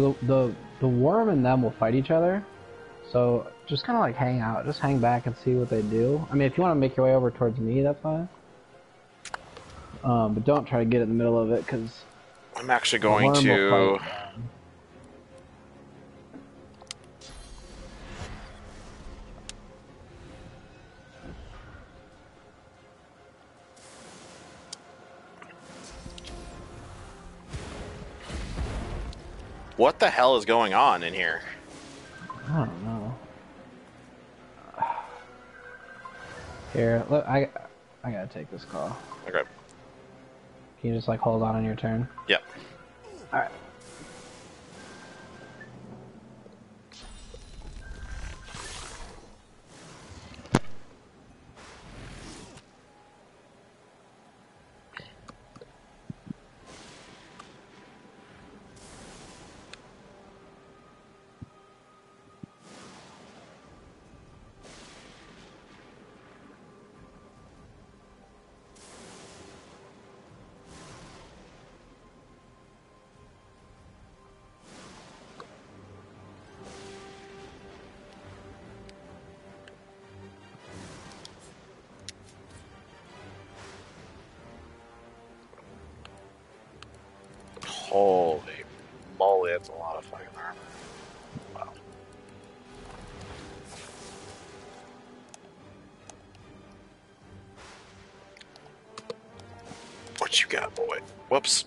The, the the worm and them will fight each other, so just kind of like hang out, just hang back and see what they do. I mean, if you want to make your way over towards me, that's fine. Um, but don't try to get in the middle of it because I'm actually going to. What the hell is going on in here? I don't know. Here, look, I, I gotta take this call. Okay. Can you just like hold on on your turn? Yep. All right. Whoops.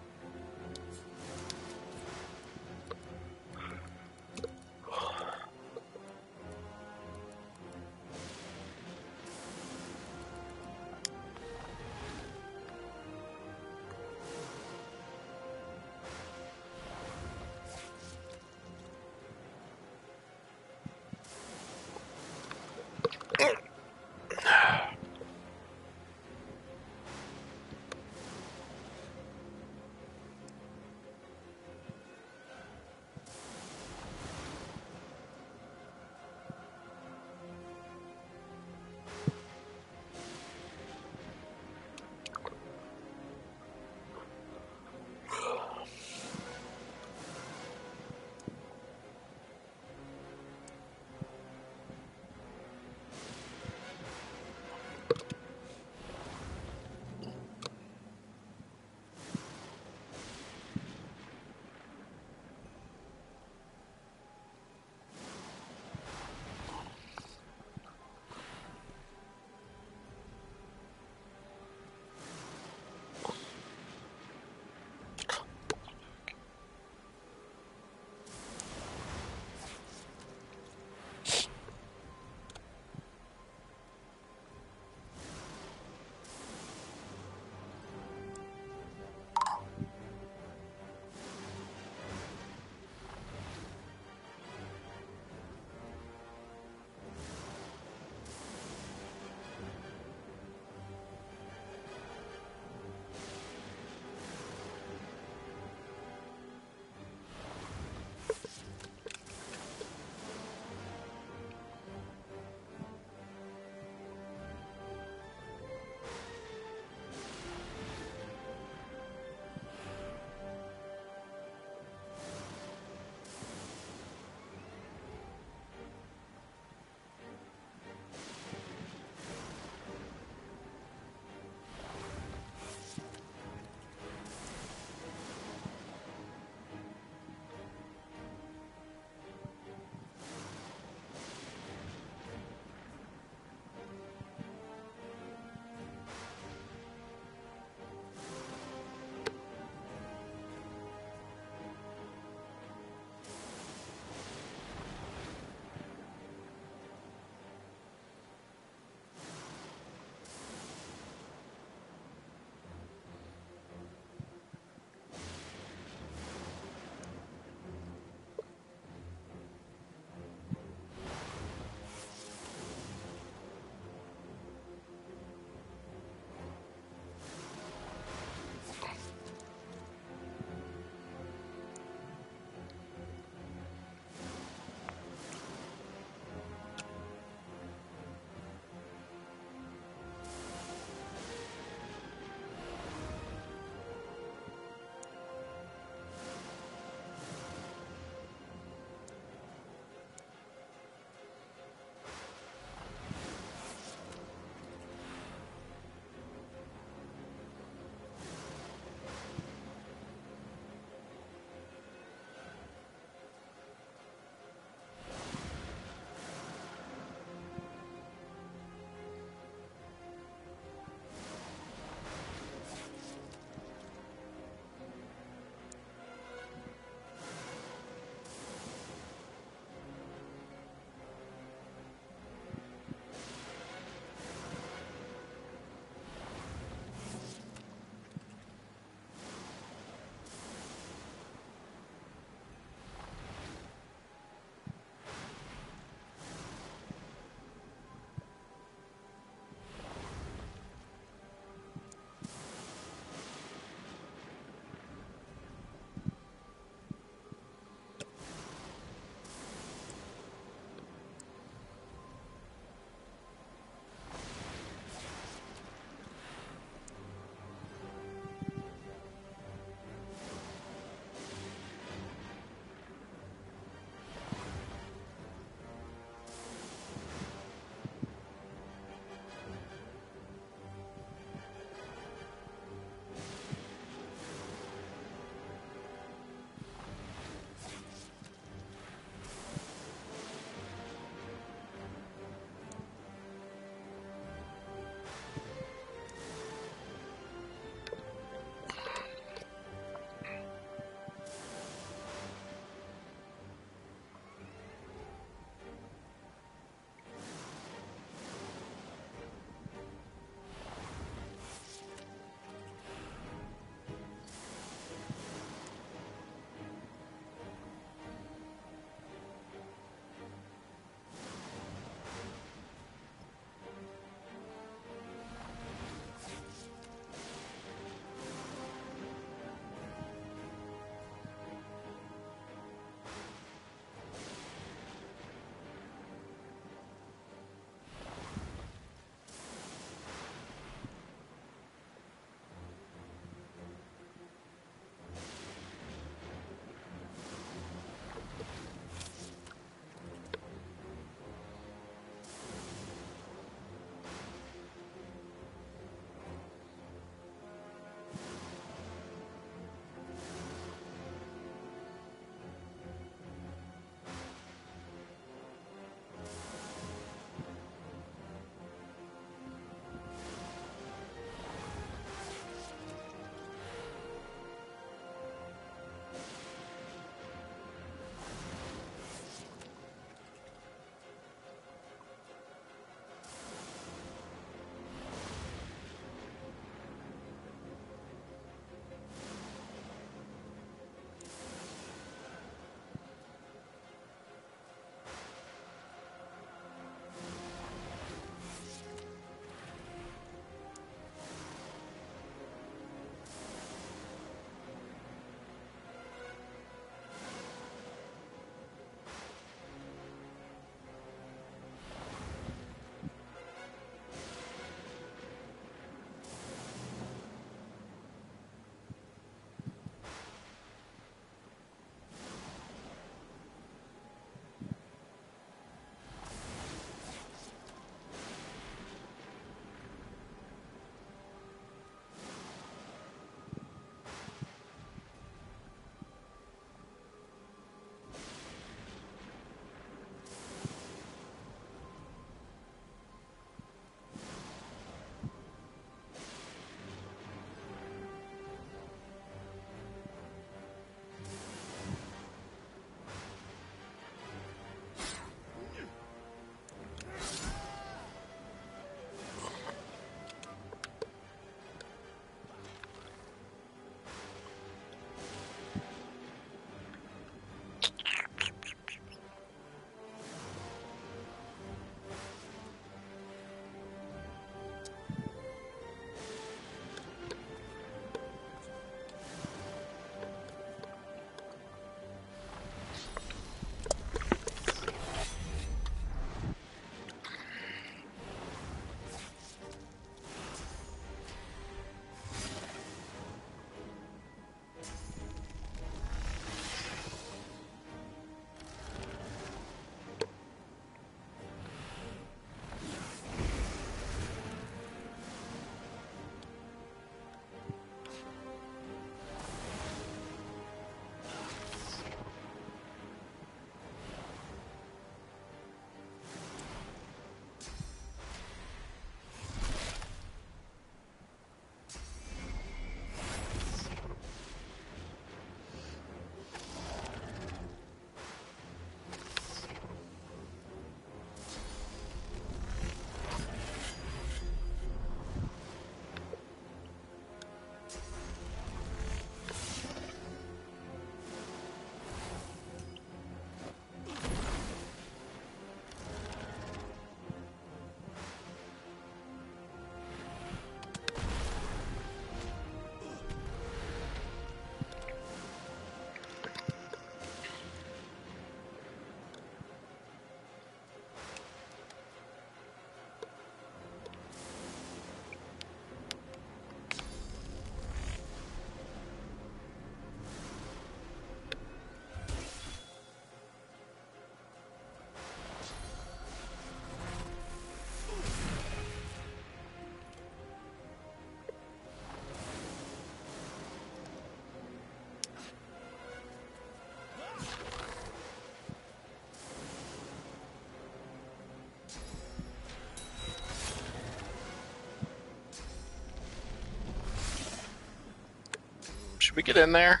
We get in there?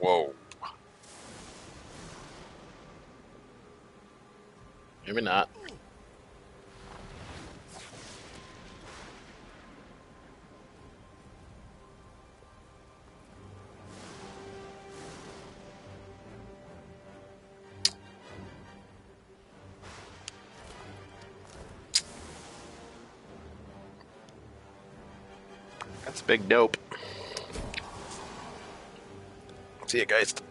Whoa. Maybe not. Big dope. See you guys.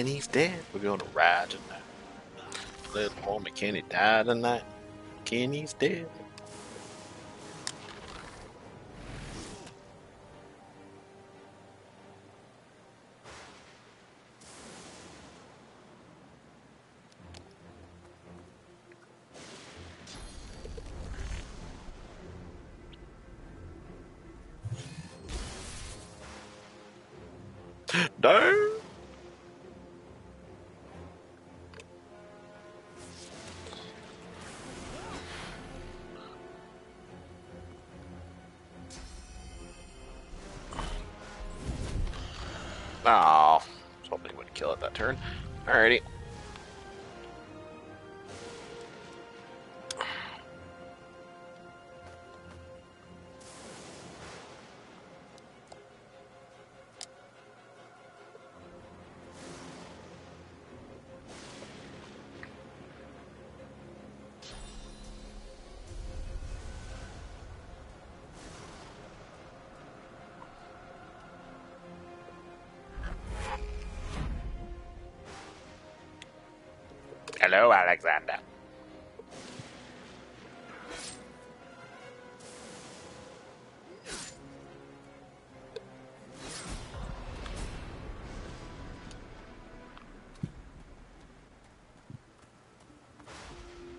Kenny's dead. We're gonna ride tonight. Little homie Kenny died tonight. Kenny's dead. Turn. Alrighty. Alexander.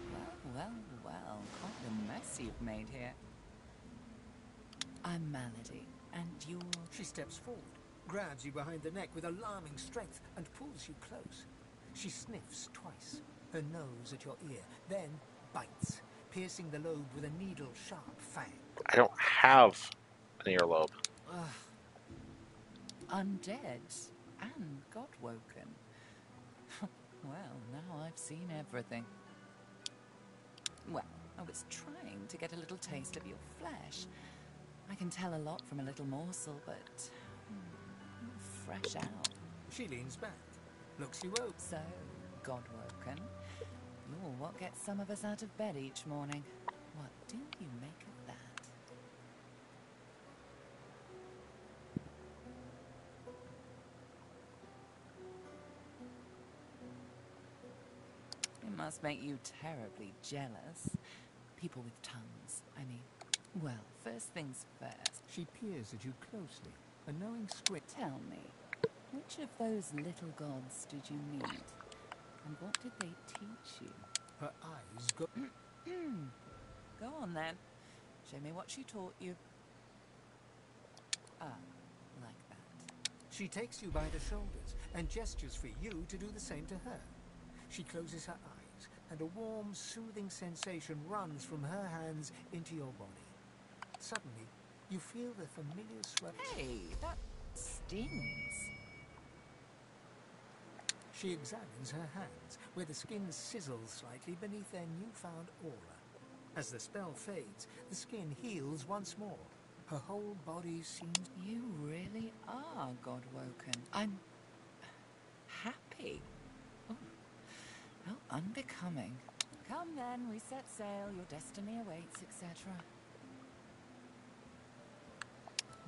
Well, well, well, quite the mess you've made here. I'm Malady, and you're... She steps forward, grabs you behind the neck with alarming strength, and pulls you close. She sniffs twice, her nose at your ear, then bites, piercing the lobe with a needle-sharp fang. I don't have an earlobe. undead and God-woken. well, now I've seen everything. Well, I was trying to get a little taste of your flesh. I can tell a lot from a little morsel, but... hmm, fresh out. She leans back, looks you up. So, God-woken, you're what gets some of us out of bed each morning. What do you make of that? It must make you terribly jealous. People with tongues, I mean. Well, first things first. She peers at you closely, a knowing squint. Tell me, which of those little gods did you meet? And what did they teach you? Her eyes go... Go on then. Show me what she taught you. Ah, like that. She takes you by the shoulders and gestures for you to do the same to her. She closes her eyes, and a warm, soothing sensation runs from her hands into your body. Suddenly, you feel the familiar swell. Hey, that stings. She examines her hands, where the skin sizzles slightly beneath their newfound aura. As the spell fades, the skin heals once more. Her whole body seems You really are God-woken. I'm happy. Oh, how unbecoming. Come then, we set sail, your destiny awaits, etc.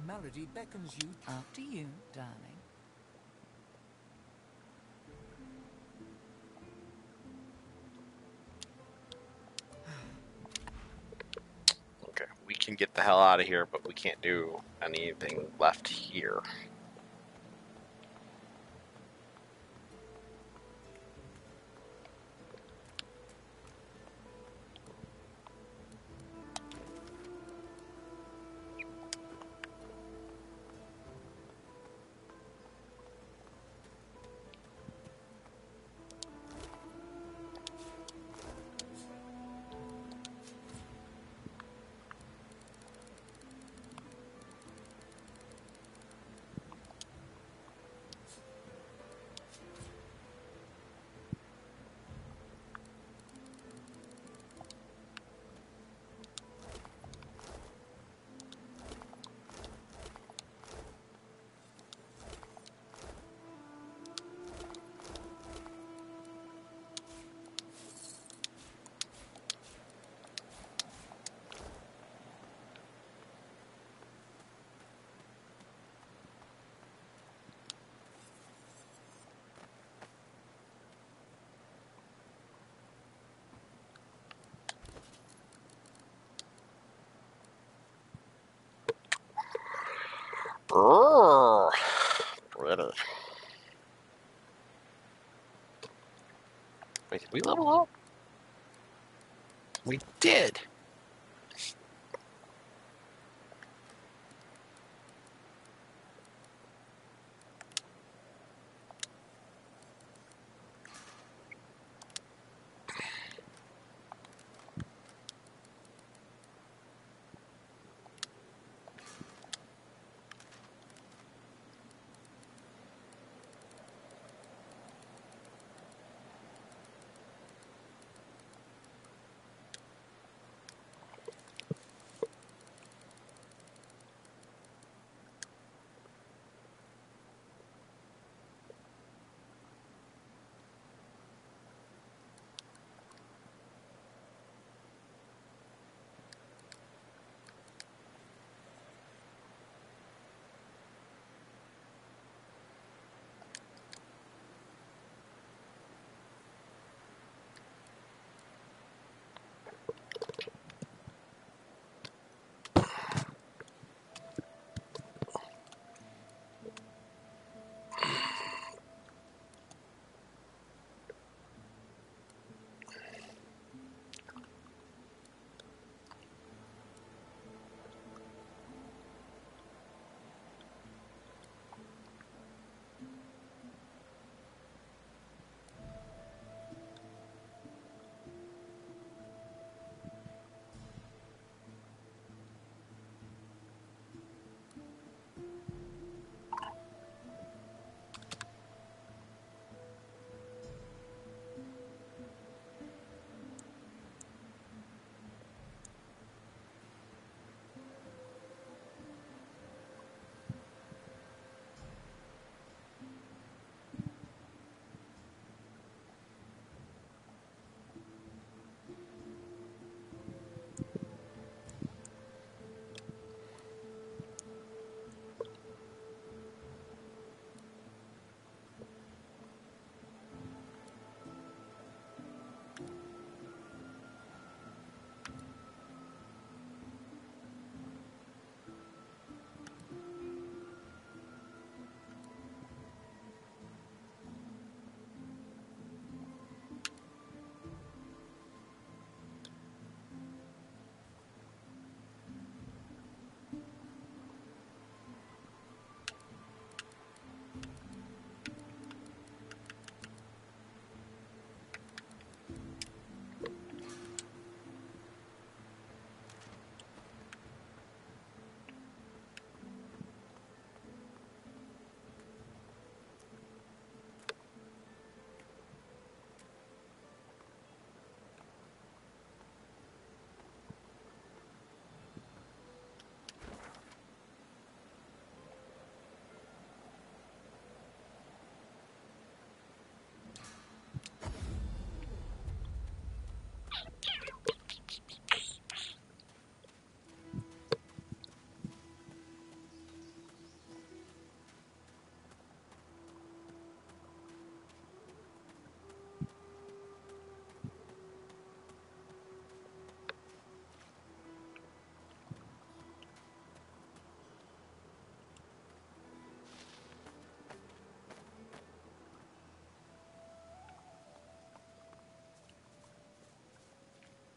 Malady beckons you After you, darling. Can get the hell out of here, but we can't do anything left here. We level up? We did.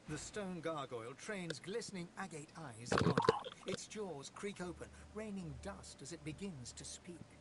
The stone gargoyle trains glistening agate eyes upon you. Its jaws creak open, raining dust as it begins to speak.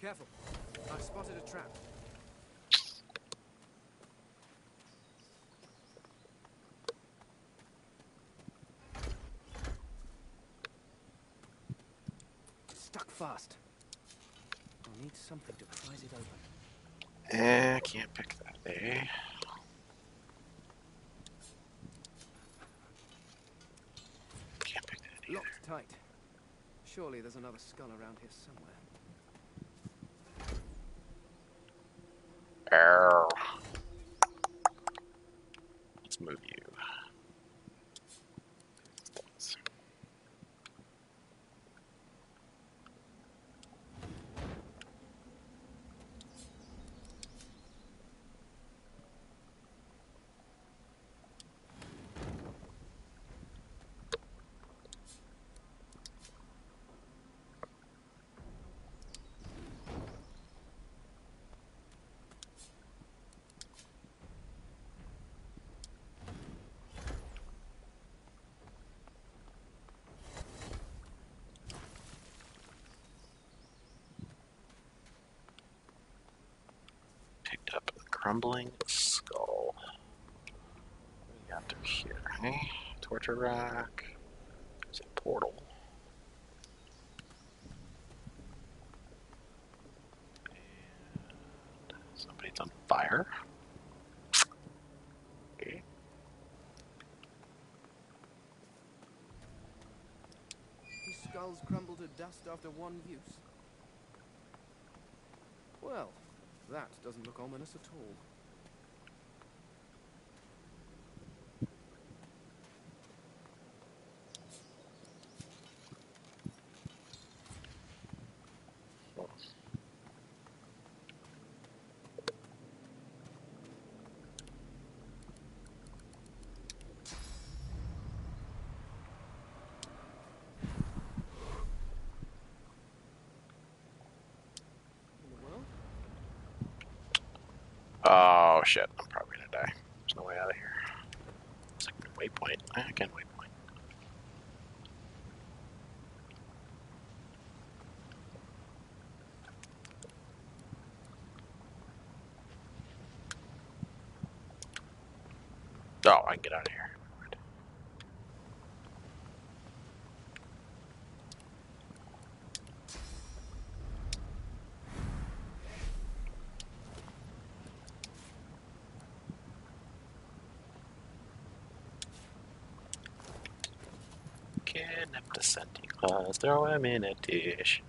Careful. I've spotted a trap. Stuck fast. I'll need something to prise it open. Eh, can't pick that, eh? Can't pick that either. Locked tight. Surely there's another skull around here somewhere. Arr. Let's move you. Picked up a crumbling skull. What do we got through here, eh? Torture rack. There's a portal. And somebody's on fire. Okay. These skulls crumble to dust after one use. Well, that doesn't look ominous at all. In the world? Oh shit, I'm probably gonna die. There's no way out of here. It's like waypoint. I can't waypoint. Oh, I can get out of here. Claus, throw him in a dish.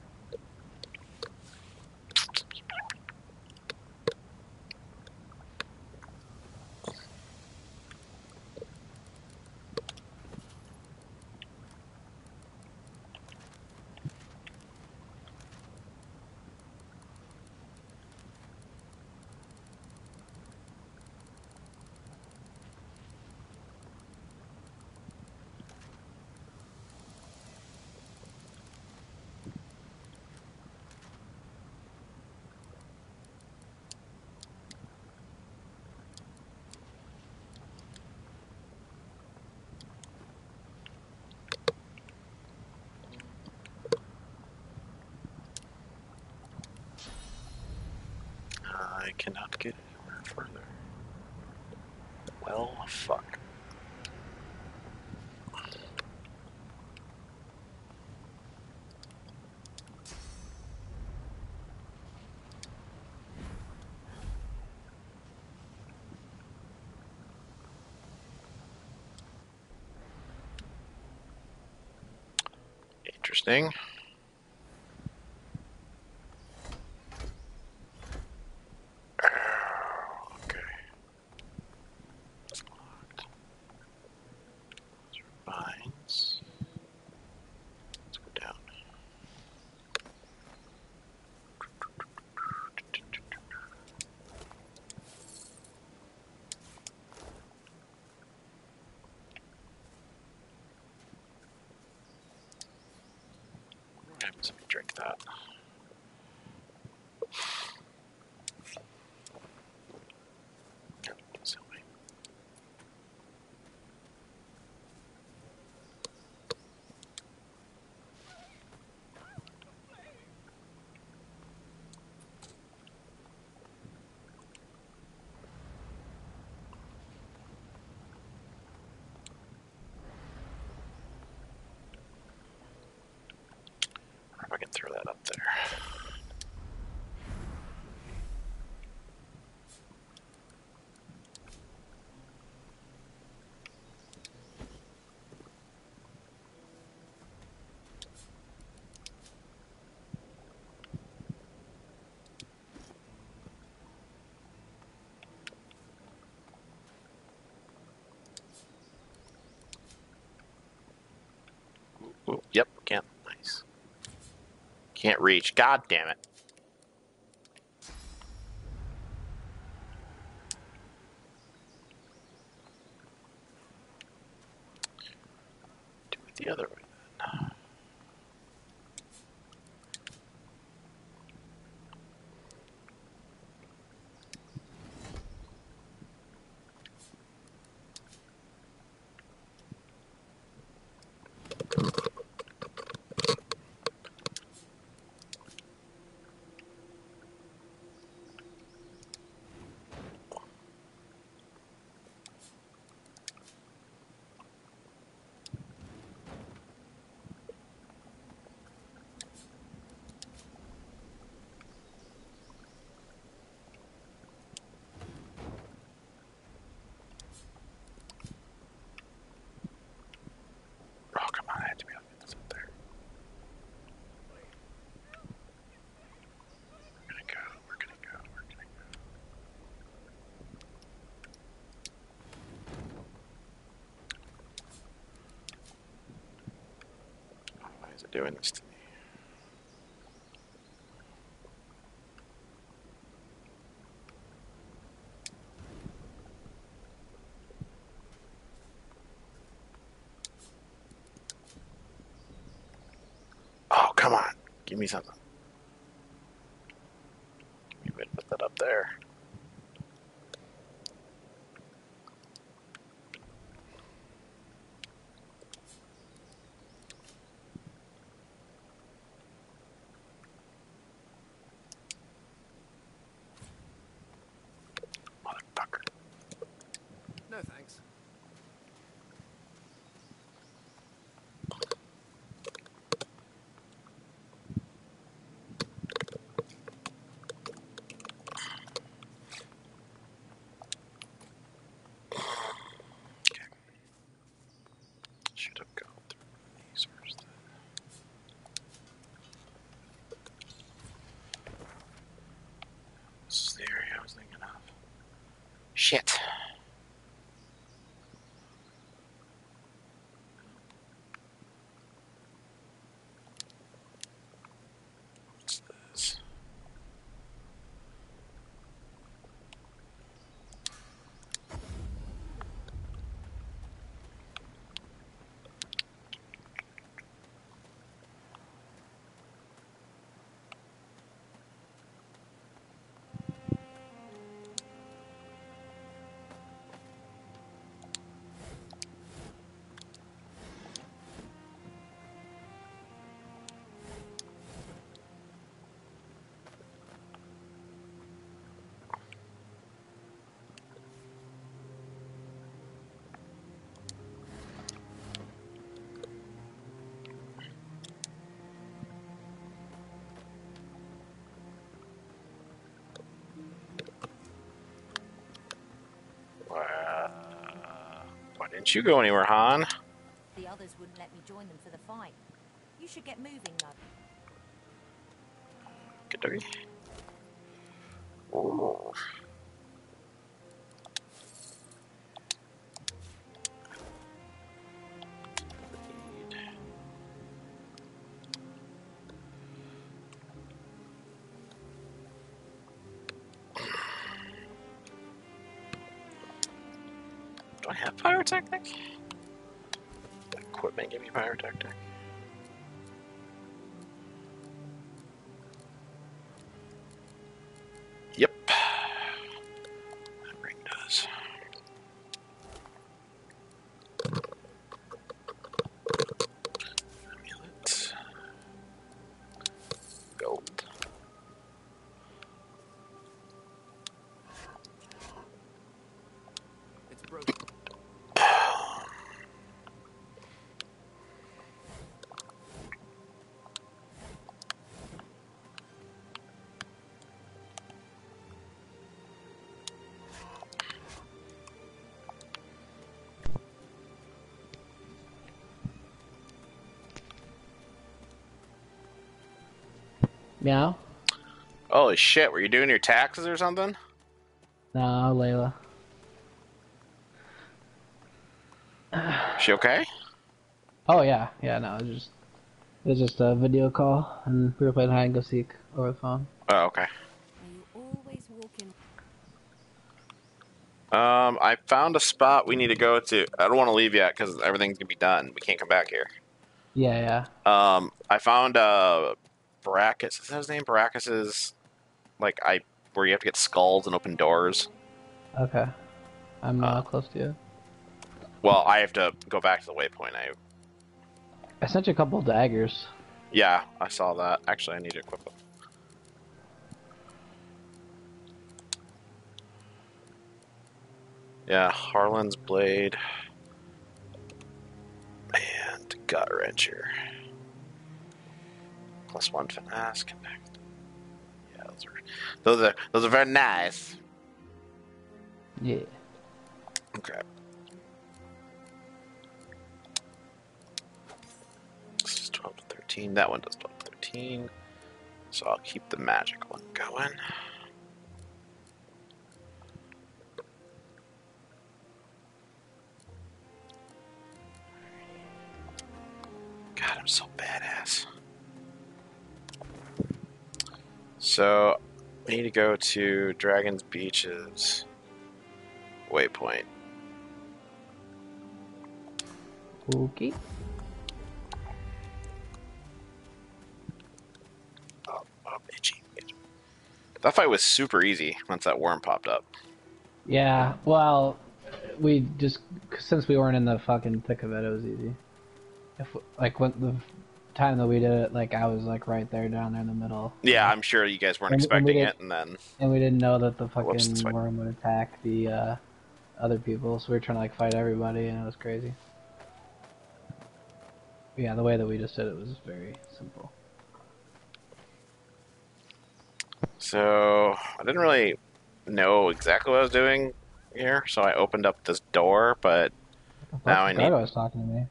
I cannot get anywhere further. Well, fuck. Interesting. throw that up there. Can't reach. God damn it. って言われした。Didn't you go anywhere, Han? The others wouldn't let me join them for the fight. You should get moving, though. Have pyrotechnic? Equipment give me pyrotechnic. Meow? Holy shit, were you doing your taxes or something? No, Layla. She okay? Oh yeah, yeah. No, it was just it was just a video call, and we were playing hide and go seek over the phone. Oh, okay. Are you always walking? Um, I found a spot we need to go to. I don't want to leave yet because everything's gonna be done. We can't come back here. Yeah, yeah. Um, I found uh, Braccus. Is that his name? Braccus's, like I, where you have to get skulls and open doors. Okay. I'm uh, Uh, close to you. Well, I have to go back to the waypoint. I, I sent you a couple daggers. yeah, I saw that. Actually, I need to equip them. Yeah, Harlan's blade and gut wrencher. Plus one finesse connect. Yeah, those are those are those are very nice. Yeah. Okay. This is 12 to 13. That one does 12 to 13. So I'll keep the magic one going. God, I'm so badass. So, I need to go to Dragon's Beaches waypoint. Okay. Oh, oh, itchy, itchy. That fight was super easy once that worm popped up. Yeah. Well, we just since we weren't in the fucking thick of it, it was easy. If like when the time that we did it, like I was like right there down there in the middle. Yeah, I'm sure you guys weren't And- and we expecting it, and then And we didn't know that the Whoops, fucking fine. worm would attack the uh, other people, so we were trying to like fight everybody, and it was crazy. Yeah, the way that we just did it was very simple. so I didn't really know exactly what I was doing here, so I opened up this door, but Fuck, Now I need- was talking to me.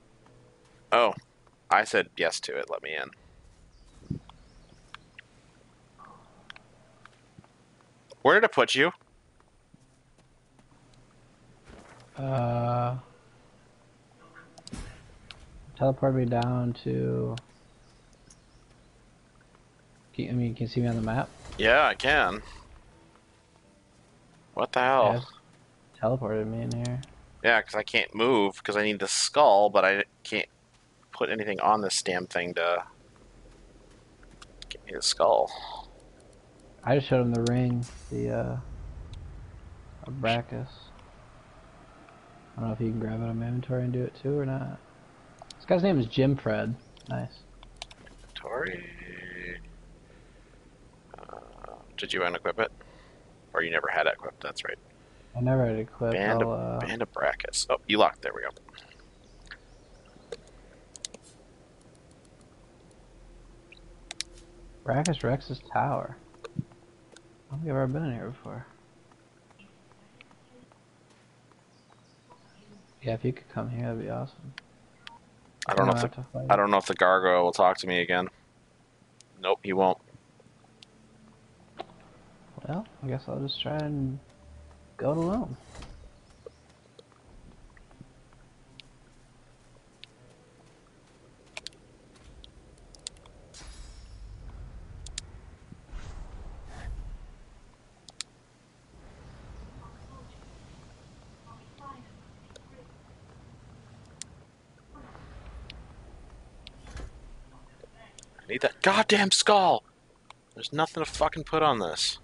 oh, I said yes to it. Let me in. Where did it put you? Uh, teleport me down to. Can you- I mean, you can you see me on the map? Yeah, I can. What the hell? Teleported me in here. Yeah, because I can't move because I need the skull, but I can't put anything on this damn thing to get me the skull. I just showed him the ring, the uh, Abracus. I don't know if you can grab it on my inventory and do it too or not. This guy's name is Jim Fred. Nice. Tori. Uh, did you unequip it? Or you never had it equipped? That's right. I never had it equipped. Band of, uh, band of Braccus. Oh, you locked. There we go. Braccus Rex's Tower. I don't think I've ever been in here before. Yeah, if you could come here, that'd be awesome. I don't know if the. I don't know if the gargoyle will talk to me again. Nope, he won't. Well, I guess I'll just try and go it alone. Goddamn skull. There's nothing to fucking put on this.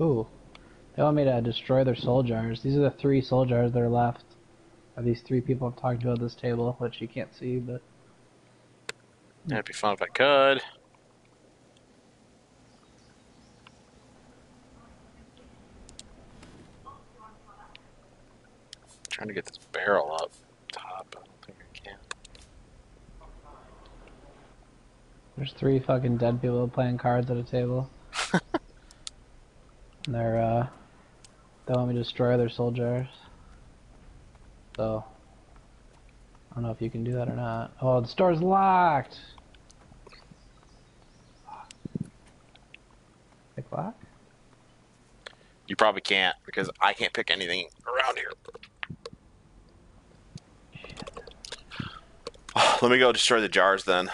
Ooh. They want me to destroy their soul jars. These are the three soul jars that are left. Of these three people I've talked to at this table, which you can't see, but It'd be fun if I could. Trying to get this barrel up top. I don't think I can. there's three fucking dead people playing cards at a table. and they're uh they want me to destroy their soul jars. So I don't know if you can do that or not. Oh, the store's locked. Pick lock? You probably can't because I can't pick anything around here. Let me go destroy the jars then.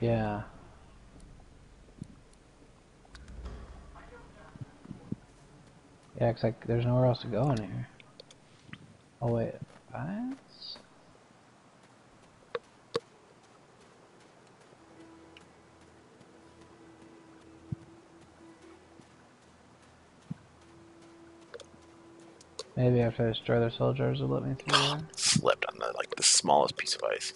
Yeah. Yeah, it's like there's nowhere else to go in here. Oh wait, vines? Maybe after I destroy their soldiers, it'll let me through. Slipped on the like the smallest piece of ice.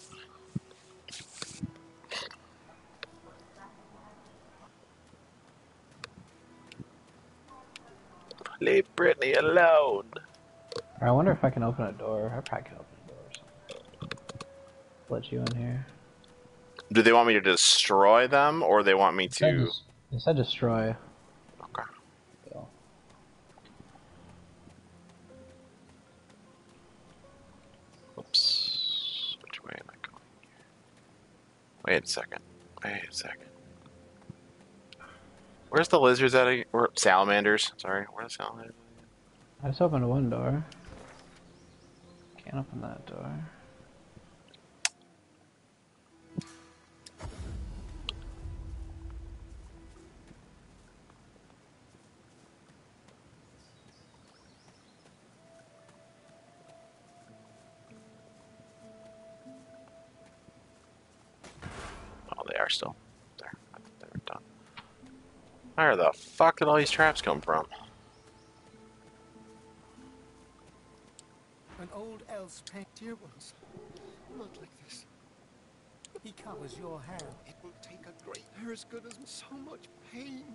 Leave Brittany alone. I wonder if I can open a door. I probably can open a door or something. Let you in here. Do they want me to destroy them, or they want me It to? It said destroy. Okay. So. Whoops. Which way am I going? Wait a second. Wait a second. Where's the lizards at? Or salamanders? Sorry, where are the salamanders? I just opened one door. Can't open that door. Where the fuck did all these traps come from? An old elf's paint. Dear ones, not like this. He covers your hand. It will take a great. They're as good as so much pain.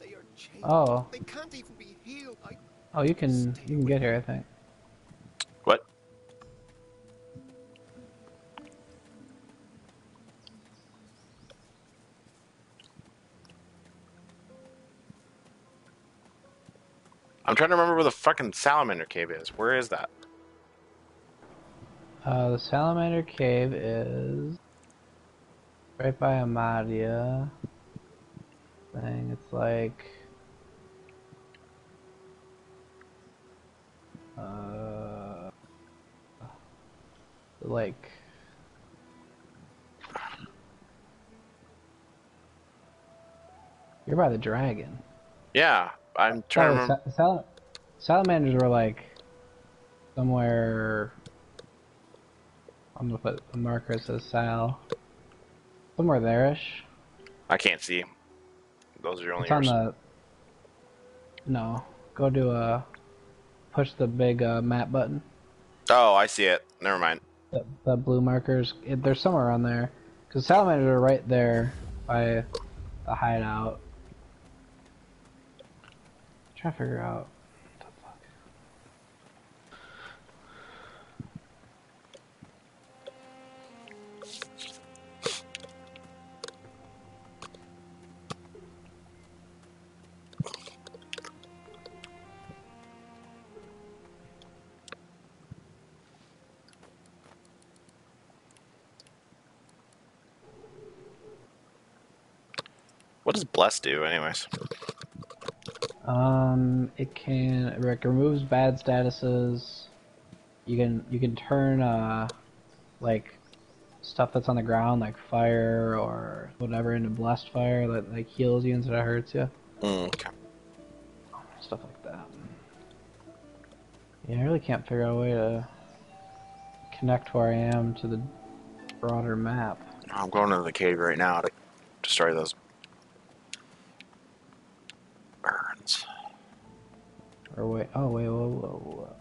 They are chained. Oh, They can't even be healed. I oh, you can you can get here. I think. I'm trying to remember where the fucking salamander cave is. Where is that? Uh, the salamander cave is right by Amadia. Thing. It's like uh, like you're by the dragon. Yeah, I'm trying to Oh, remember. sa- sal- salamanders were like somewhere. I'm gonna put a marker that says Sal. Somewhere there-ish. I can't see. Those are your only It's on the. No, go to uh, push the big uh, map button. Oh, I see it. Never mind. The, the blue markers. It, they're somewhere on there. Because salamanders are right there by the hideout. To figure out. What does bless do, anyways? Um, it can it removes bad statuses. You can you can turn uh like stuff that's on the ground like fire or whatever into blessed fire that like heals you instead of hurts you. Mm, okay. Stuff like that. Yeah, I really can't figure out a way to connect where I am to the broader map. I'm going into the cave right now to destroy those wait, oh wait, whoa, whoa, whoa.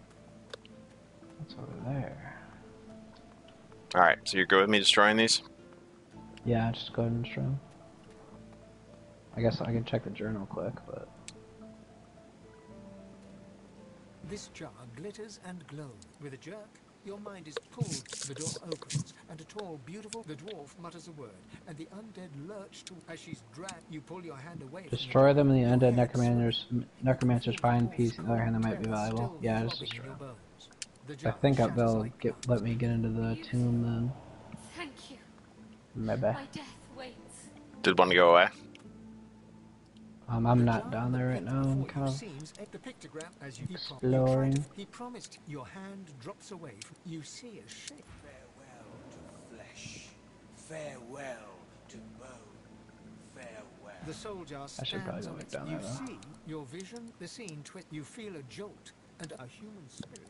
What's over there? All right, so you're good with me destroying these? Yeah, just go ahead and destroy 'em. I guess I can check the journal quick, but This jar glitters and glows. With a jerk, your mind is pulled, the door opens, and a tall, beautiful, the dwarf mutters a word, and the undead lurch to, as she's dragged, you pull your hand away destroy them and the undead necromancers necromancers find peace. On the other hand, that might be valuable. Yeah, just destroy your 'em. bones. The I think they'll get let me get into the tomb then. Thank you. Maybe. My death waits. Did one go away? Um, I'm not down there right now. I'm before kind of seems a- the pictogram as you, he exploring. You try to- he promised your hand drops away from you see a shape Farewell to flesh. Farewell to bone. Farewell. the soul jar I should probably stands go on back its down you there, though. see your vision the scene twist you feel a jolt and a human spirit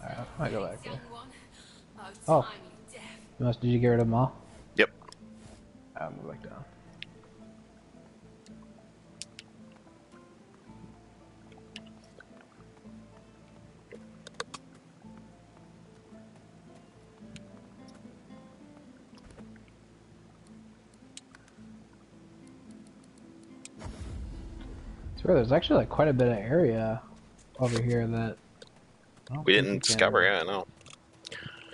Alright, I go back there. Oh, tiny death. You must, did you get rid of them all? Yep. I'll move back down. There's actually like quite a bit of area over here that We didn't discover, yeah, no.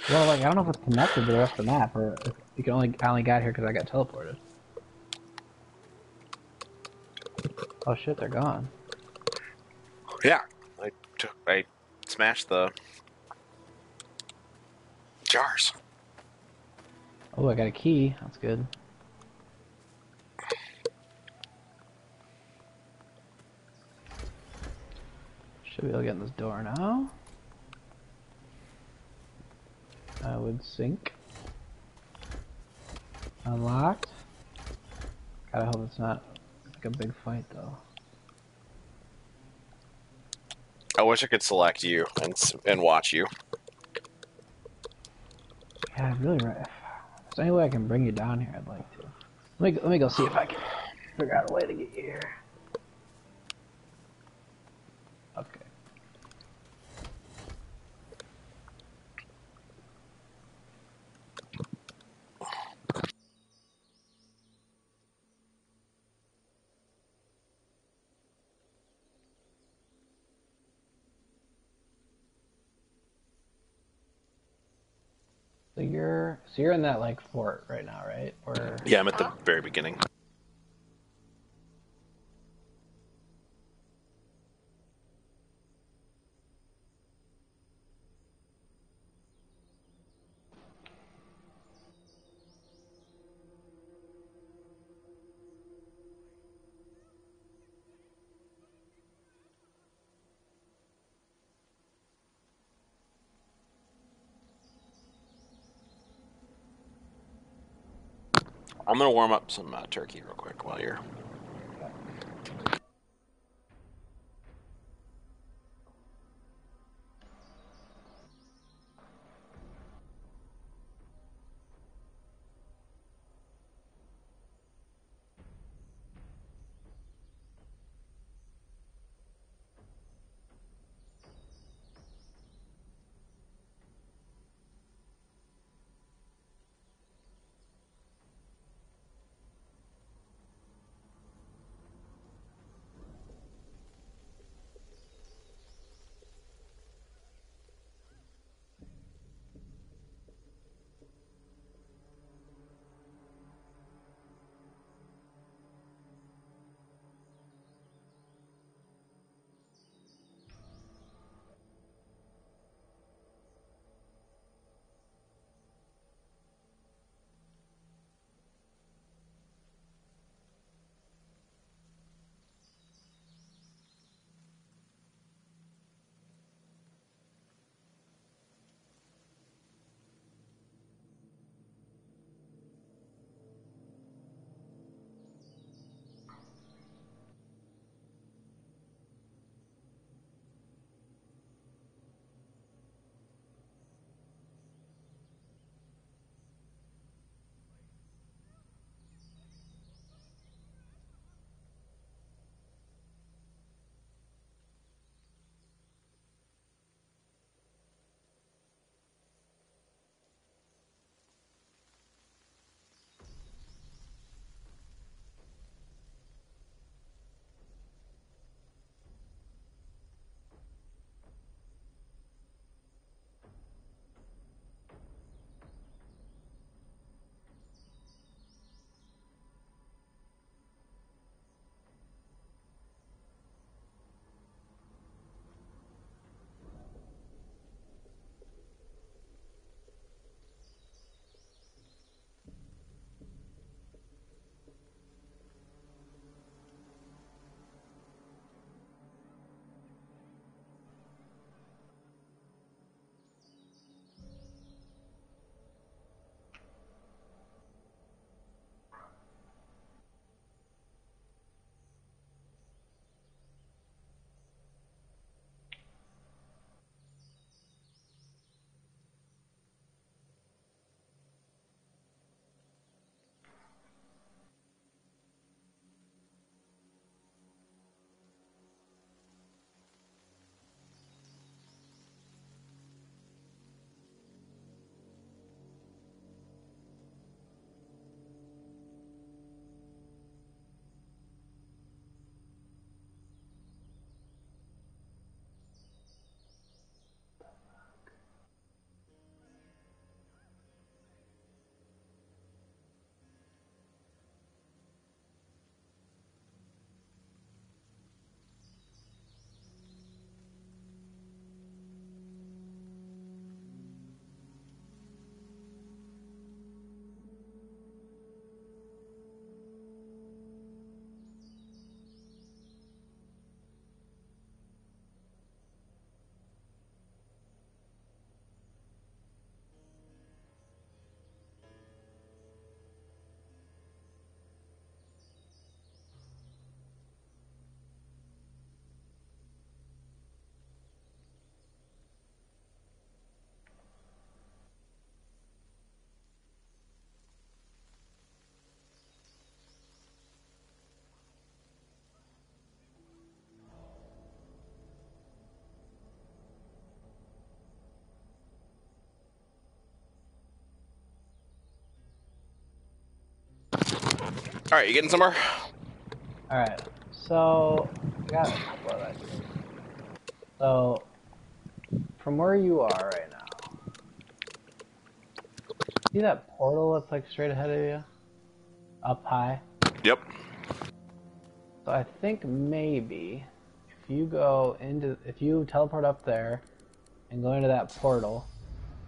Well, like I don't know if it's connected to the rest of the map, or if you can only I only got here because I got teleported. Oh shit, they're gone. Yeah, I took, I smashed the jars. Oh, I got a key. That's good. Should be able to get in this door now. I would sink. Unlocked. Gotta hope it's not like a big fight though. I wish I could select you and and watch you. Yeah, I'd really. Right. If there's any way I can bring you down here, I'd like to. Let me let me go see if I can figure out a way to get you here. Okay. So you're so you're in that like fort right now, right? Or Yeah, I'm at the very beginning. I'm gonna warm up some uh, turkey real quick while you're. All right, you getting somewhere? All right. So, I got a couple of ideas. So, from where you are right now, see that portal that's like straight ahead of you, up high. Yep. So I think maybe if you go into, if you teleport up there and go into that portal,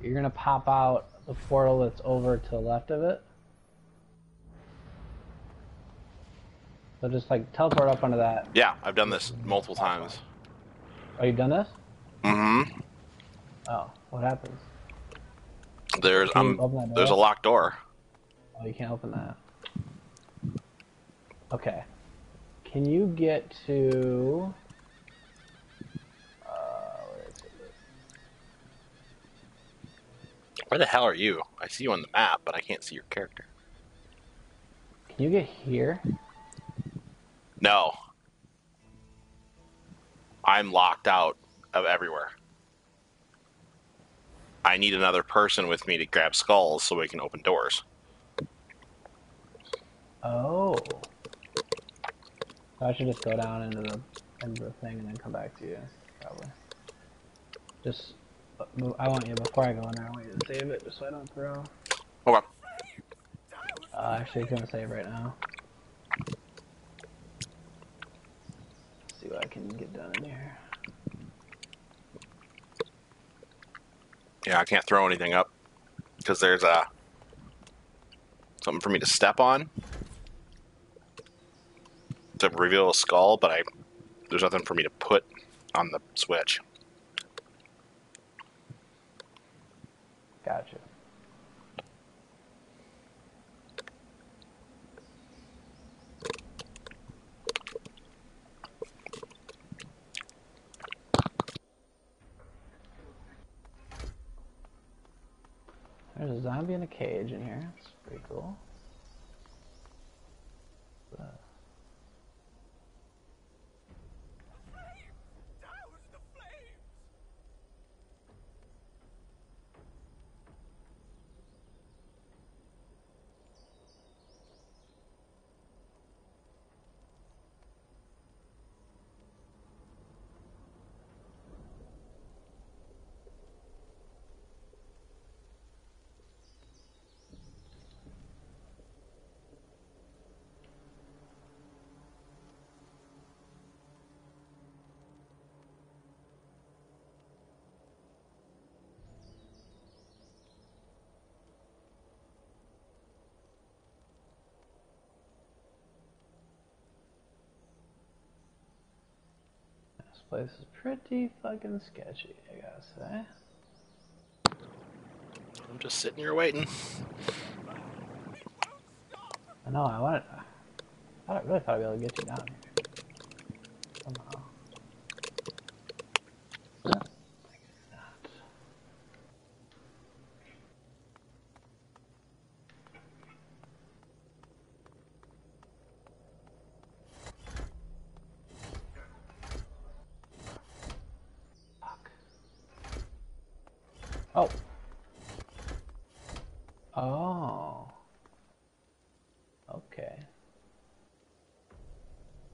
you're gonna pop out the portal that's over to the left of it. So just like teleport up onto that. Yeah, I've done this multiple times. Oh, you've done this? Mm-hmm. Oh, what happens? There's um, there's a locked door. Oh, you can't open that. Okay. Can you get to? Uh? Where the hell are you? I see you on the map, but I can't see your character. Can you get here? No. I'm locked out of everywhere. I need another person with me to grab skulls so we can open doors. Oh. I should just go down into the into the thing and then come back to you, probably. Just, uh, I want you before I go in there. I want you to save it, just so I don't throw. Okay. Uh, actually, gonna save right now. What I can get done in here. Yeah, I can't throw anything up because there's a something for me to step on to reveal a skull, but I there's nothing for me to put on the switch. Gotcha. There's a zombie in a cage in here. That's pretty cool. Uh, This place is pretty fucking sketchy, I gotta say. I'm just sitting here waiting. I know, I wanted. I really thought I'd be able to get you down here. Somehow. Not. Fuck. Oh. Oh. Okay.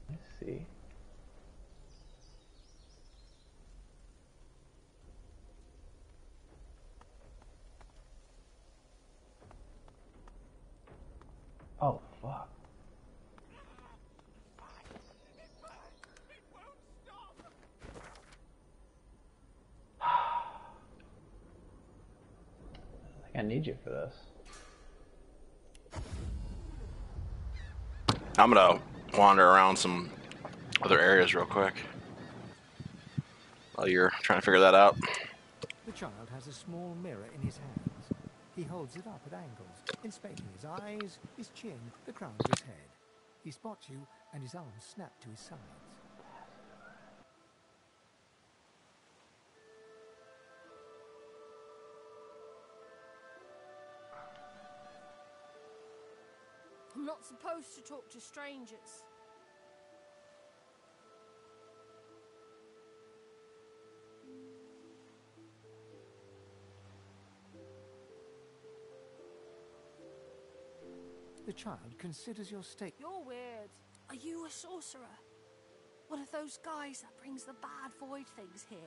I see. Oh, fuck. I think I need you for this. I'm gonna wander around some other areas real quick while you're trying to figure that out. The child has a small mirror in his hands. He holds it up at angles, inspecting his eyes, his chin, the crown of his head. He spots you, and his arms snap to his sides. Supposed to talk to strangers. The child considers your state. You're weird. Are you a sorcerer? One of those guys that brings the bad void things here?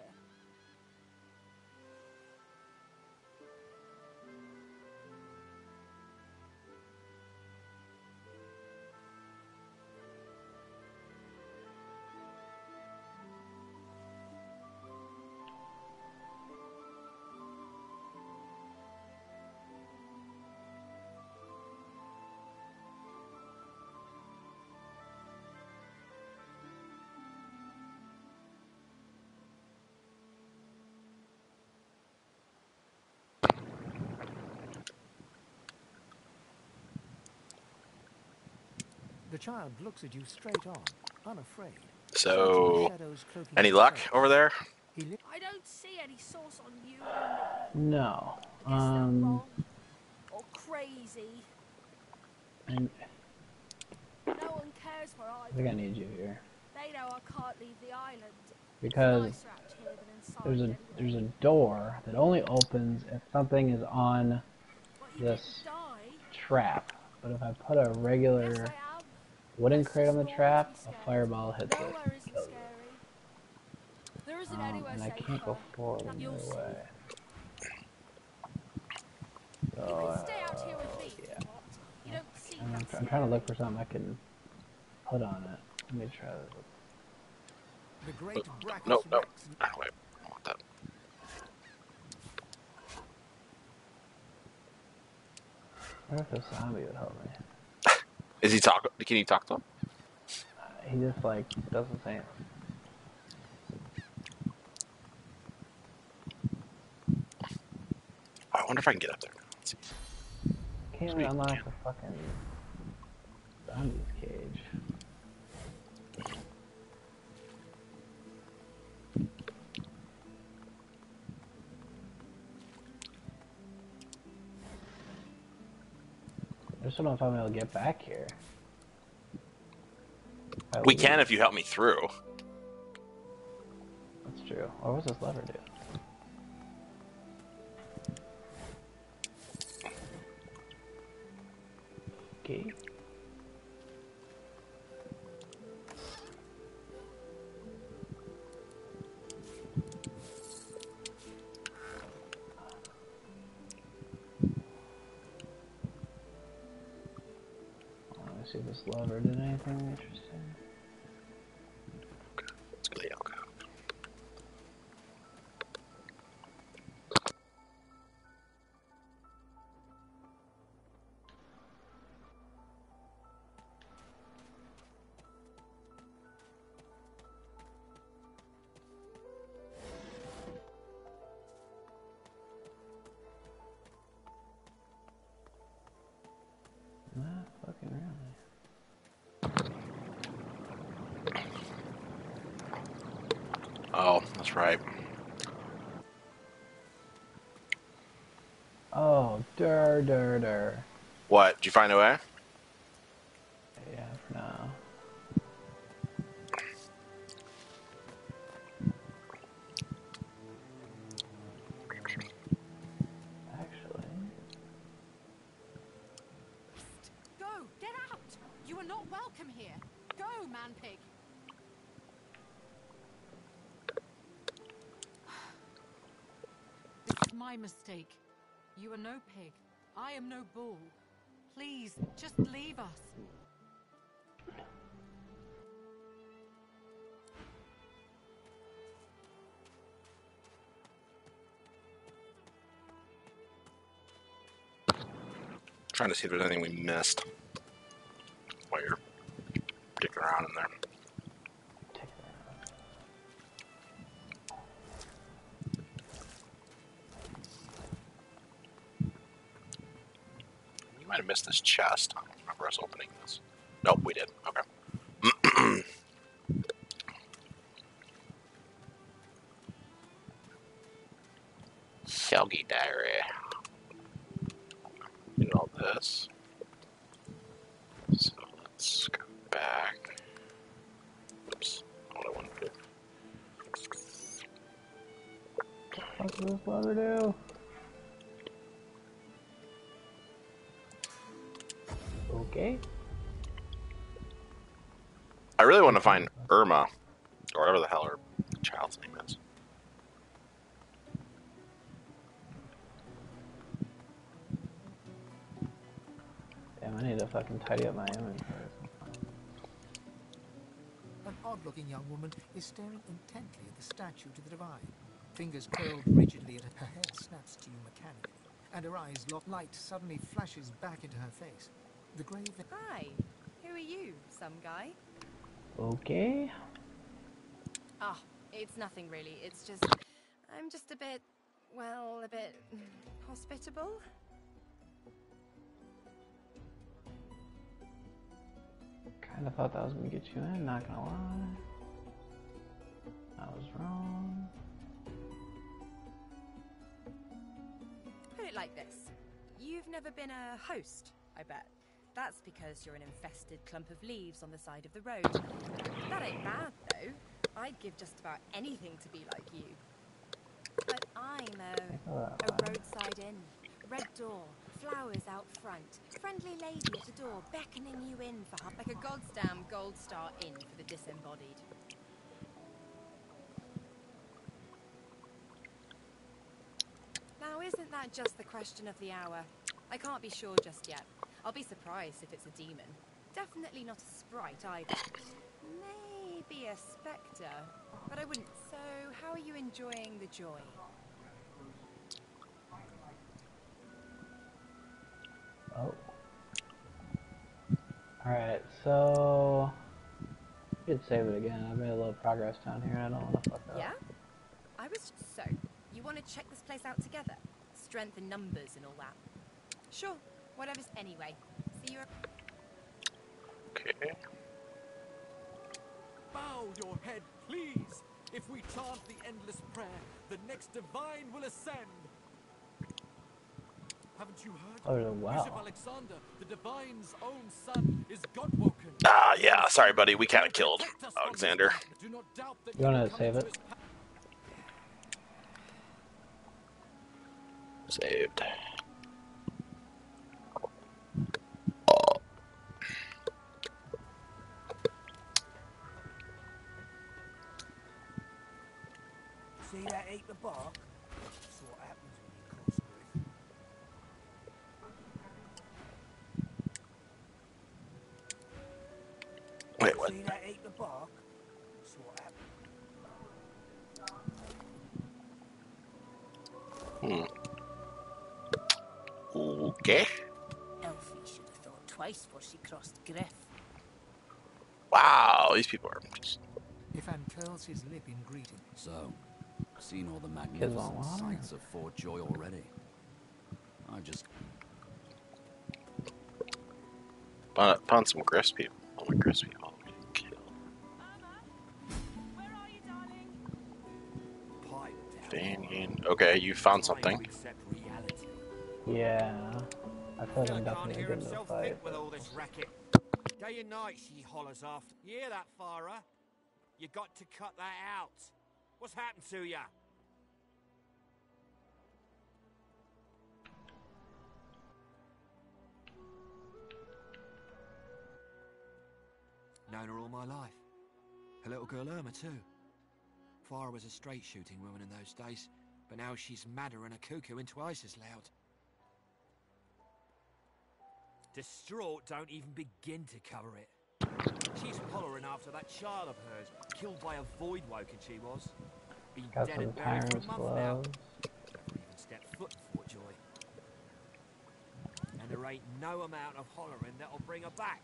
Child looks at you straight on, unafraid. So, any luck over there? I don't see any sauce on you. No. Um. Or crazy? and No one cares where I I think I need you here They know I can't leave the island. because Nicer out here than inside there's a anyway. there's a door that only opens if something is on But this trap. But if I put a regular Yes, I am. Wooden crate on the trap, a fireball hits it. And kills it. scary. There isn't Um, and I can't go forward in You'll either see. way. So, You can stay out here uh, yeah. You don't see I'm, I'm trying to look for something I can put on it. Let me try this. the great No, no. Rex wait, I want that. I wonder if this zombie would help me. Is he talk? Can you talk to him? Uh, he just like doesn't say it. I wonder if I can get up there. Let's see. Can't unlock the fucking zombie's cage. I just don't know if I'm able to get back here. We can if you help me through. That's true. What what's this lever do? Okay. Lever did anything interesting. That's right. Oh, dur dur dur. What? Did you find a way? Please, just leave us. Trying to see if there's anything we missed missed this chest. I don't remember us opening this. Nope, we did. Okay. I really want to find Irma, or whatever the hell her child's name is. Damn, I need to fucking tidy up my inventory. An odd-looking young woman is staring intently at the statue to the divine. Fingers curled rigidly at her, her head snaps to you mechanically, and her eyes lock. Light suddenly flashes back into her face. The grave Hi, who are you? Some guy? Okay. Ah, it's nothing really. It's just. I'm just a bit. Well, a bit. hospitable? Kinda thought that was gonna get you in, not gonna lie. I was wrong. Put it like this. You've never been a host, I bet. That's because you're an infested clump of leaves on the side of the road. That ain't bad, though. I'd give just about anything to be like you. But I'm a, a roadside inn. Red door, flowers out front, friendly lady at the door beckoning you in for like a goddamn gold star inn for the disembodied. Now, isn't that just the question of the hour? I can't be sure just yet. I'll be surprised if it's a demon. Definitely not a sprite either. Maybe a spectre, but I wouldn't. So, how are you enjoying the joy? Oh. Alright, so... You could save it again. I've made a little progress down here. I don't want to fuck up. Yeah? I was so. You want to check this place out together? Strength in numbers and all that. Sure. Whatever's anyway. See you. Okay. Bow your head, please. If we chant the endless prayer, the next divine will ascend. Haven't you heard? Oh, wow. Bishop Alexander, the divine's own son, is God-woken. Ah, yeah. Sorry, buddy. We kind of killed Alexander. Do not doubt that You wanna save it? Saved. People are just. Ifan curls his lip in greeting. So, seen all the Kids magnificent want sights of Fort Joy already. I just Found, found some Griff's people. Oh, my Griff's people. Okay, you found something. Yeah. I feel like I'm Can't definitely hear getting the fight. Day and night she hollers after. You hear that, Farah? You got to cut that out. What's happened to ya? Known her all my life. Her little girl Irma, too. Farah was a straight shooting woman in those days, but now she's madder than a cuckoo and twice as loud. Distraught don't even begin to cover it. She's hollering after that child of hers, killed by a void woken she was. Been Got dead and buried for a month now. gloves. Never even stepped foot Fort Joy. And there ain't no amount of hollering that'll bring her back.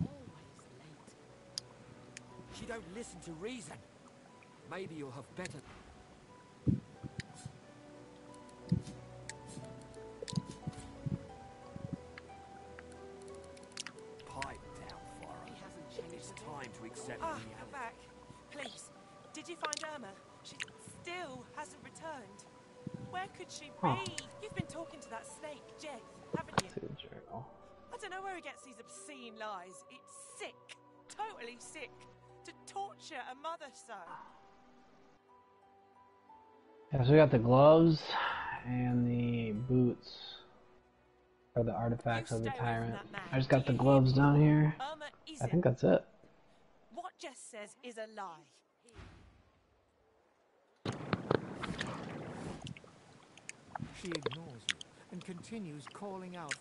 Always late. She don't listen to reason. Maybe you'll have better. Find She still hasn't returned. Where could she Huh. be? You've been talking to that snake, Jeth, haven't you? Journal. I don't know where he gets these obscene lies. It's sick. Totally sick. To torture a mother so. Yeah, so we got the gloves and the boots for the artifacts of the tyrant. I just got the gloves down here. I think that's it. What Jeth says is a lie. She ignores you and continues calling out.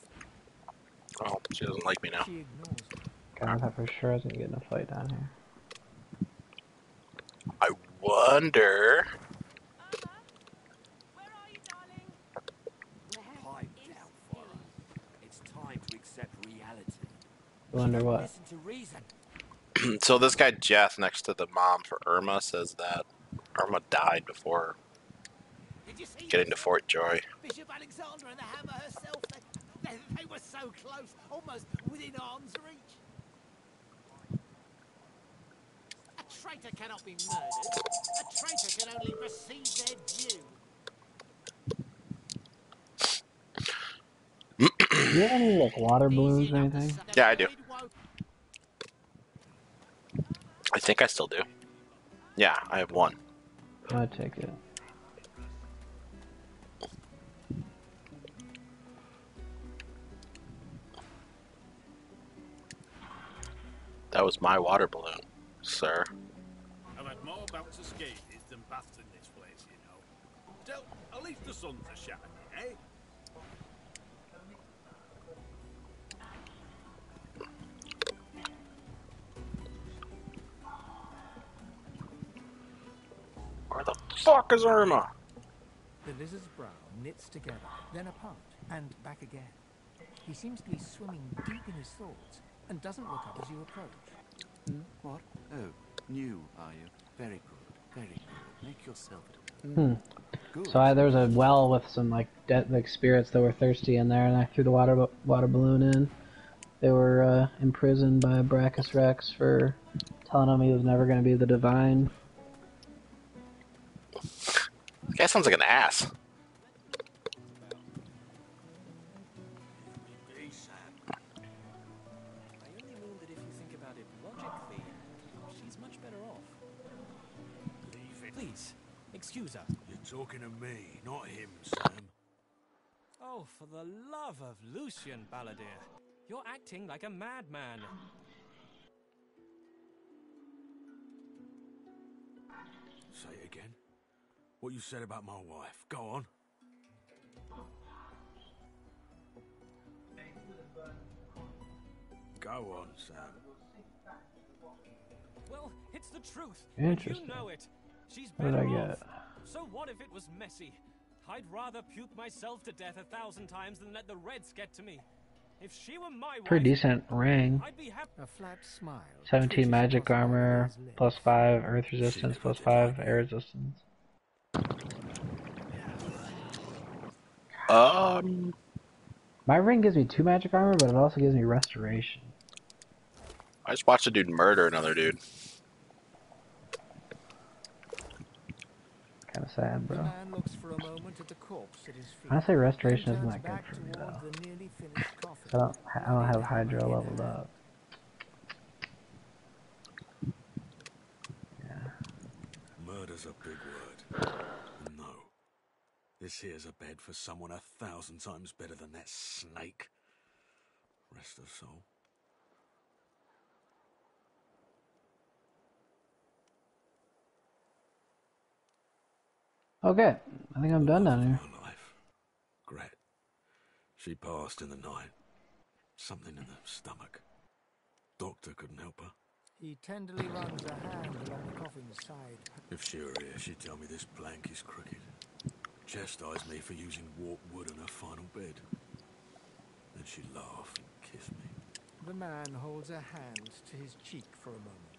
Oh, she doesn't like me now. She ignores you. God, I thought for sure I was gonna get in a fight down here. I wonder. Pipe down, Farah. It's time to accept reality. Wonder what? Listen to reason. so this guy Jeff next to the mom for Irma says that Irma died before Did you see getting to Fort Joy. Bishop Alexander and the hammer herself? They, they, they were so close, almost within arm's reach. traitor cannot be murdered. A traitor can only receive their due. Do you have any like water balloons or anything? Yeah, I do. I think I still do. Yeah, I have one. I take it. That was my water balloon, sir. I've had more bouts of scabies than baths in this place, you know. Still, at least the sun's a shining, Where the fuck is Irma? The lizard's brow knits together, then apart, and back again. He seems to be swimming deep in his thoughts, and doesn't look up as you approach. Hmm? What? Oh, new, are you? Very good, very good. Make yourself at Hmm. So I, there was a well with some like de- like spirits that were thirsty in there, and I threw the water water balloon in. They were uh, imprisoned by Braccus Rex for telling him he was never going to be the divine. This guy sounds like an ass. I only mean that if you think about it logically, she's much better off. Leave it. Please, excuse us. You're talking to me, not him, Sam. Oh, for the love of Lucian, Balladeer. You're acting like a madman. Say again. What you said about my wife. Go on. Go on, Sam. Well, it's the truth. and You know it. She's What did better I off. get? So what if it was messy? I'd rather puke myself to death a thousand times than let the Reds get to me. If she were my wife, Pretty decent ring. I'd be happy. A flat smile. 17 magic armor, plus 5 earth resistance, plus 5 air resistance. Um, My ring gives me 2 magic armor, but it also gives me restoration. I just watched a dude murder another dude. Kind of sad, bro. man looks for a moment at the corpse at his feet. Honestly, restoration isn't that good for me, though. the nearly finished coffin. I don't, I don't have Hydra leveled up. Yeah. Murder's a big word. And no. This here's a bed for someone a thousand times better than that snake. Rest of soul. Okay, I think I'm done down here. Life. Gret. She passed in the night. Something in the stomach. Doctor couldn't help her. He tenderly runs a hand along the coffin's side. If she were here, she'd tell me this plank is crooked. Chastise me for using warped wood on her final bed. Then she'd laugh and kiss me. The man holds a hand to his cheek for a moment.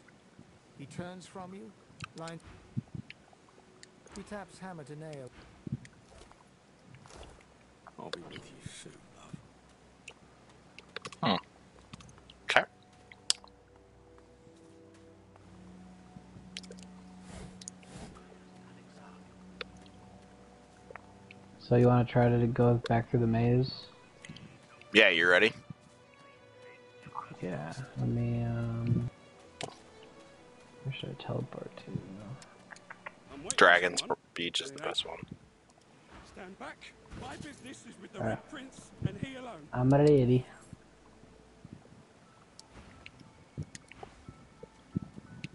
He turns from you, lines. He taps hammer to nail. I'll be with you soon, So you want to try to go back through the maze? Yeah, you ready? Yeah. Let me. Um. Where should I teleport to? Dragon's Beach is the best one. Stand back. My business is with the Alright. Red Prince and he alone. I'm ready.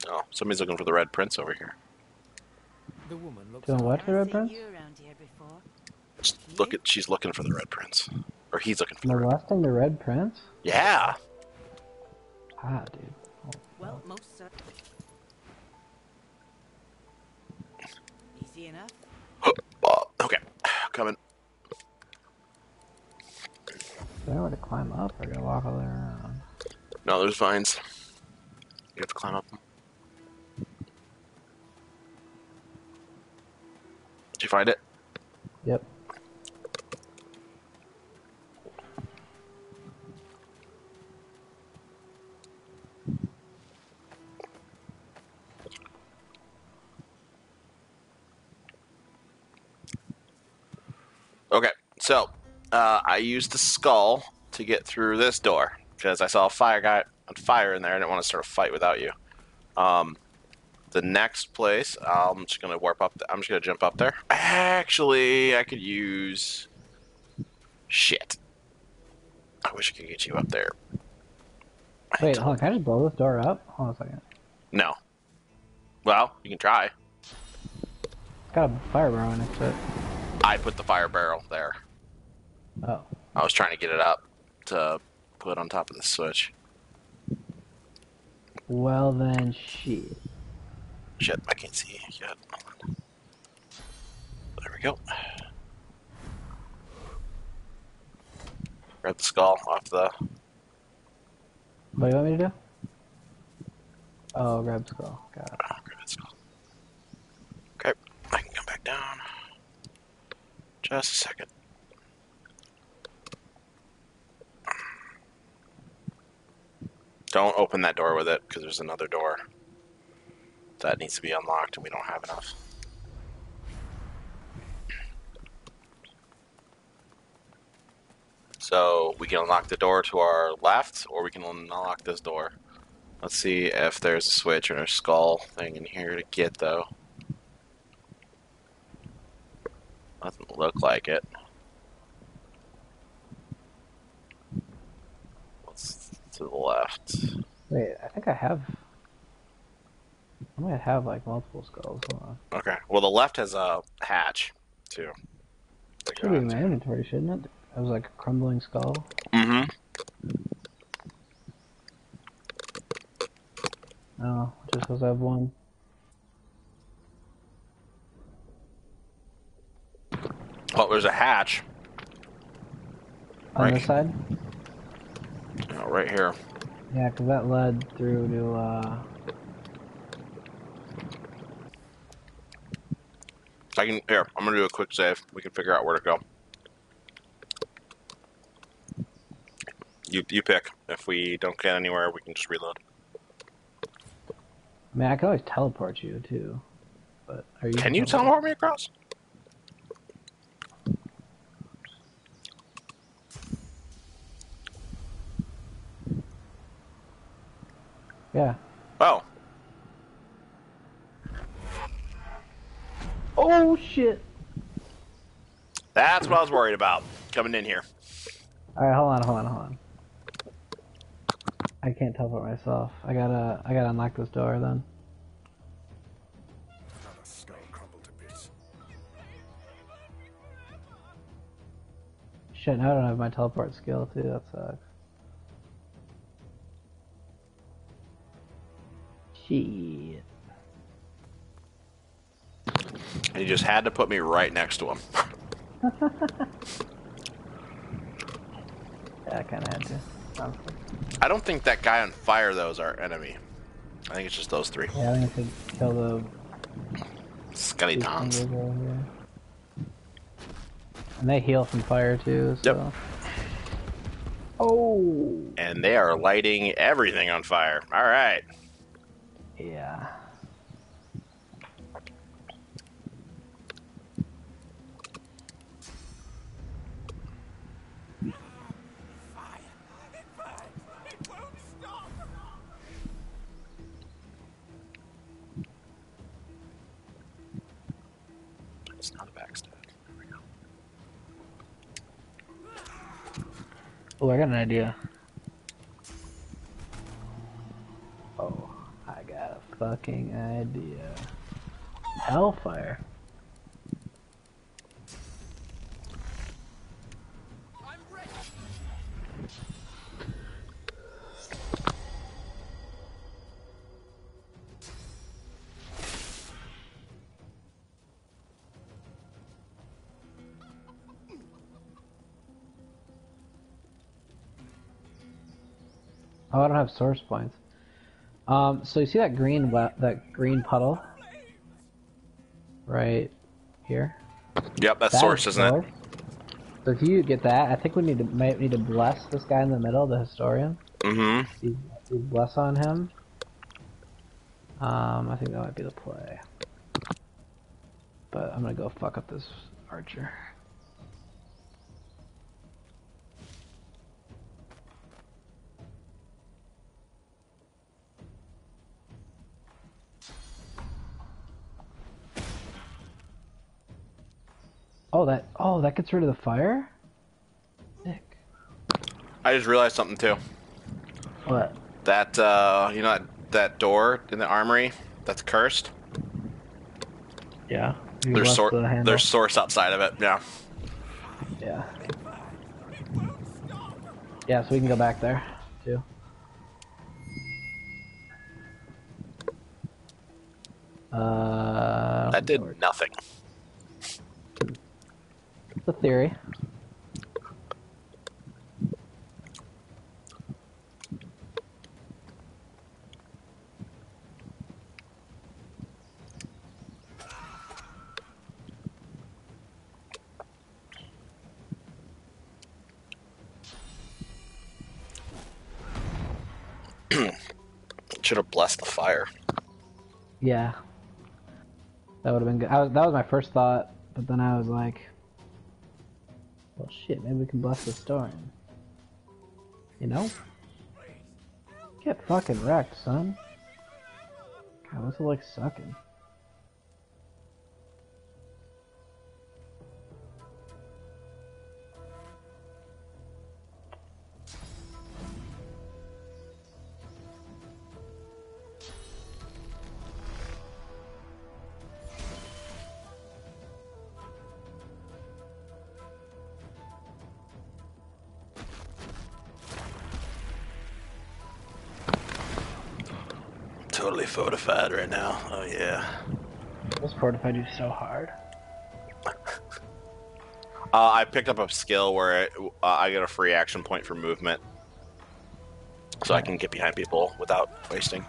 Oh, somebody's looking for the Red Prince over here. The woman looks Doing what for the Red Prince? around here before. Just Look at, she's looking for the Red Prince, or he's looking for. Molesting the Red Prince? Yeah. Ah, dude. Well, most certainly. Easy enough. Oh, okay, coming. Do I know where to climb up? Or I gotta walk all the way around? No, there's vines. You have to climb up them. Did you find it? Yep. Okay, so uh, I used the skull to get through this door because I saw a fire guy on fire in there. I didn't want to start a fight without you. Um, the next place, I'm just gonna warp up. I'm just gonna jump up there. Actually, I could use. Shit. I wish I could get you up there. Wait, hold on. Can I just blow this door up? Hold on a second. No. Well, you can try. It's got a fire barrel in it. I put the fire barrel there. Oh. I was trying to get it up to put on top of the switch. Well then, shit. Shit, I can't see yet. There we go. Grab the skull off the. What do you want me to do? Oh, grab skull. Got it. Ah, grab the skull. Okay, I can come back down. Just a second. Don't open that door with it because there's another door that needs to be unlocked and we don't have enough. So we can unlock the door to our left or we can unlock this door. Let's see if there's a switch or a skull thing in here to get though. Doesn't look like it. What's to the left? Wait, I think I have. I might have like multiple skulls. Hold on. Okay. Well, the left has a hatch too. It Should be in my inventory, shouldn't it? That was like a crumbling skull. Mm-hmm. Oh, just because I have one. Oh, there's a hatch. On this side? Oh, right here. Yeah, because that led through to, uh... I can here. I'm gonna do a quick save. We can figure out where to go. You you pick. If we don't get anywhere, we can just reload. I mean, I can always teleport you, too. But are you... Can you teleport me across? Yeah. Oh. Oh, shit! That's what I was worried about. Coming in here. Alright, hold on, hold on, hold on. I can't teleport myself. I gotta, I gotta unlock this door then. Another skull crumbled to bits. Shit, now I don't have my teleport skill too, that sucks. Shit. And you just had to put me right next to him. Yeah, I kinda had to. honestly. I don't think that guy on fire though is our enemy. I think it's just those three. Yeah, I think I should kill the Skelly Tons. things over here. And they heal from fire too, so. Oh. And they are lighting everything on fire. All right. Yeah. It's not a backstab. There we go. Oh, I got an idea. Fucking idea. Hellfire. Oh, I don't have source points. Um, so you see that green that green puddle right here? Yep, that's That source, is isn't it? So if you get that, I think we need to might need to bless this guy in the middle, the historian. Mm-hmm. Bless on him. Um, I think that might be the play. But I'm gonna go fuck up this archer. Oh, that. Gets rid of the fire. Nick. I just realized something too. What? That uh, you know that that door in the armory that's cursed. Yeah. There's left sor- the there's source outside of it. Yeah. Yeah. Yeah, so we can go back there too. Uh, That did nothing. It's a theory. Should have blessed the fire. Yeah. That would have been good. I was, that was my first thought, but then I was like, well, shit, maybe we can bless the storm. You know? Get fucking wrecked, son. God, what's it like sucking? Fortified right now. Oh yeah. This fortified you so hard. Uh, I picked up a skill where it, uh, I get a free action point for movement, so I can get behind people without wasting.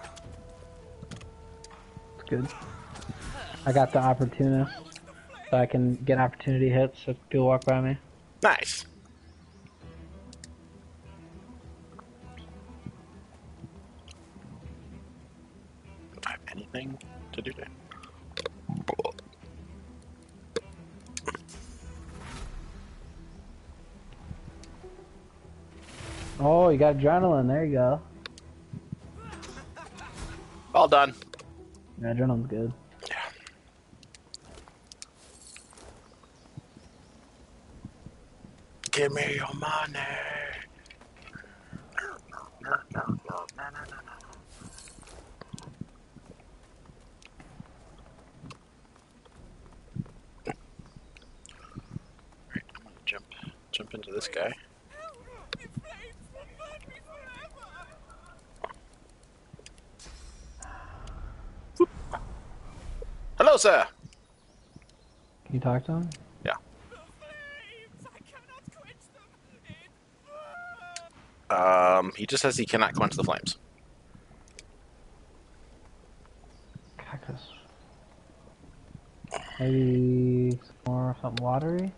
It's good. I got the opportunist, so I can get opportunity hits if people walk by me. Nice. You got adrenaline. There you go. All done. Yeah, adrenaline's good. Give me your money. Alright, I'm gonna jump jump into this guy. Whoop. Hello, sir. Can you talk to him? Yeah. Um, he just says he cannot quench the flames. Cactus. Maybe some more something watery?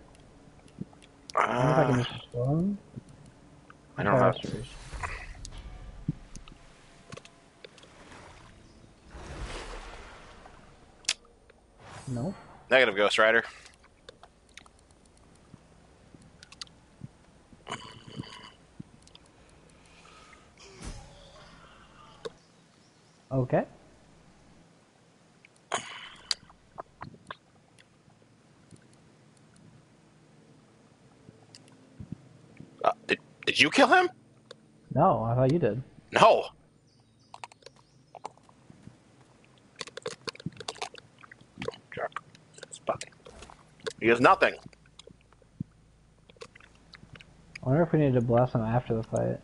I wonder if I can just throw him. I don't know. Restoration. No. Negative, Ghost Rider. Okay. Uh, did, did you kill him? No, I thought you did. No. Jerk. It's fucking- He has nothing. I wonder if we need to bless him after the fight.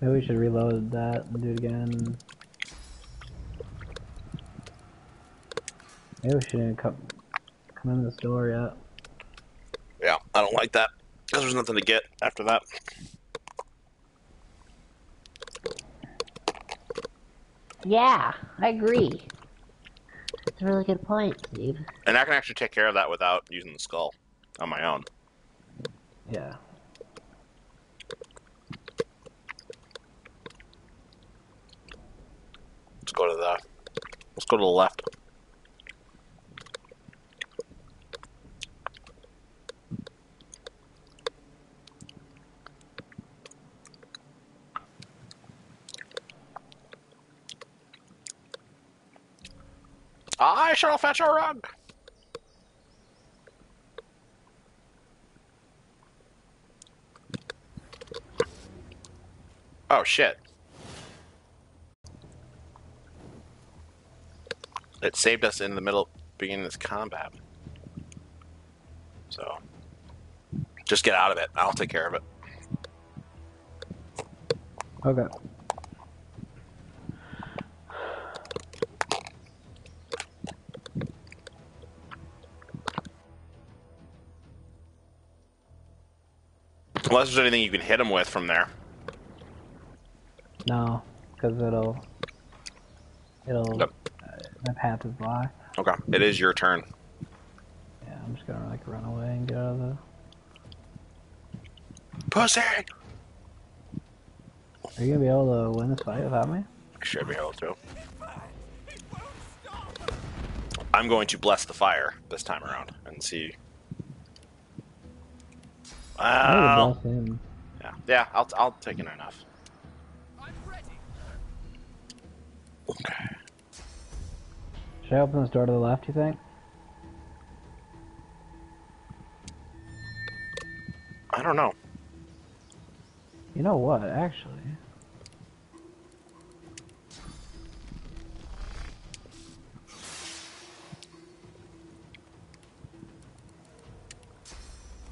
Maybe we should reload that and do it again. Maybe we shouldn't even come, come in this door yet. Yeah, I don't like that. Because there's nothing to get after that. Yeah, I agree. It's a really good point, Steve. And I can actually take care of that without using the skull on my own. Yeah. Let's go to the let's go to the left. fetch a rug. Oh, shit. It saved us in the middle of beginning this combat. So, just get out of it. I'll take care of it. Okay. Unless there's anything you can hit him with from there. No, because it'll it'll uh, my path is blocked. Okay. It is your turn. Yeah, I'm just gonna like run away and get out of the. Pussy! Are you gonna be able to win this fight without me? Should be able to. I'm going to bless the fire this time around and see. I need to Well, bless him. yeah, yeah, I'll I'll take in enough. Okay. Should I open this door to the left? You think? I don't know. You know what? Actually,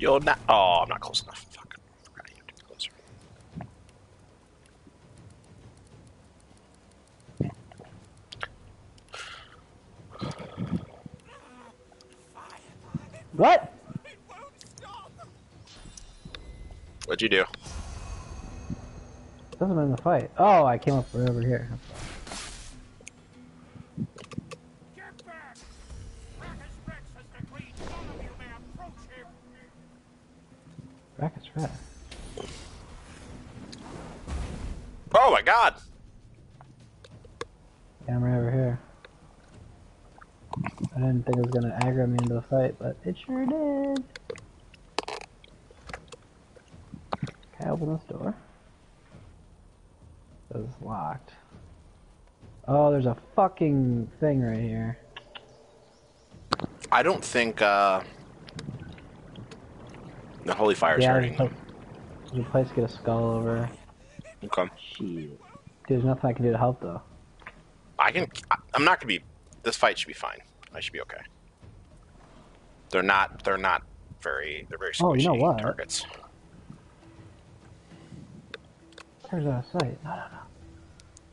You're not. Oh, I'm not close enough. Fuck. Forgot you have to be closer. what? What'd you do? Doesn't in the fight. Oh, I came up right over here. It sure did. Can I open this door? It's locked. Oh, there's a fucking thing right here. I don't think uh, the holy fire's yeah, hurting. there's a place, there's a place to get a skull over. Okay. Shit. There's nothing I can do to help though. I can. I'm not gonna be. This fight should be fine. I should be okay. They're not. They're not very. They're very squishy Oh, you know what? targets. There's out of sight. No, no, no.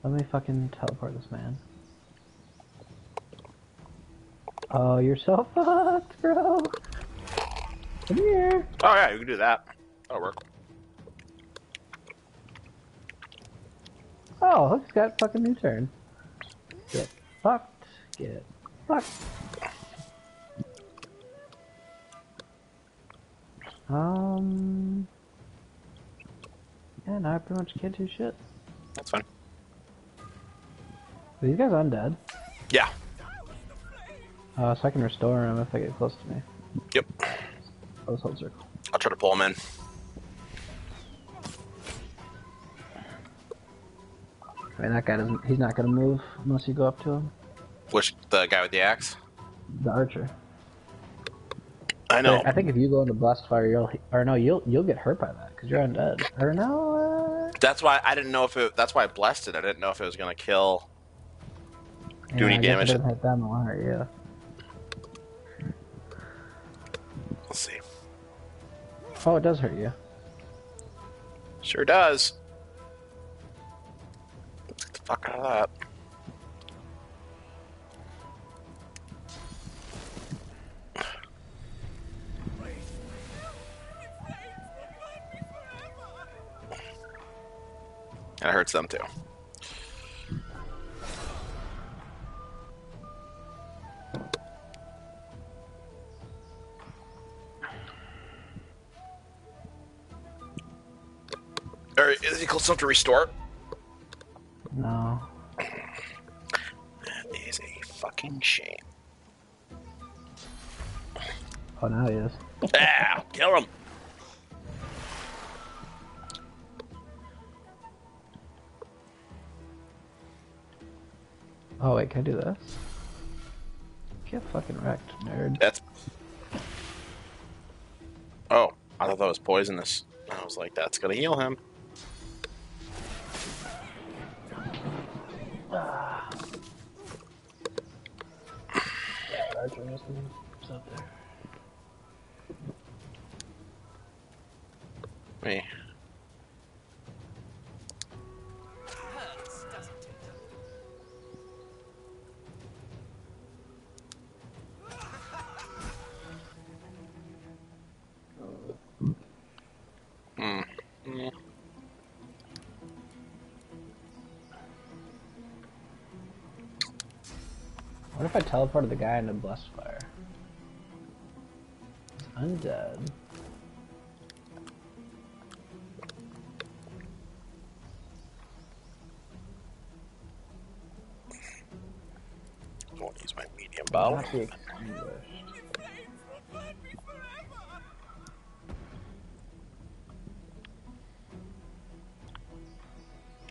Let me fucking teleport this man. Oh, you're so fucked, bro. Come here. Oh yeah, you can do that. That'll work. Oh, Hook's got fucking new turn. Get fucked. Get fucked. Um. Yeah, now I pretty much can't do shit. That's fine. Are these guys are undead? Yeah. Uh, so I can restore them if they get close to me. Yep. Close hold circle. I'll try to pull him in. I mean, that guy doesn't. He's not gonna move unless you go up to him. Which the guy with the axe? The archer. I know. But I think if you go into blessed fire, you'll or no, you'll you'll get hurt by that because you're undead. Or no, uh, That's why I didn't know if it. That's why I blessed it. I didn't know if it was gonna kill. Do any I damage? It hit them yeah. Let's see. Oh, it does hurt you. Sure does. Let's get the fuck out of that. And it hurts them too. Alright, is he close enough to restore? No. That is a fucking shame. Oh, now he is. ah, kill him. Oh wait, can I do this? Get fucking wrecked, nerd. That's. Oh, I thought that was poisonous. I was like, that's gonna heal him. Ah. If I teleported the guy into Blessed Fire? It's undead. I want to use my medium bow.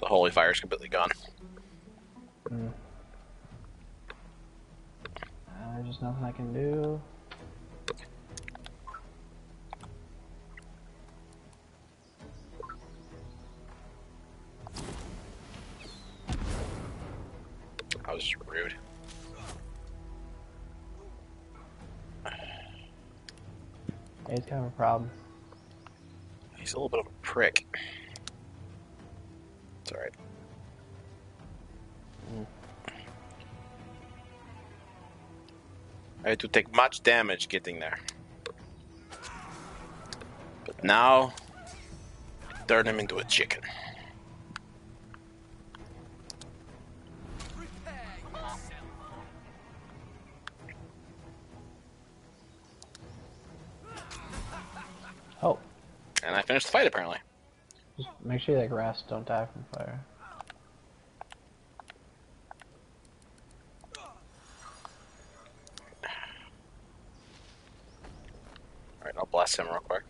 The holy fire is completely gone. There's nothing I can do. I was rude. He's kind of a problem. He's a little bit of a prick. I had to take much damage getting there. But now, turn him into a chicken. Oh, And I finished the fight apparently. just make sure you like rest, don't die from fire. Alright, I'll bless him real quick.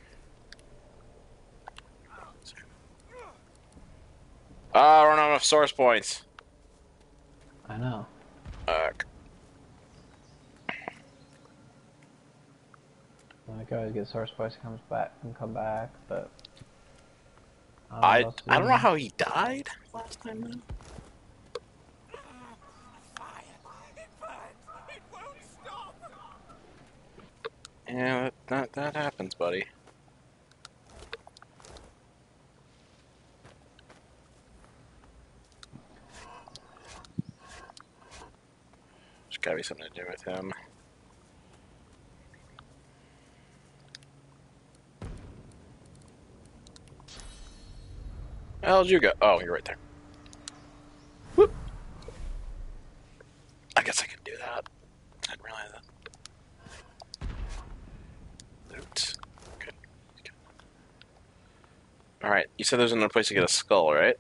Ah, I don't have enough source points. I know. Fuck. I could always get source voice comes back and come back, but I what else I don't know how he died last time. Then. Yeah, that, that that happens, buddy. There's gotta be something to do with him. Um. Hell did you go? Oh, you're right there. Whoop. I guess I can do that. I didn't realize that. Loot. Okay. Alright, you said there's another place to get a skull, right?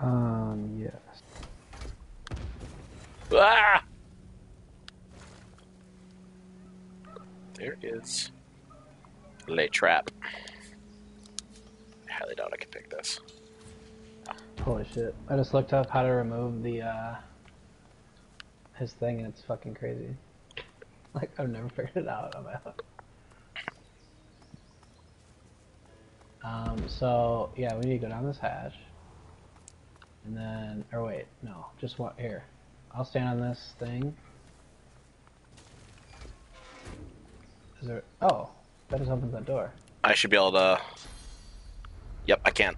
Um, yes. Ah! There is lay trap. I highly doubt I can pick this. Holy shit! I just looked up how to remove the uh his thing, and it's fucking crazy. Like I've never figured it out on my own. Um, so yeah, we need to go down this hatch, and then, or wait, no, just one here. I'll stand on this thing. Is there? Oh, that just opens that door. I should be able to. Yep, I can.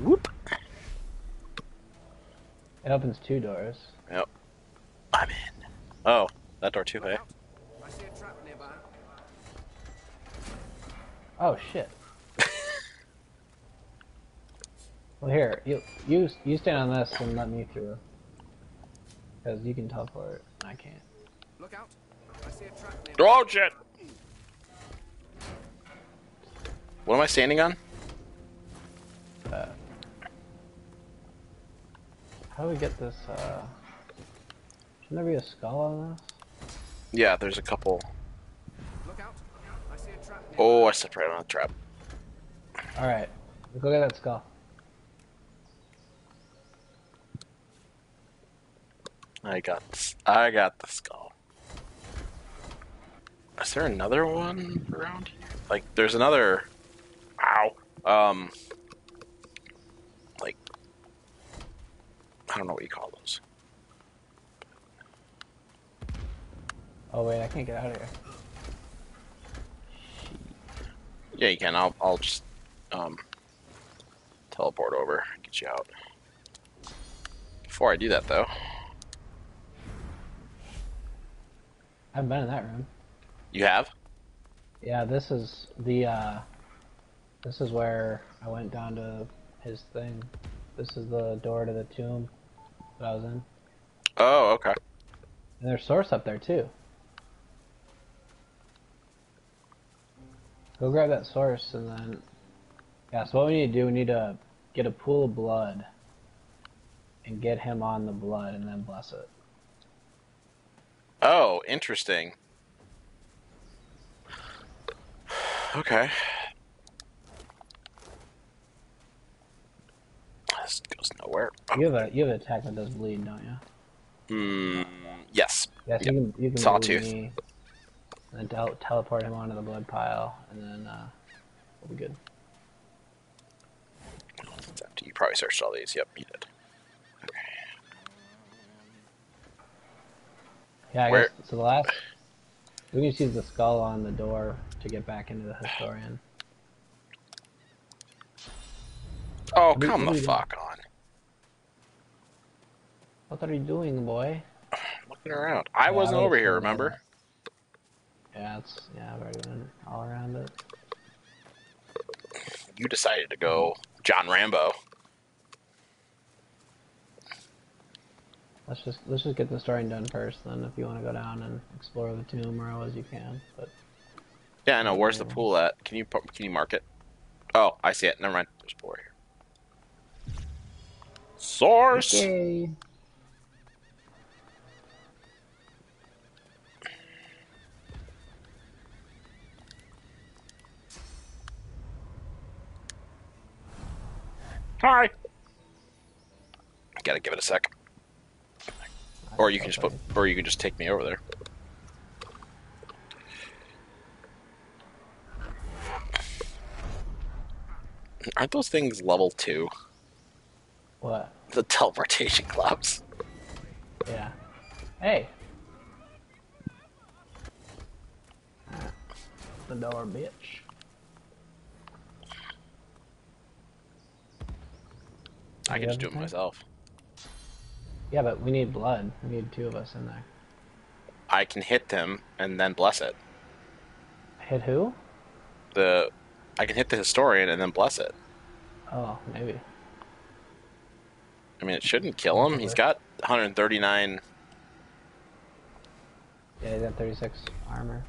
Whoop. It opens two doors. Yep. I'm in. Oh, that door too, hey? I see a trap nearby. Oh shit. well, here you you you stand on this and let me through, because you can teleport. and I can't. Look out. I see a trap. Oh shit! What am I standing on? Uh, how do we get this? uh... Shouldn't there be a skull on this? Yeah, there's a couple. Look out. I see a trap. Oh, I stepped right on the trap. All right, let's go get that skull. I got. I got the skull. Is there another one around here? Like, there's another. Ow. Um. Like. I don't know what you call those. Oh wait, I can't get out of here. Yeah, you can. I'll I'll just um teleport over, get you out. Before I do that though, I haven't been in that room. You have? Yeah, this is the uh this is where I went down to his thing. This is the door to the tomb that I was in. Oh, okay. And there's source up there too. Go grab that source and then Yeah, so what we need to do, we need to get a pool of blood and get him on the blood and then bless it. Oh, interesting. Okay. This goes nowhere. You have a you have an attack that does bleed, don't you? Hmm. Yes. Yes, Yep. you can you can Sawtooth. me, and then tel- teleport him onto the blood pile, and then uh, we'll be good. It's empty. You probably searched all these. Yep, you did. Yeah, I Where- guess so. The last we can just use the skull on the door to get back into the historian. Oh, What come the fuck on. What are you doing, boy? Looking around. I Yeah, wasn't I over here, remember? Yeah, it's yeah, I've already been all around it. You decided to go John Rambo. Let's just let's just get the historian done first. Then, if you want to go down and explore the tomb or as you can, but Yeah, I know. Where's the pool at? Can you can you mark it? Oh, I see it. Never mind. There's a pool right here. Source. Okay. Hi. Gotta give it a sec. Or you can just put, or you can just take me over there. Aren't those things level two? What? The teleportation clubs. Yeah. Hey. The door, bitch. I can just do it myself. Yeah, but we need blood. We need two of us in there. I can hit them and then bless it. Hit who? The I can hit the historian and then bless it. Oh, maybe. I mean, it shouldn't kill him. He's got 139. Yeah, he's got 36 armor.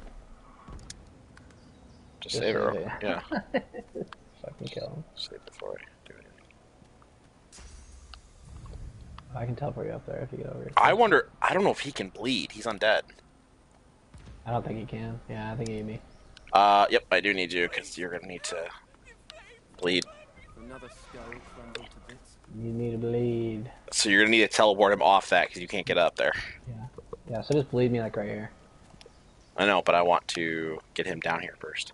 Just Just save it. real- Yeah. Fucking kill him. Save before I do anything. I can teleport you up there if you get over here. I wonder. I don't know if he can bleed. He's undead. I don't think he can. Yeah, I think he need me. Uh, yep, I do need you because you're gonna need to bleed. Another skull crumbled to bits. You need to bleed. So you're gonna need to teleport him off that because you can't get up there. Yeah, so just bleed me like right here. I know, but I want to get him down here first.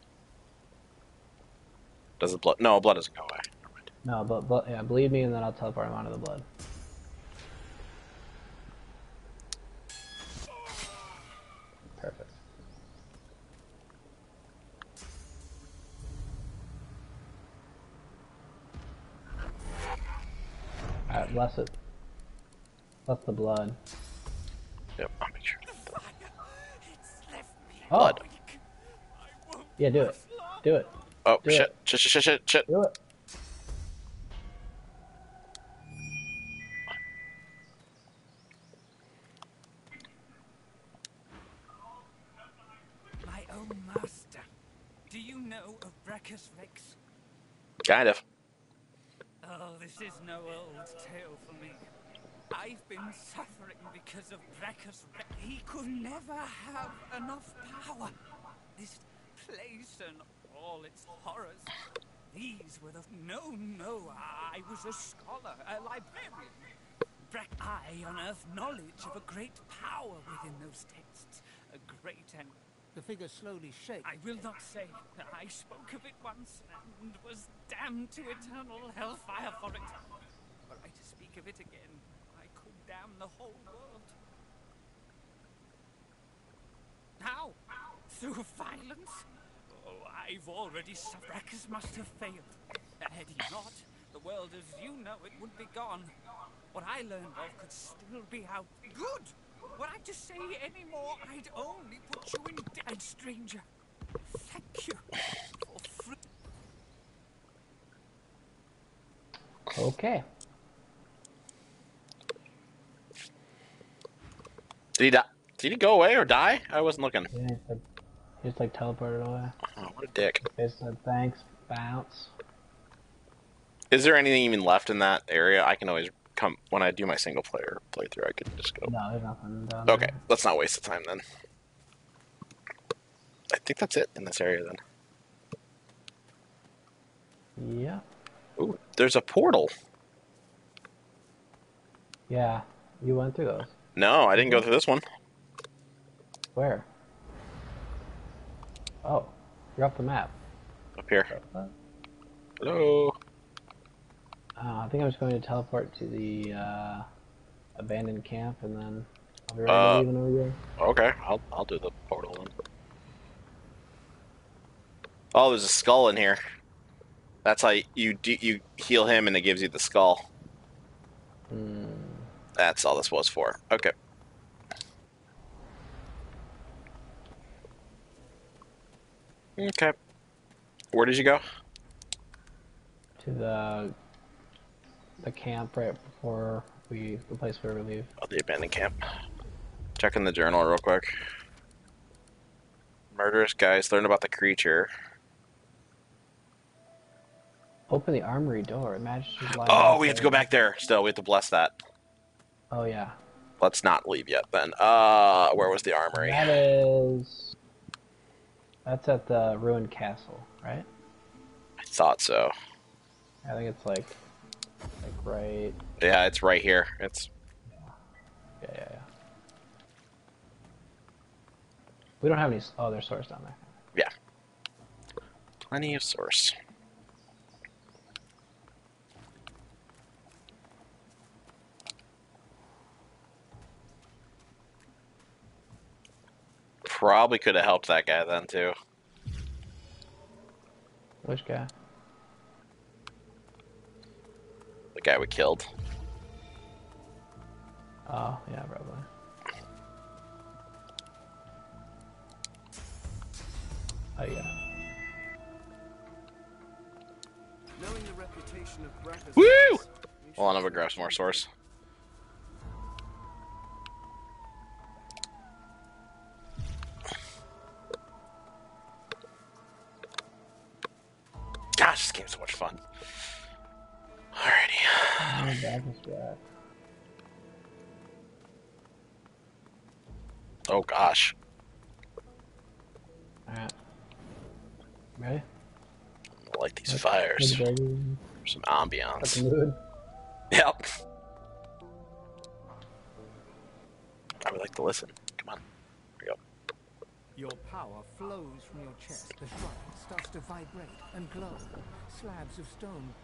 Does the blood? No, blood doesn't go away. No, but, but yeah, bleed me and then I'll teleport him onto the blood. Perfect. Alright, bless it. Bless the blood. Yep, I'll make sure. Oh! Blood. Yeah, do it. Do it. Oh Do shit! it. Shit! Shit! Shit! Shit! Shit! Do it. My own master. Do you know of Braccus Rex? Kind of. This is no old tale for me. I've been suffering because of Braccus Rex. He could never have enough power. This place and all its horrors. These were the... No, no, I was a scholar, a librarian. Brack, I unearthed knowledge of a great power within those texts. A great and The figure slowly shakes. I will not say. I spoke of it once and was damned to eternal hellfire for it. Were I to speak of it again, I could damn the whole world. How? Through violence? Oh, I've already suffered. Braccus must have failed. And Had he not, the world as you know it would be gone. What I learned of could still be out. Good! Were I to say any more, I'd only put you in dead, stranger. Thank you. Okay. Did he die? Did he go away or die? I wasn't looking. Yeah, he, said, he just like teleported away. Oh, what a dick. He said thanks, bounce. Is there anything even left in that area? I can always come when I do my single player playthrough. I could just go. No, there's nothing down Okay, let's not waste the time then. I think that's it in this area then. Yeah. Ooh, there's a portal. Yeah. You went through those. No, I didn't go through this one. Where? Oh, you're off the map. Up here. Hello. Uh, I think I'm just going to teleport to the uh, abandoned camp, and then I'll be right Uh, leaving over here. Okay, I'll I'll do the portal then. Oh, there's a skull in here. That's how you do, you heal him, and it gives you the skull. Hmm. That's all this was for. Okay. Okay. Where did you go? To the the camp right before we the place where we leave. Oh, the abandoned camp. Checking the journal real quick. Murderous guys learn about the creature. Open the armory door. Imagine Oh, we have to go back there. Still, we have to bless that. Oh yeah. Let's not leave yet then. Uh, where was the armory? That is. That's at the ruined castle, right? I thought so. I think it's like, like right. Yeah, it's right here. It's Yeah, yeah, yeah. We don't have any. Oh, there's source down there. yeah. Plenty of source. Probably could have helped that guy then too. Which guy? The guy we killed. Oh, yeah, probably. Oh yeah. Knowing the reputation of Braccus Woo! Hold on, I'm gonna grab some more source. Gosh, this game's so much fun. Alrighty. Oh, back is back. Oh gosh. Alright. Ready? I like these fires. Some ambiance. the? Yep. I would like to listen. Come on. Here we go. Your power flows from your chest. The shrine starts to vibrate and glow. Slabs of stone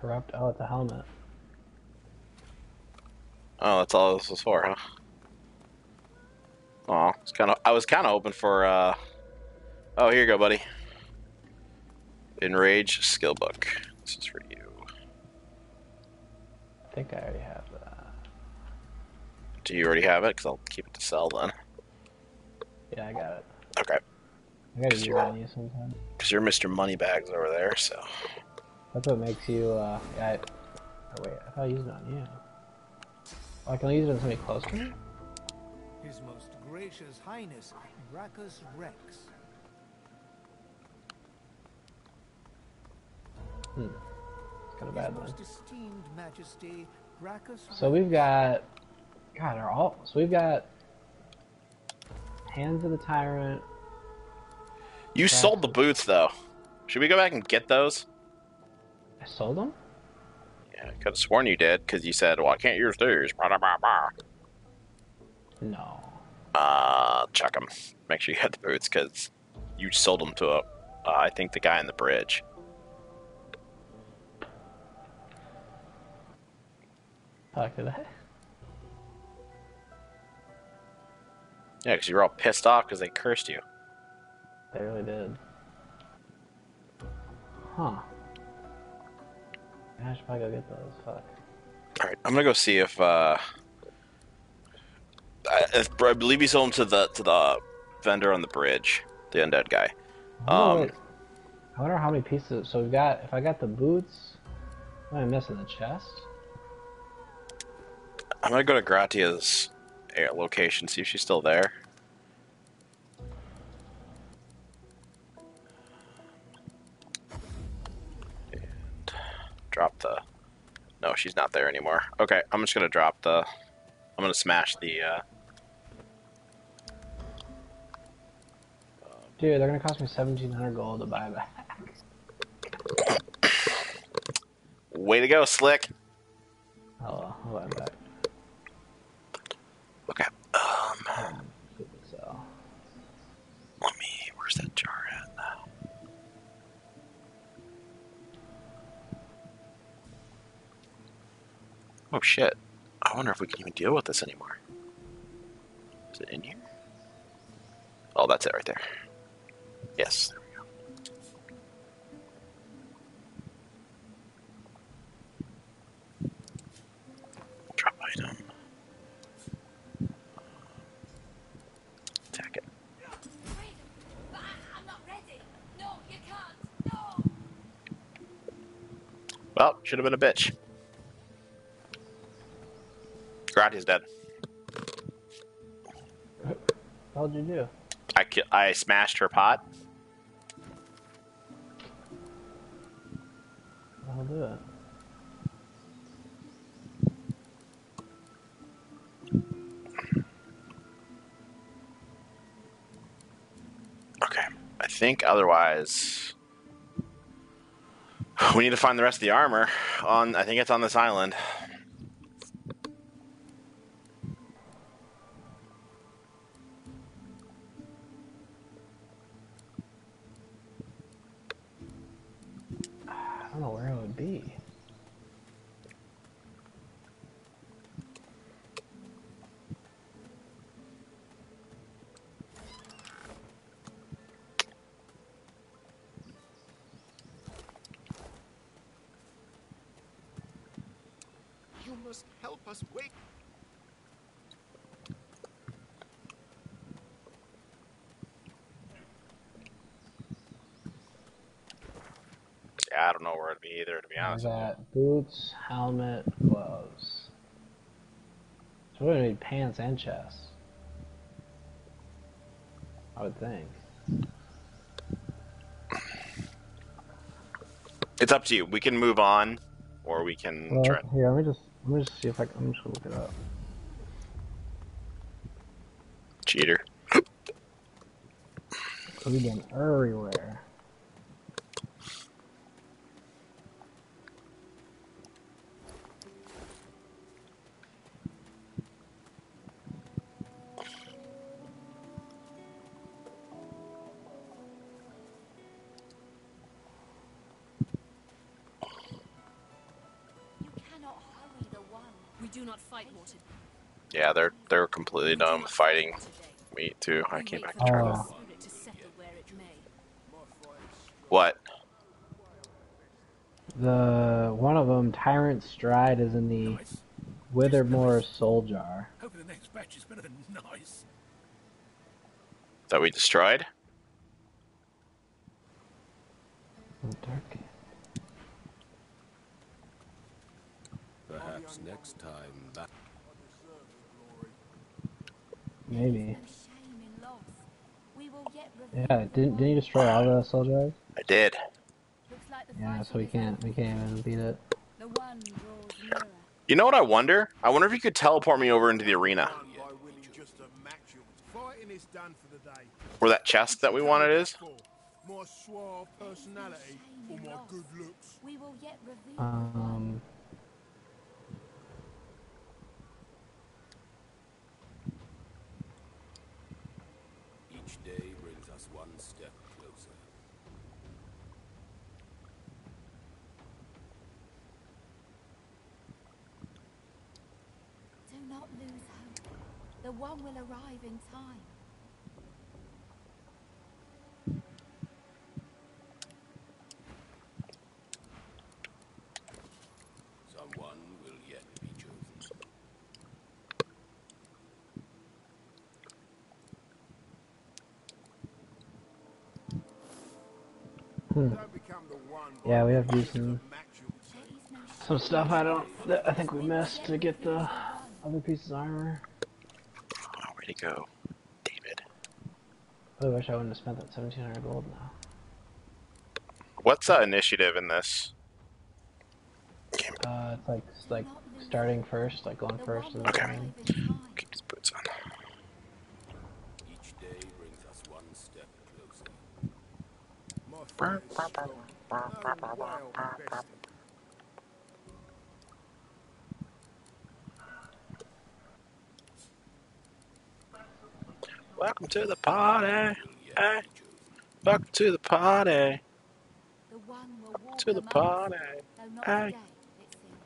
Corrupt. Oh, it's a helmet. Oh, that's all this was for, huh? Oh, it's kind of. I was kind of hoping for. uh... Oh, here you go, buddy. Enrage skill book. This is for you. I think I already have that. Do you already have it? Because I'll keep it to sell then. Yeah, I got it. Okay. I gotta use it on you sometime. Because you're Mr. Moneybags over there, so. That's what makes you, uh, I, oh wait, I thought I used it on you. Oh, I can use it on somebody close to me? His most gracious highness, Braccus Rex. Hmm. It's kind of bad His then. esteemed majesty, Braccus So we've got, God, are all, so we've got Hands of the Tyrant. You sold the boots, though. Should we go back and get those? I sold them? Yeah, I could have sworn you did, because you said, well, I can't use these. Blah, blah, blah. No. Uh, check them. Make sure you had the boots, because you sold them to a, uh, I think the guy in the bridge. Fuck did I? Yeah, because you were all pissed off because they cursed you. They really did. Huh. I should probably go get those. Fuck. All right, I'm gonna go see if uh, I, if, I believe he sold them to the to the vendor on the bridge, the undead guy. Um. I wonder how many pieces. So we've got. If I got the boots, what am I missing? The chest. I'm gonna go to Gratia's location, see if she's still there. Drop the. No, she's not there anymore. Okay, I'm just gonna drop the. I'm gonna smash the. Uh, Dude, they're gonna cost me 1700 gold to buy back. way to go, Slick. Oh, well, 'em back. Okay. Um, So. let me. Where's that jar at now? Oh shit! I wonder if we can even deal with this anymore. Is it in here? Oh, that's it right there. Yes. There we go. Drop item. Attack it. Well, should have been a bitch. Gratia's dead. How'd you do? I, ki- I smashed her pot. I'll do it. Okay. I think otherwise we need to find the rest of the armor on I think it's on this island. Be either to be I honest. with you. got boots, helmet, gloves. So we're gonna need pants and chest. I would think. It's up to you. We can move on or we can Well, try. here, let me just let me just see if I can. I'm just gonna look it up. Cheater. We've been everywhere. Yeah, they're they're completely done with fighting me too. I came back and tried Oh. to. Spirit to settle where it may. What? The one of them, Tyrant Stride, is in the Withermoore Soul Jar. Hoping the next batch is better than nice. That we destroyed? Oh, Perhaps next time that. Maybe. Shame in loss. We will yet Yeah, didn't didn't you destroy all the Soul Jars? I did. Yeah, so we can't we can't even beat it. The one draws nearer. You know what I wonder? I wonder if you could teleport me over into the arena Fighting is done for the day. where that chest that we wanted is. My suave personality or my good looks. We will yet reveal Um. Each day brings us one step closer. The one will arrive in time. Someone will yet be chosen. Hmm. Don't become the one by Yeah, we have to do some to match your some stuff I don't I think we missed to get the other pieces of armor. Oh, go? David. I wish I wouldn't have spent that seventeen hundred gold now. What's uh, initiative in this? Uh, it's like it's like starting first, like going first in the Okay. game. Keep his boots on. Each day brings us one step closer. My fight is strong. No way I'll be bested. Welcome to the party. Hey. Welcome to the party. The one will walk To the party. Hey. today, it seems.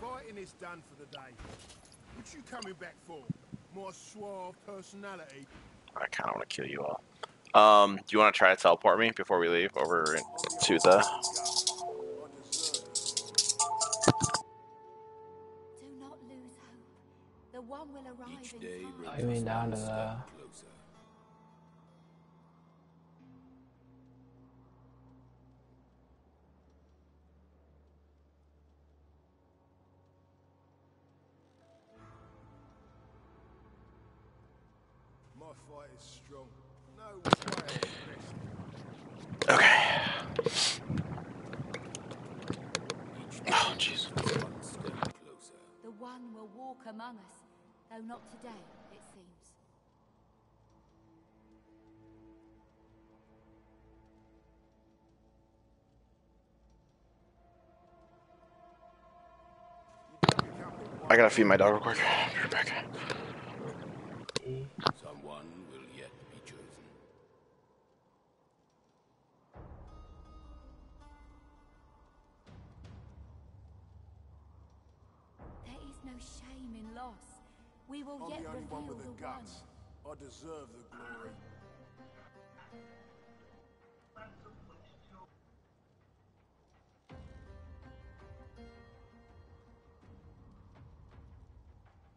Fighting is done for the day. What you coming back for? More suave personality? I kind of want to kill you all. Um, do you want to try to teleport me before we leave over to the? One will arrive Each in day time. mean down to the closer. My fight is strong. No way I'll be bested. Okay. Oh, jeez. One step closer. The one will walk among us, though not today, it seems. I gotta feed my dog real quick. Be right back. Someone will yet be chosen. There is no shame in loss. We will I'm yet the only reveal one with the the guts. I deserve the glory.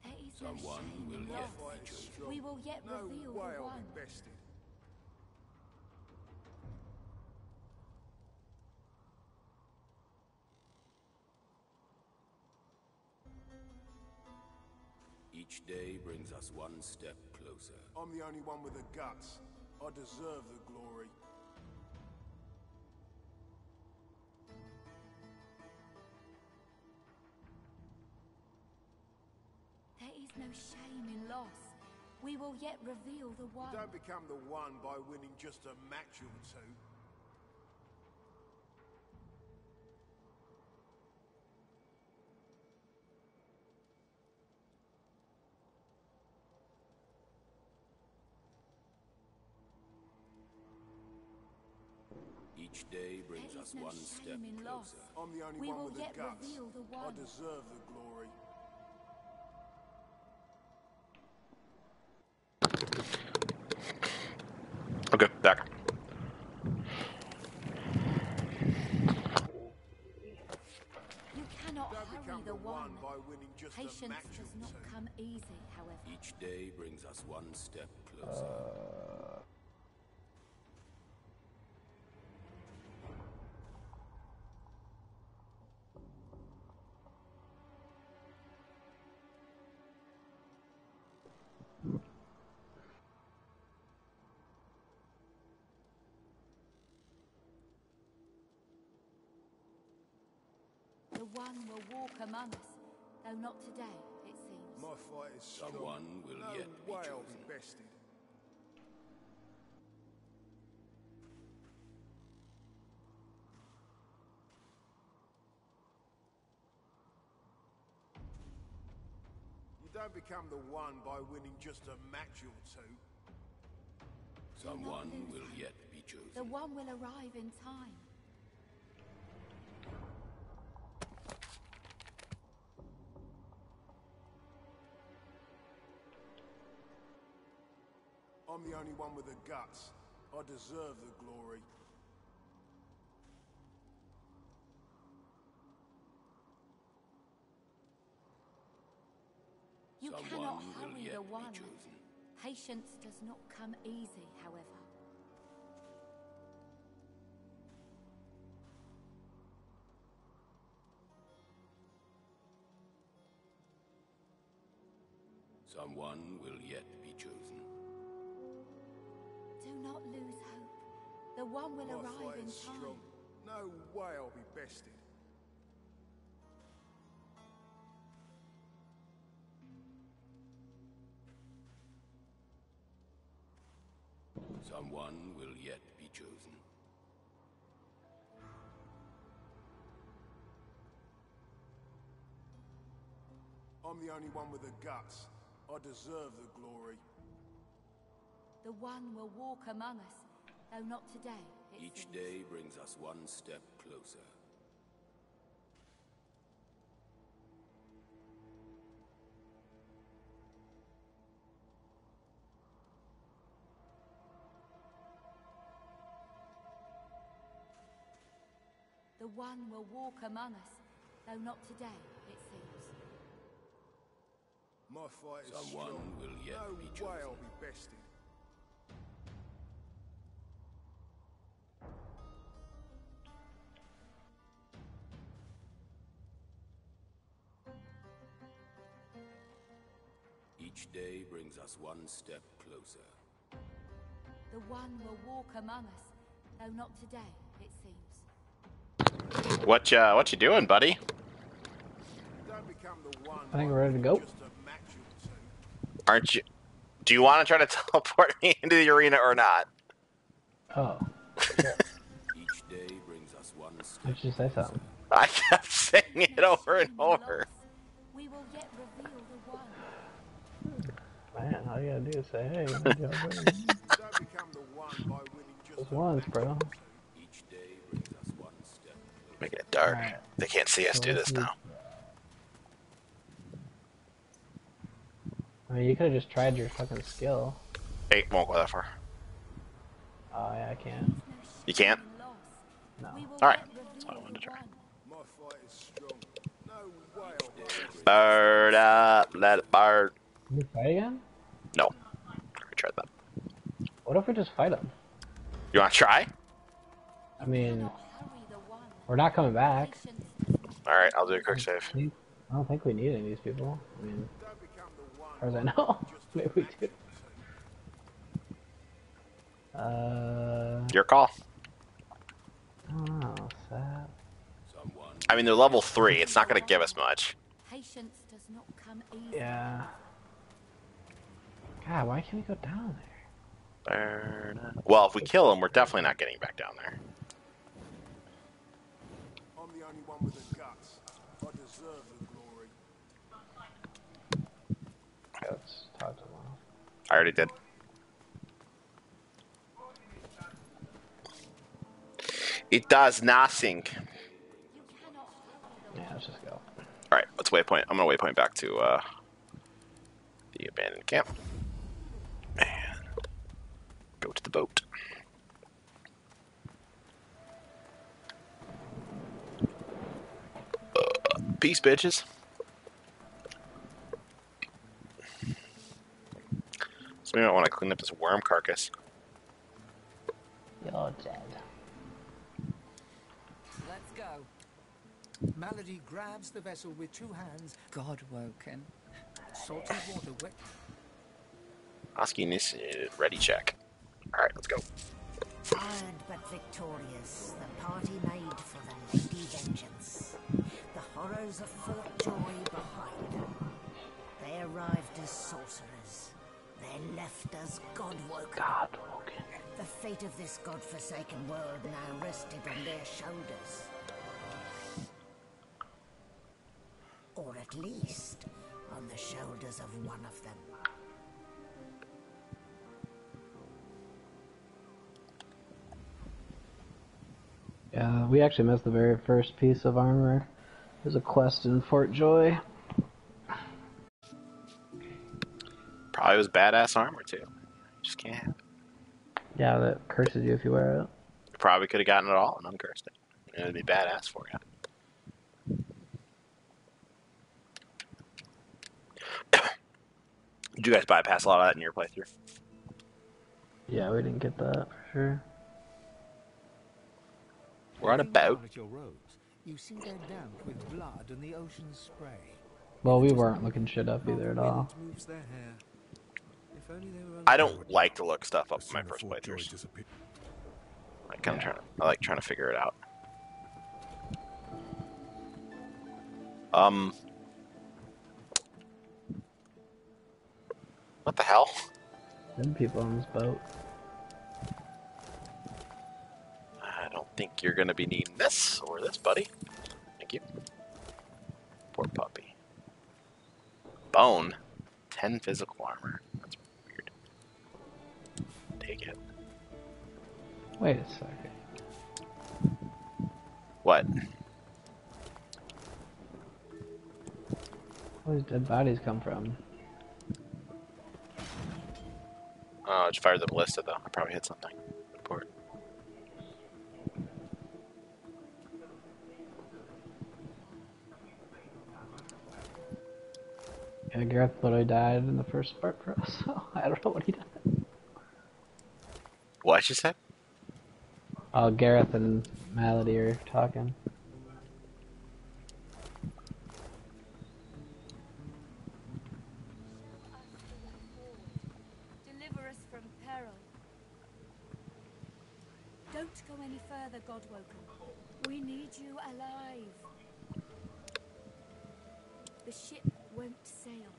There is Someone no shame will in yet loss. be Fight is chosen. strong. We will yet no reveal way the I'll one. be bested. Each day brings us one step closer. I'm the only one with the guts. I deserve the glory. There is no shame in loss. We will yet reveal the one. Don't become the one by winning just a match or two. Day brings us no one step shame loss. closer. I'm the only We one will with the yet guts. reveal the I deserve the glory. Okay, back. You cannot hurry become the one. by winning just a Patience match does not come easy, however. Each day brings us one step closer. Uh, one will walk among us, though not today, it seems. My fight is strong. Someone will no yet be way I'll be bested. You don't become the one by winning just a match or two. Someone will yet be chosen. The one will arrive in time. I'm the only one with the guts. I deserve the glory. You Someone cannot hurry the one. Patience does not come easy, however. Someone one will My arrive fight in time. strong. No way I'll be bested. Someone will yet be chosen. I'm the only one with the guts. I deserve the glory. The one will walk among us, though not today. Each seems. day brings us one step closer. The one will walk among us, though not today, it seems. My fight is Someone strong. will yet no be way. I'll be bested. Each day brings us one step closer. The one will walk among us, though not today, it seems. What uh, what you doing, buddy? Don't become the one. I think we're ready to go. Just a match or two. Aren't you? Do you want to try to teleport me into the arena or not? Oh, Each day brings us one step. I should say something. I kept saying it over and over. We will yet reveal the one. Man, all you gotta do is say, hey, good job, buddy." Don't become the one by winning just just a once, match bro. or two. Each day brings us one step closer. Making it dark. Alright. They can't see us So do this now. I mean, you could have just tried your fucking skill. Hey, won't go that far. Oh yeah, I can't. You can't. No. All right. That's all I wanted to try. one. My fight is strong. No way I'll be bested. Bird up, let it bird. Can we fight again? No, we tried that. What if we just fight them? You want to try? I mean, Hurry the one. we're not coming back. All right, I'll do a quick save. I don't think we need any of these people. I mean, Don't become the one as far as I know, winning just a maybe we do. Uh, Your call. oh. I mean, they're level three. It's not going to give us much. Patience does not come easy. Yeah. God, why can't we go down there? Bird up. Well, if we kill him, we're definitely not getting back down there. I'm the only one with the guts. I deserve the glory. Okay, let's to. I already did. It does nothing. Yeah, let's just go. All right, let's waypoint. I'm gonna waypoint back to uh, the abandoned camp. And go to the boat. Uh, peace, bitches. So we might want to clean up this worm carcass. You're dead. Let's go. Malady grabs the vessel with two hands. God woken. Salty water wet. Asking this uh, ready check. All right, let's go. Tired but victorious, the party made for the Lady Vengeance. The horrors of Fort Joy behind. Them. They arrived as sorcerers. They left as Godwoken. Godwoken. The fate of this godforsaken world now rested on their shoulders. Or at least on the shoulders of one of them. Yeah, we actually missed the very first piece of armor. There's a quest in Fort Joy. Probably was badass armor too. Just can't have it. Yeah, that curses you if you wear it. You Probably could have gotten it all and uncursed it. It'd be badass for you. Did you guys bypass a lot of that in your playthrough? Yeah, we didn't get that for sure. We're on a boat. At your rows, you see they're damp with blood and the ocean's spray. Well, we weren't looking shit up either at all. Moves their hair. If only they were I don't like to look stuff up in my first playthroughs. I kind of trying to, I like trying to figure it out. Um, what the hell? Them people on this boat. Think you're gonna be needing this or this, buddy. Thank you. Poor puppy. Bone, ten physical armor. That's weird. Take it. Wait a second. What? Where these dead bodies come from? Uh, oh, I just fired the ballista though. I probably hit something. Yeah, Gareth literally died in the first part for us, so I don't know what he did. What you said? Oh, Gareth and Malady are talking. Deliver us from peril. Don't go any further, Godwoken. We need you alive. The ship won't sail.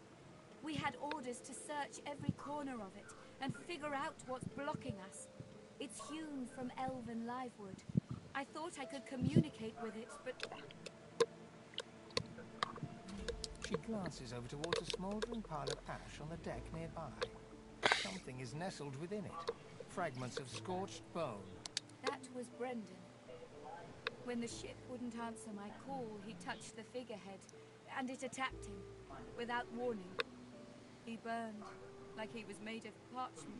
We had orders to search every corner of it and figure out what's blocking us. It's hewn from elven livewood. I thought I could communicate with it, but She glances over towards a smouldering pile of ash on the deck nearby. Something is nestled within it. Fragments of scorched bone. that was Brendan. When the ship wouldn't answer my call, he touched the figurehead, and it attacked him, without warning. He burned, like he was made of parchment.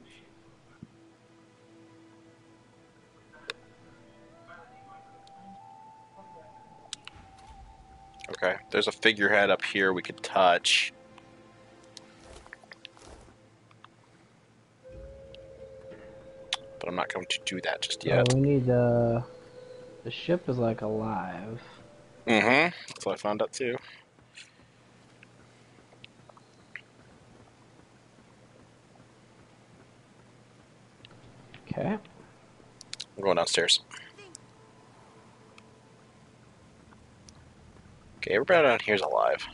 Okay, there's a figurehead up here we could touch. But I'm not going to do that just Yeah, yet. we need, uh... The ship is, like, alive. Mm-hmm. That's what I found out too. Okay. I'm going downstairs. Okay, everybody down here's alive.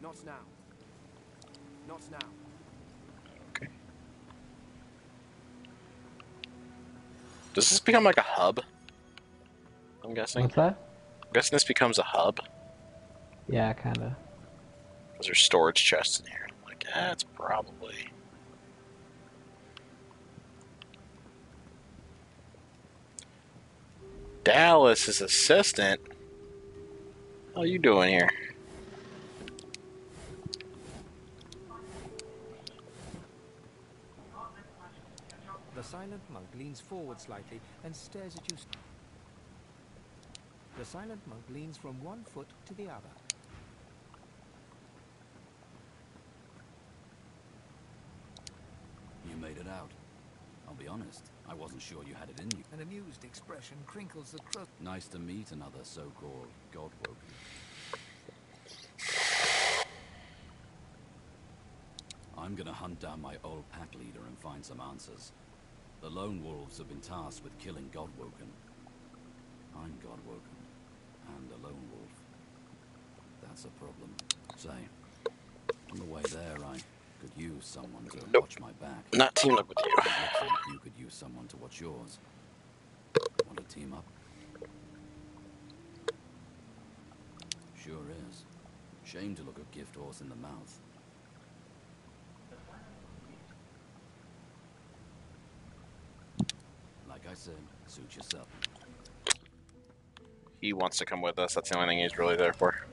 Not now. Not now. Does this become like a hub? I'm guessing. What's that? I'm guessing this becomes a hub. Yeah, kinda. Because there's storage chests in here. I'm like, ah, it's probably. Dallis's assistant. How are you doing here? The silent monk leans forward slightly and stares at you. The silent monk leans from one foot to the other. You made it out. I'll be honest, I wasn't sure you had it in you. An amused expression crinkles the crust. Nice to meet another so-called god Godwoken. I'm gonna hunt down my old pack leader and find some answers. The Lone Wolves have been tasked with killing Godwoken. I'm Godwoken, and a Lone Wolf. That's a problem. Say, on the way there, I could use someone to watch my back. Not teamed up with you. You could use someone to watch yours. Want to team up? Sure is. Shame to look a gift horse in the mouth. Like I said, suit yourself. He wants to come with us. That's the only thing he's really there for.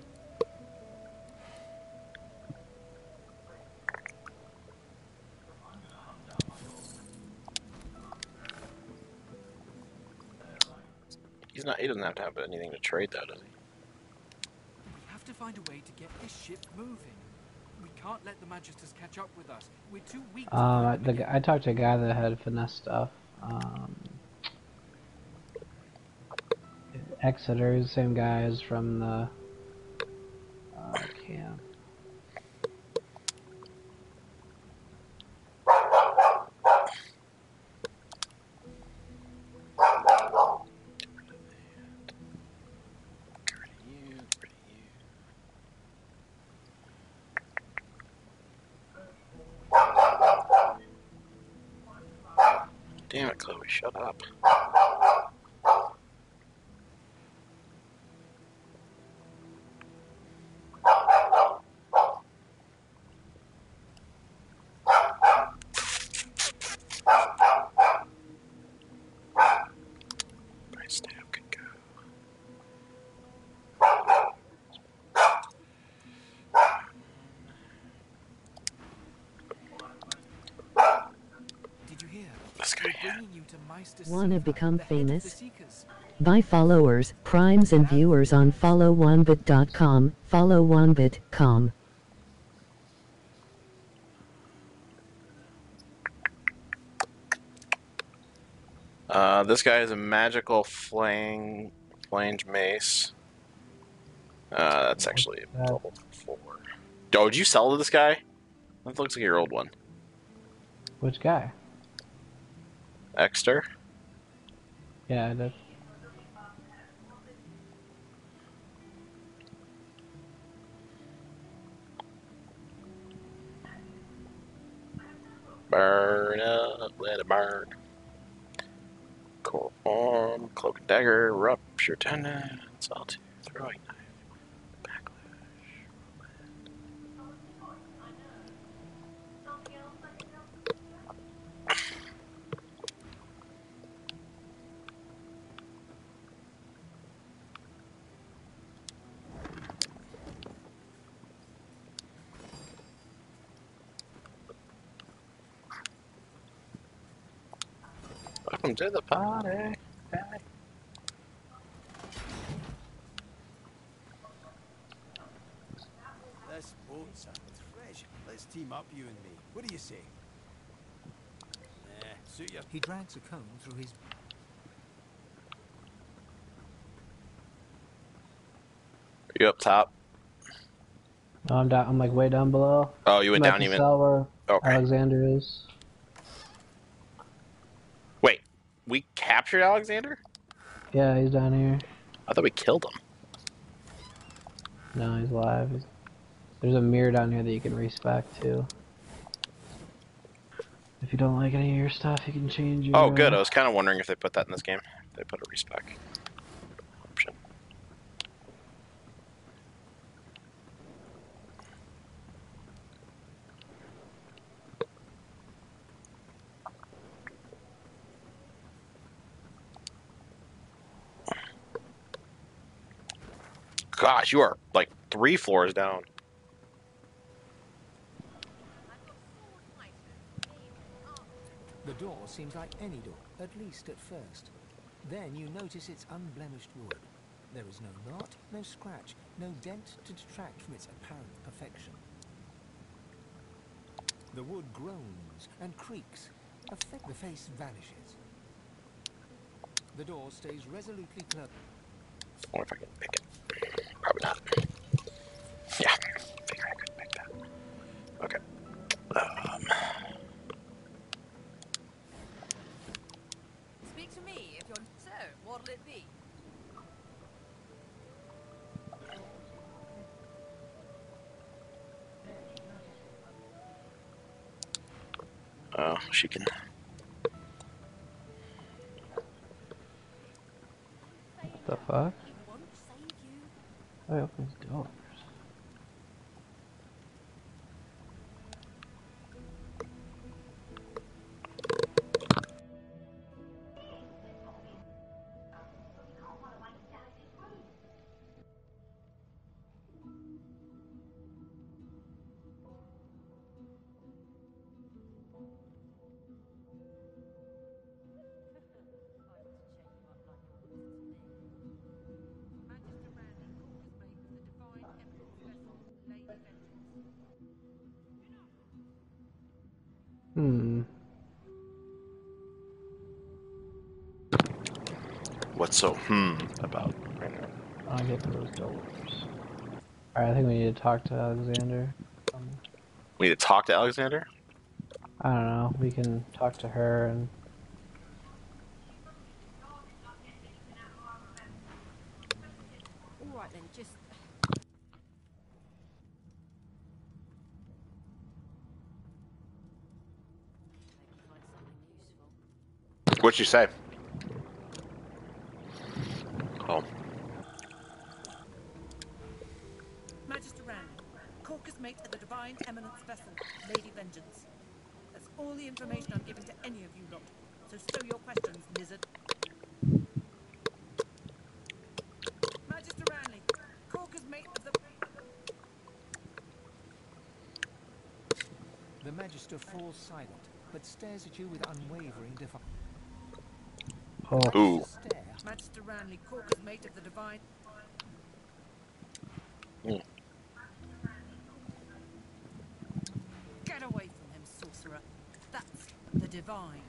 He's not. He doesn't have to have anything to trade, though, does he? We have to find a way to get this ship moving. We can't let the Magisters catch up with us. We're too weak to Um, I, fight the, them. g- I talked to a guy that had finesse stuff. Um, Exter is the same guy as from the uh, camp. Damn it, Chloe, shut up. Nice stab, good go. Did you hear? This guy, We're bringing you to Meistr Want to Siva, become the head of the famous? Seekers. Buy followers, primes, and viewers on followwanbit.com. Followwanbit.com. Uh, this guy has a magical flang, flange mace. Uh, that's actually that? level four. Oh, did you sell to this guy? That looks like your old one. Which guy? Exter? Yeah, I did. Burn up, let it burn. Core form, cloak and dagger, rupture tendons, all two, throwing knife, Welcome to the party. This boat sounds fresh. Let's team up, you and me. What do you say? Eh, suit you. He drags a comb through his Are you up top? No, I'm down. I'm like way down below. Oh, you went I'm down the even. cell where Okay. Alexander is. Wait, we captured Alexander? Yeah, he's down here. I thought we killed him. No, he's alive. He's... There's a mirror down here that you can respec to. If you don't like any of your stuff, you can change your. Oh, good. I was kind of wondering if they put that in this game. They put a respec option. Gosh, you are like three floors down. The door seems like any door, at least at first. Then you notice its unblemished wood. There is no knot, no scratch, no dent to detract from its apparent perfection. The wood groans and creaks. The face vanishes. The door stays resolutely closed. I wonder if I can pick it. Probably not. Yeah, figure I could pick that. Okay. Um, Speak to me if you're so. What'll it be? oh, she can. What the fuck? Oh, open opens doors. What's so hmm about? I'll get those doors. Alright, I think we need to talk to Alexander. Um, We need to talk to Alexander. I don't know. We can talk to her and All right then, just. What'd you say? Oh, Magister Rand, Corcus mate at the Divine Eminence vessel, Lady Vengeance. That's all the information I'm giving to any of you lot. So stow your questions, Nizzard. Magister Ranley, Corcus mate of the... The Magister falls silent, but stares at you with unwavering defiance. Oh. Ooh. Magister Ranley, Corcus mate of the Divine... Hmm. Get away from him, sorcerer. That's the Divine.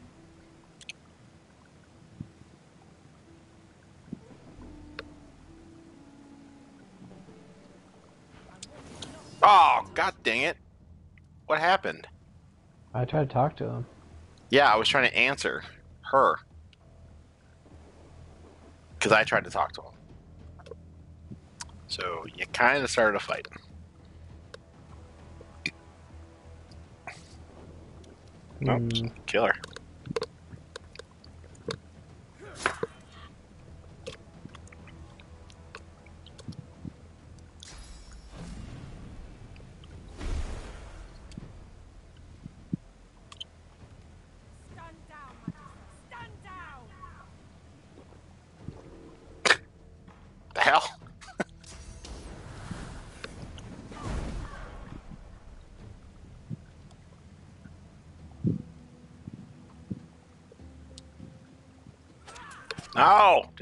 oh, god dang it! What happened? I tried to talk to him. Yeah, I was trying to answer her because I tried to talk to him. So you kind of started a fight. Nope, Hmm. kill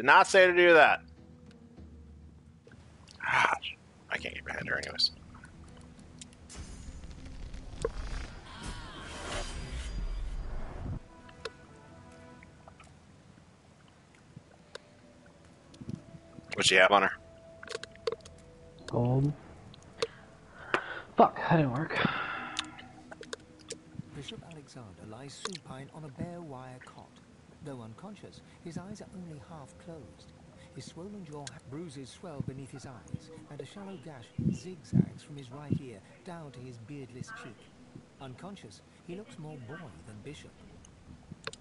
did not say to do that. Ah, I can't get behind her anyways. What she have on her? Gold. Fuck, that didn't work. Bishop Alexander lies supine on a bare wire cot. Though unconscious, his eyes are only half closed. His swollen jaw bruises swell beneath his eyes, and a shallow gash zigzags from his right ear down to his beardless cheek. Unconscious, he looks more boy than bishop.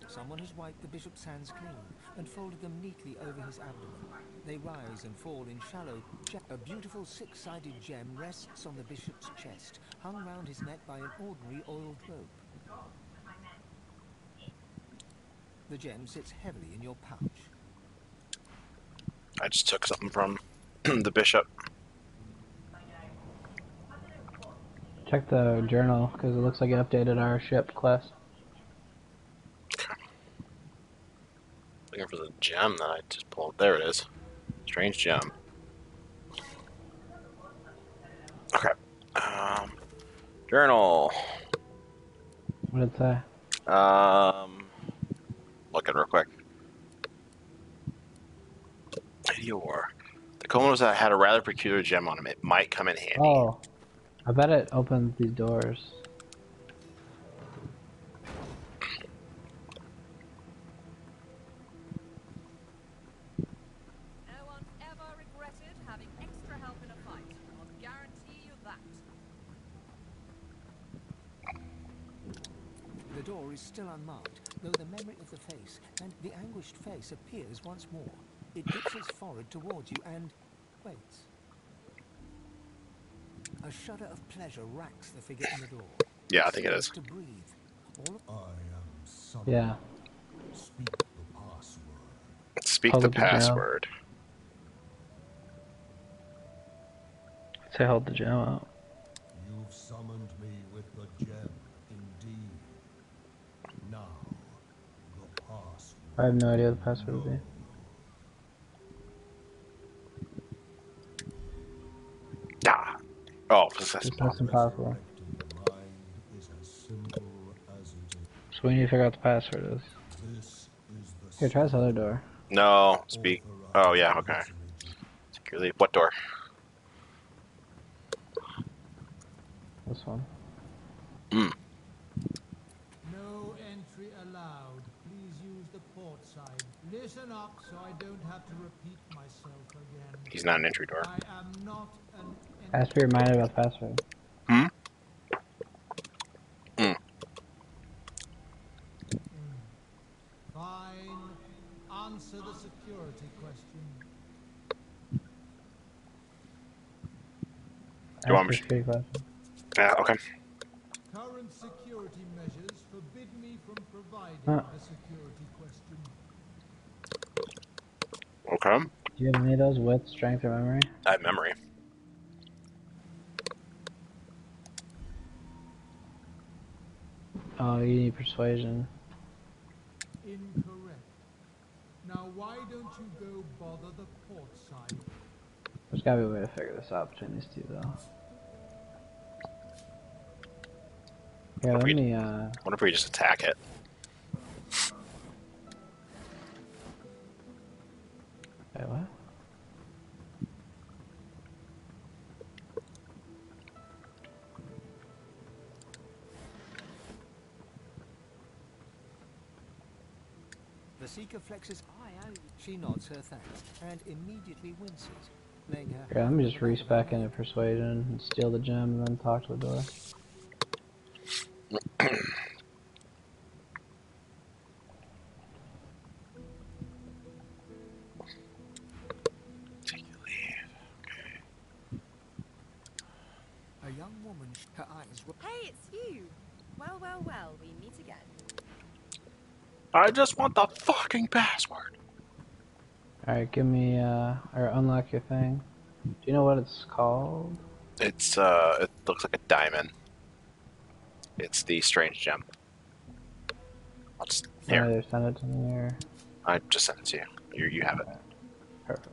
Someone has wiped the bishop's hands clean and folded them neatly over his abdomen. They rise and fall in shallow. A beautiful six-sided gem rests on the bishop's chest, hung round his neck by an ordinary oiled rope. The gem sits heavily in your pouch. I just took something from the bishop. Check the journal because it looks like it updated our ship quest. Looking for the gem that I just pulled. There it is. Strange gem. Okay. Um, journal. What did it say? Um, looking real quick. Meteor. The that had a rather peculiar gem on them. It might come in handy. Oh, I bet it opened these doors. No one's ever regretted having extra help in a fight. I'll guarantee you that. The door is still unmarked, though the memory of the face and the anguished face appears once more. It dips its forehead towards you and waits. A shudder of pleasure racks the figure in the door. Yeah, I think it is. To breathe. All I am summoned. Yeah. Speak the password. Speak Hold the up the gem. password. Say hold the gem out. You've summoned me with the gem, indeed. Now, the password. I have no idea what the password would be. Ah. Oh, possess Just that's impossible. Mind is as simple as it is. So we need to figure out the password is. This is Here, try this other door. No, speak. Oh yeah, okay. Securely. What door? This one. Mm. No entry allowed. Please use the port side. Listen up so I don't have to repeat myself again. He's not an entry door. I am not an Ask be reminded about the password. Hmm. Hmm. Fine. Answer the security question. You want me? Ask your question. Yeah. Okay. Current security measures forbid me from providing Huh. a security question. Okay. Do you have any of those with strength or memory? I have memory. Oh, you need persuasion. Incorrect. Now why don't you go bother the port side? There's gotta be a way to figure this out between these two, though. Here, let me, uh... What if we just attack it? Wait, what? Seeker flexes eye out. She nods her thanks and immediately winces, laying her Here, let me just respec into persuasion and steal the gem and then talk to the door. I just want the fucking password. Alright, give me, uh, or unlock your thing. Do you know what it's called? It's uh, it looks like a diamond. It's the strange gem. I'll just here. Either send it to me or... I just sent it to you. You you have it. Perfect.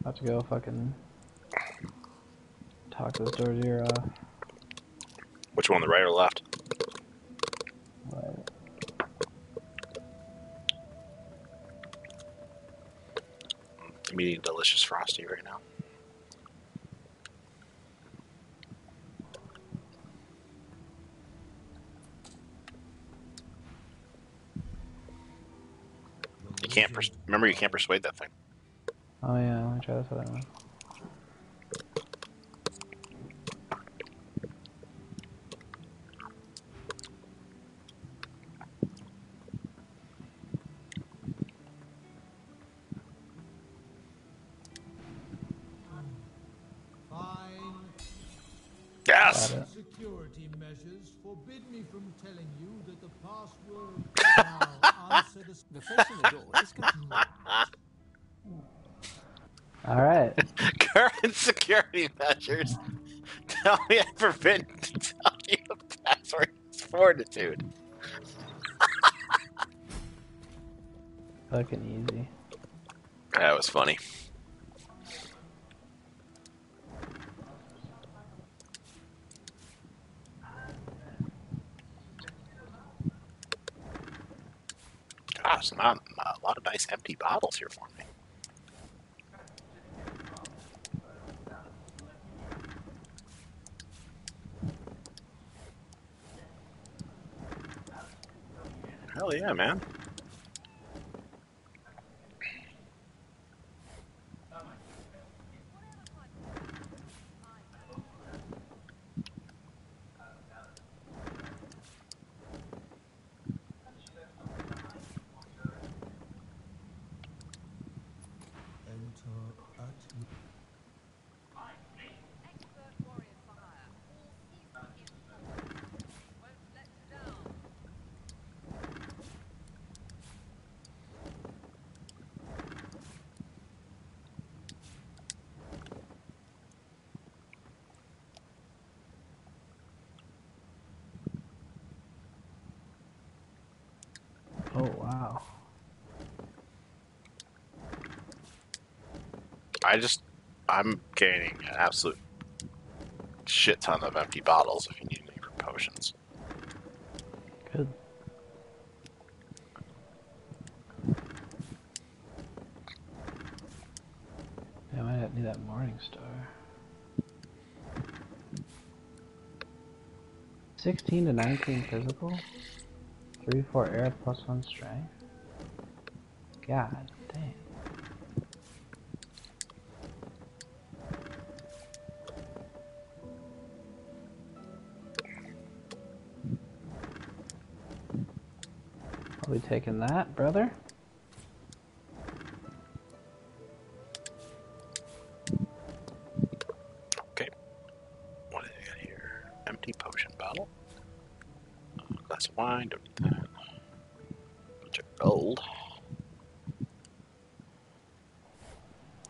About to go fucking talk this door's ear off. Which one, the right or left? I'm eating delicious frosty right now. You can't remember. You can't persuade that thing. Oh yeah, let me try this other one. Forbid me from telling you that the password. now answer the. The face on the door is. Alright. Current security measures. Tell me I forbidden to tell you the password is fortitude. Fucking easy. That was funny. Gosh, a lot of nice empty bottles here for me. Hell yeah, man. I just I'm gaining an absolute shit ton of empty bottles if you need any for potions. Good. Yeah, I might need that morning star. Sixteen to nineteen physical, three four air plus one strength. God damn. Be taking that, brother. Okay. What do I got here? Empty potion bottle. Uh, glass of wine, don't need that. Bunch of gold.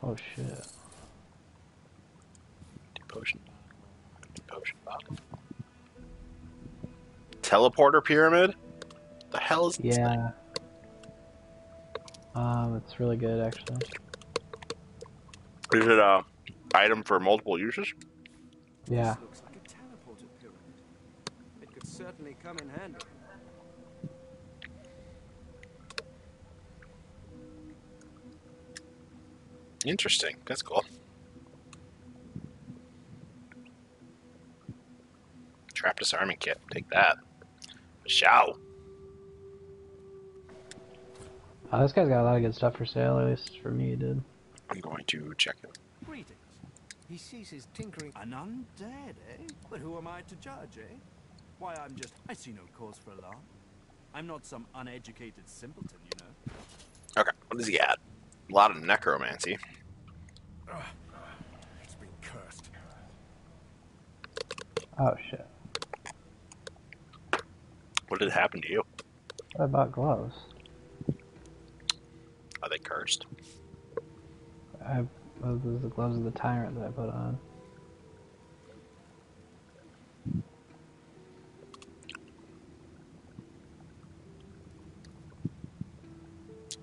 Oh shit. Empty potion. Empty potion bottle. Teleporter pyramid? The hell is this? Yeah. Um, it's really good actually. Is it a item for multiple uses? Yeah. Looks like a teleporter pyramid. It could certainly come in handy. Interesting. That's cool. Trap disarming kit. Take that. Show. Uh, this guy's got a lot of good stuff for sale, at least for me, he did. I'm going to check it. Greetings. He ceases tinkering. An undead, eh? But who am I to judge, eh? Why, I'm just... I see no cause for alarm. I'm not some uneducated simpleton, you know. Okay, what does he got? A lot of necromancy. It's been cursed. Oh shit. What did happen to you? What about gloves? Are they cursed? I those are the gloves of the tyrant that I put on.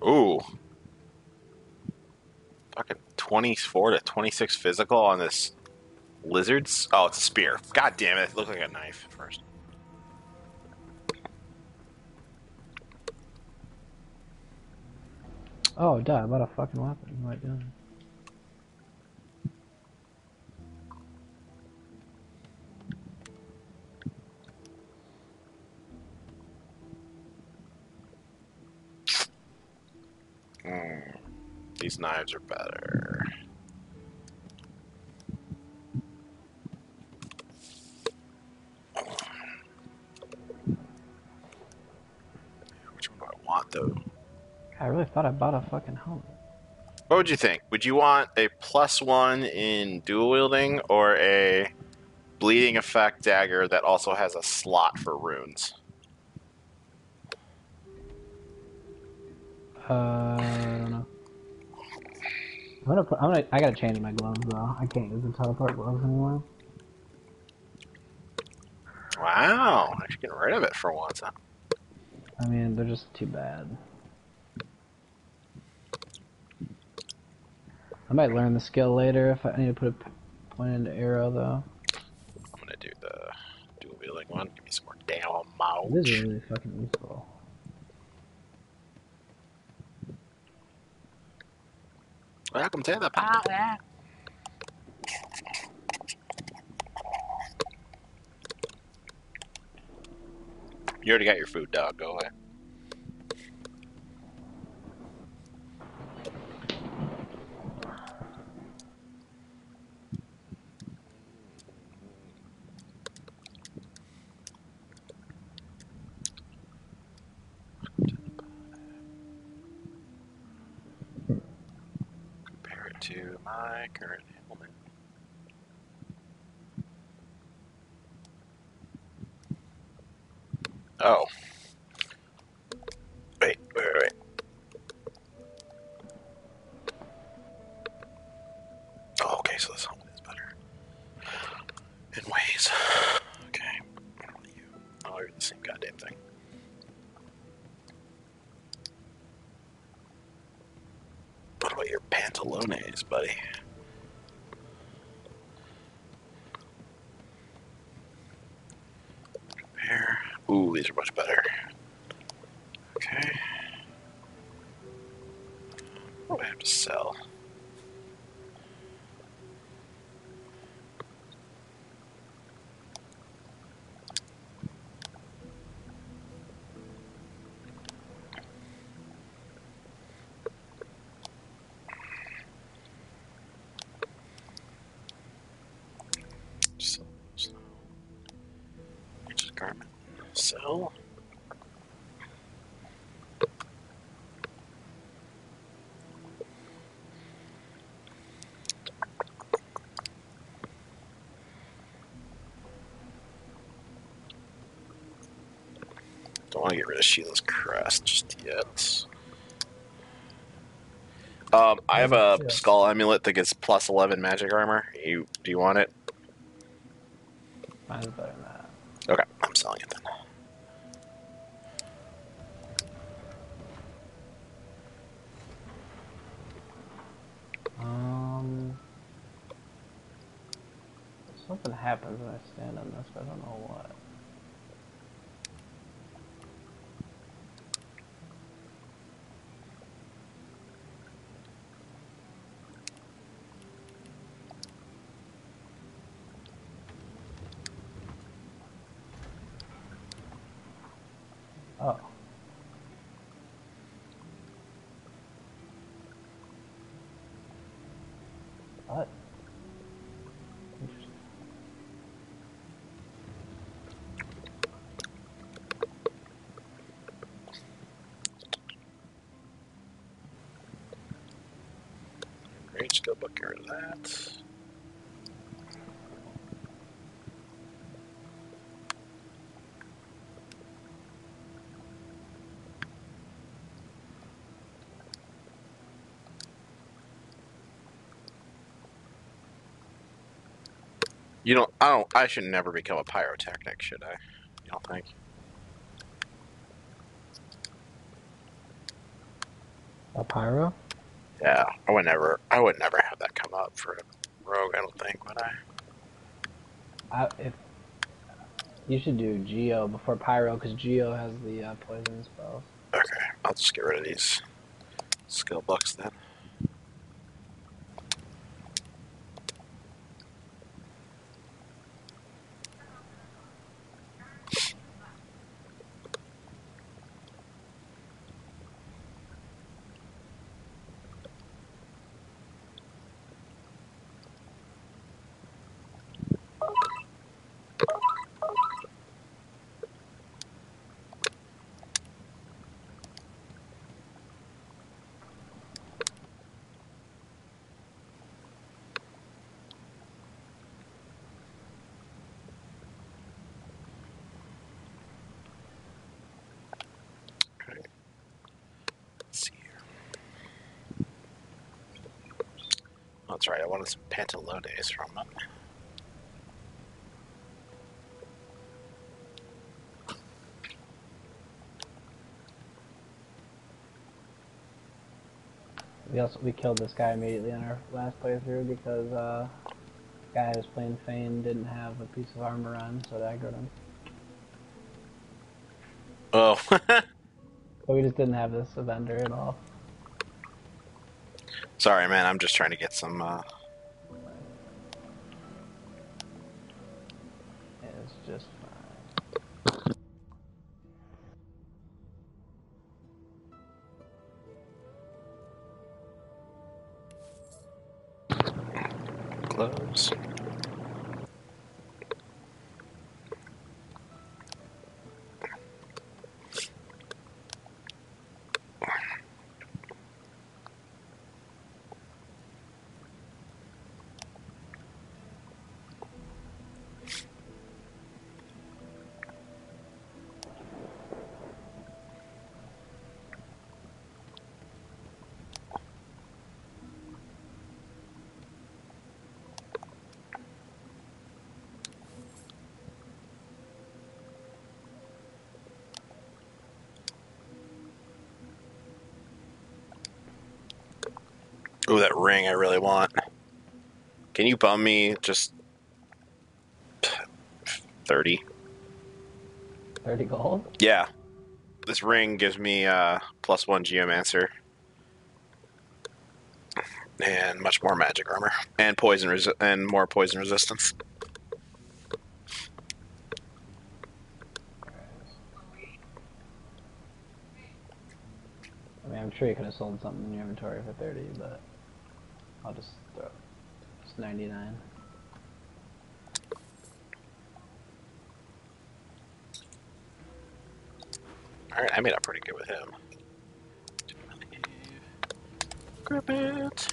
Ooh. Fucking 24 to 26 physical on this lizard's. Oh, it's a spear. God damn it. It looked like a knife at first. Oh, duh, I bought a fucking weapon. What am I doing? These knives are better. Which one do I want though? I really thought I bought a fucking helmet. What would you think? Would you want a plus one in dual wielding or a bleeding effect dagger that also has a slot for runes? Uh, I don't know. I'm gonna put, I'm gonna, I gotta change my gloves though. I can't use the teleport gloves anymore. Wow, I should get rid of it for once. Huh? I mean, they're just too bad. I might learn the skill later if I need to put a point into arrow though. I'm gonna do the dual wielding one. Give me some more damn damage. This is really fucking useful. Welcome to the oh, party. You already got your food, dog. Go away. Compare it to garment. So. Don't want to get rid of Sheila's crest just yet. Um, I have a Yeah. skull amulet that gets plus eleven magic armor. You do you want it? Mine's better than that. Okay, I'm selling it then. Um, something happens when I stand on this, but I don't know what. Oh. What? Interesting. Great book, get of that. You don't. I don't. I should never become a pyrotechnic, should I? You don't think? A pyro? Yeah, I would never. I would never have that come up for a rogue. I don't think, would I? I, if you should do Geo before Pyro, because Geo has the uh, poison spells. Okay, I'll just get rid of these skill books then. That's right. I wanted some pantalones from them. We also we killed this guy immediately in our last playthrough because uh, guy who was playing Fane didn't have a piece of armor on, so that aggroed him. Oh, So we just didn't have this vendor at all. Sorry, man. I'm just trying to get some. Uh, that ring I really want. Can you bum me just 30? 30 gold? Yeah. This ring gives me uh, plus one geomancer. And much more magic armor. And poison resi- and more poison resistance. I mean, I'm sure you could have sold something in your inventory for 30, but I'll just throw it. It's 99. Alright, I made up pretty good with him. Grip it!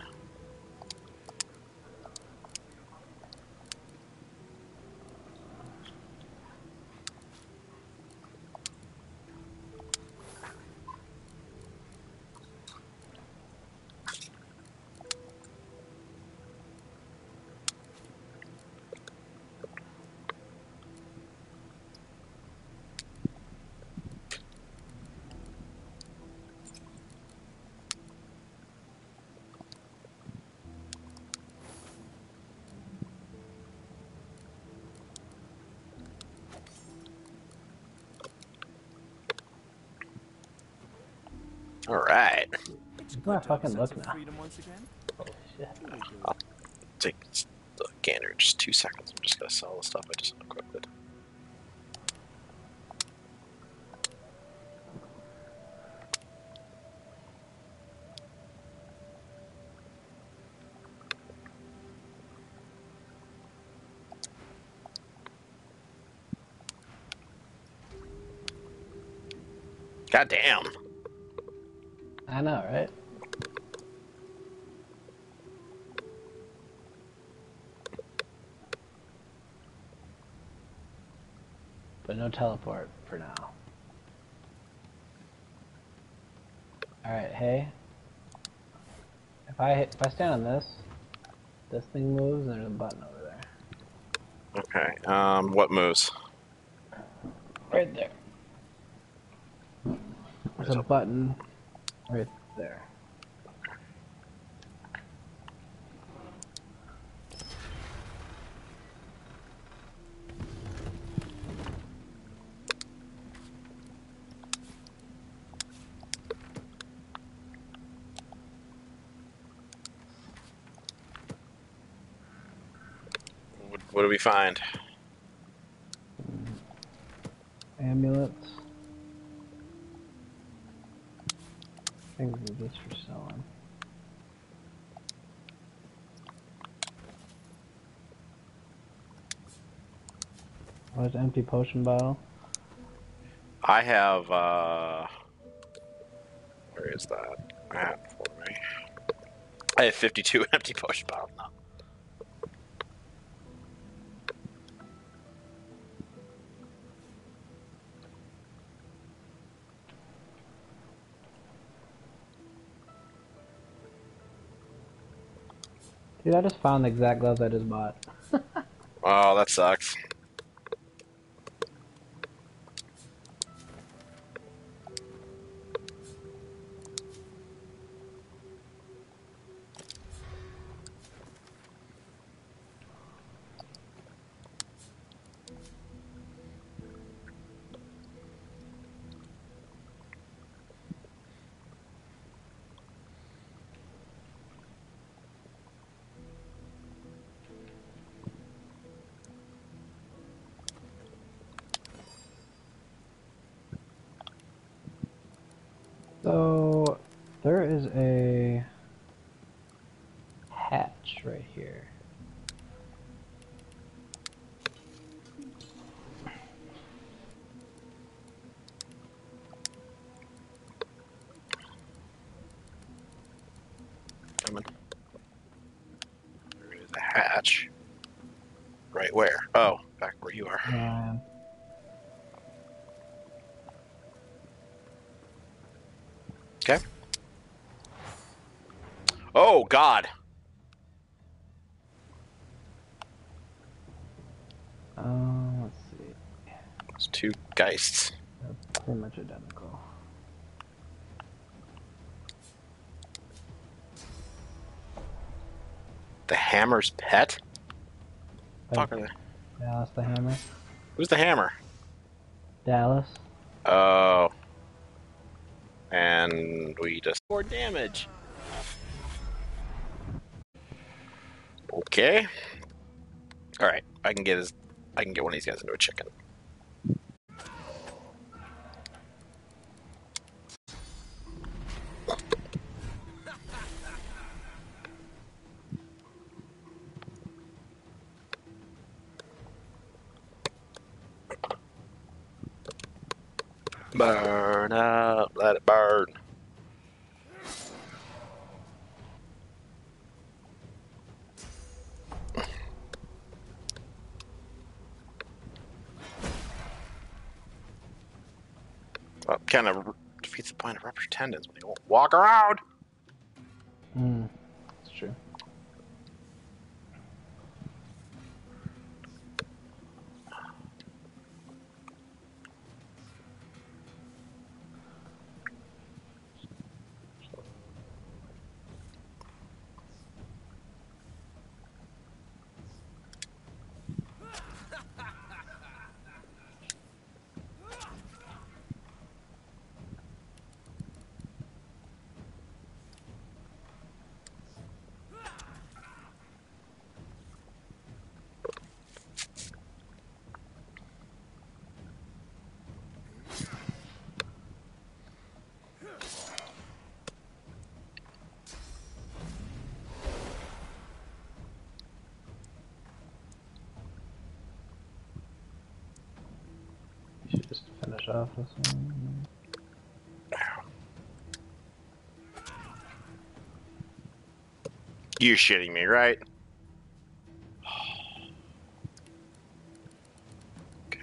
Alright. I fucking look now. Once again. I'll take the gander in just two seconds. I'm just gonna sell the stuff I just equipped. God damn. I know, right? But no teleport for now. Alright, hey. If I hit, if I stand on this, this thing moves and there's a button over there. Okay, um, what moves? Right there. There's a button right there. What, what do we find? Amulets. Things are just for selling. What's Oh, empty potion bottle? I have, uh. Where is that at for me? I have 52 empty potion bottles now. Dude, I just found the exact gloves I just bought. Oh, that sucks. God. um, let's see. It's two geists. They're pretty much identical. The hammer's pet? Fuck are they? Dallis the hammer. Who's the hammer? Dallis. Oh. And we just more damage. Okay. All right, I can get his. I can get one of these guys into a chicken. Burn up, let it burn. Well, kind of defeats the point of ruptured tendons when you walk around. Hmm. That's true. You should just this one. You're shitting me, right? Okay.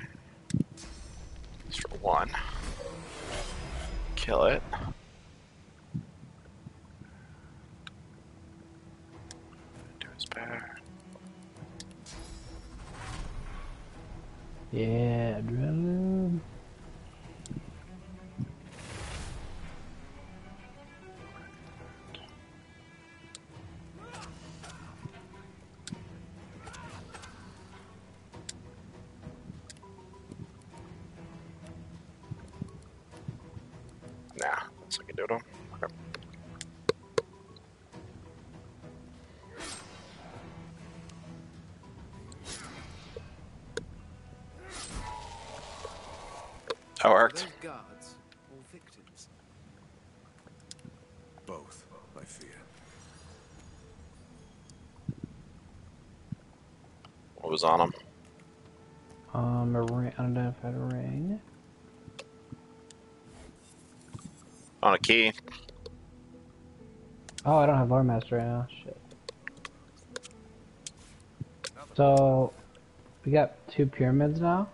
One. Kill it. Do its better. Yeah, adrenaline. Worked. Those guards, all victims. Both, I fear. What was on him? Um, a ring, unidentified ring. On a key. Oh, I don't have Lore Master right now. Shit. So, we got two pyramids now.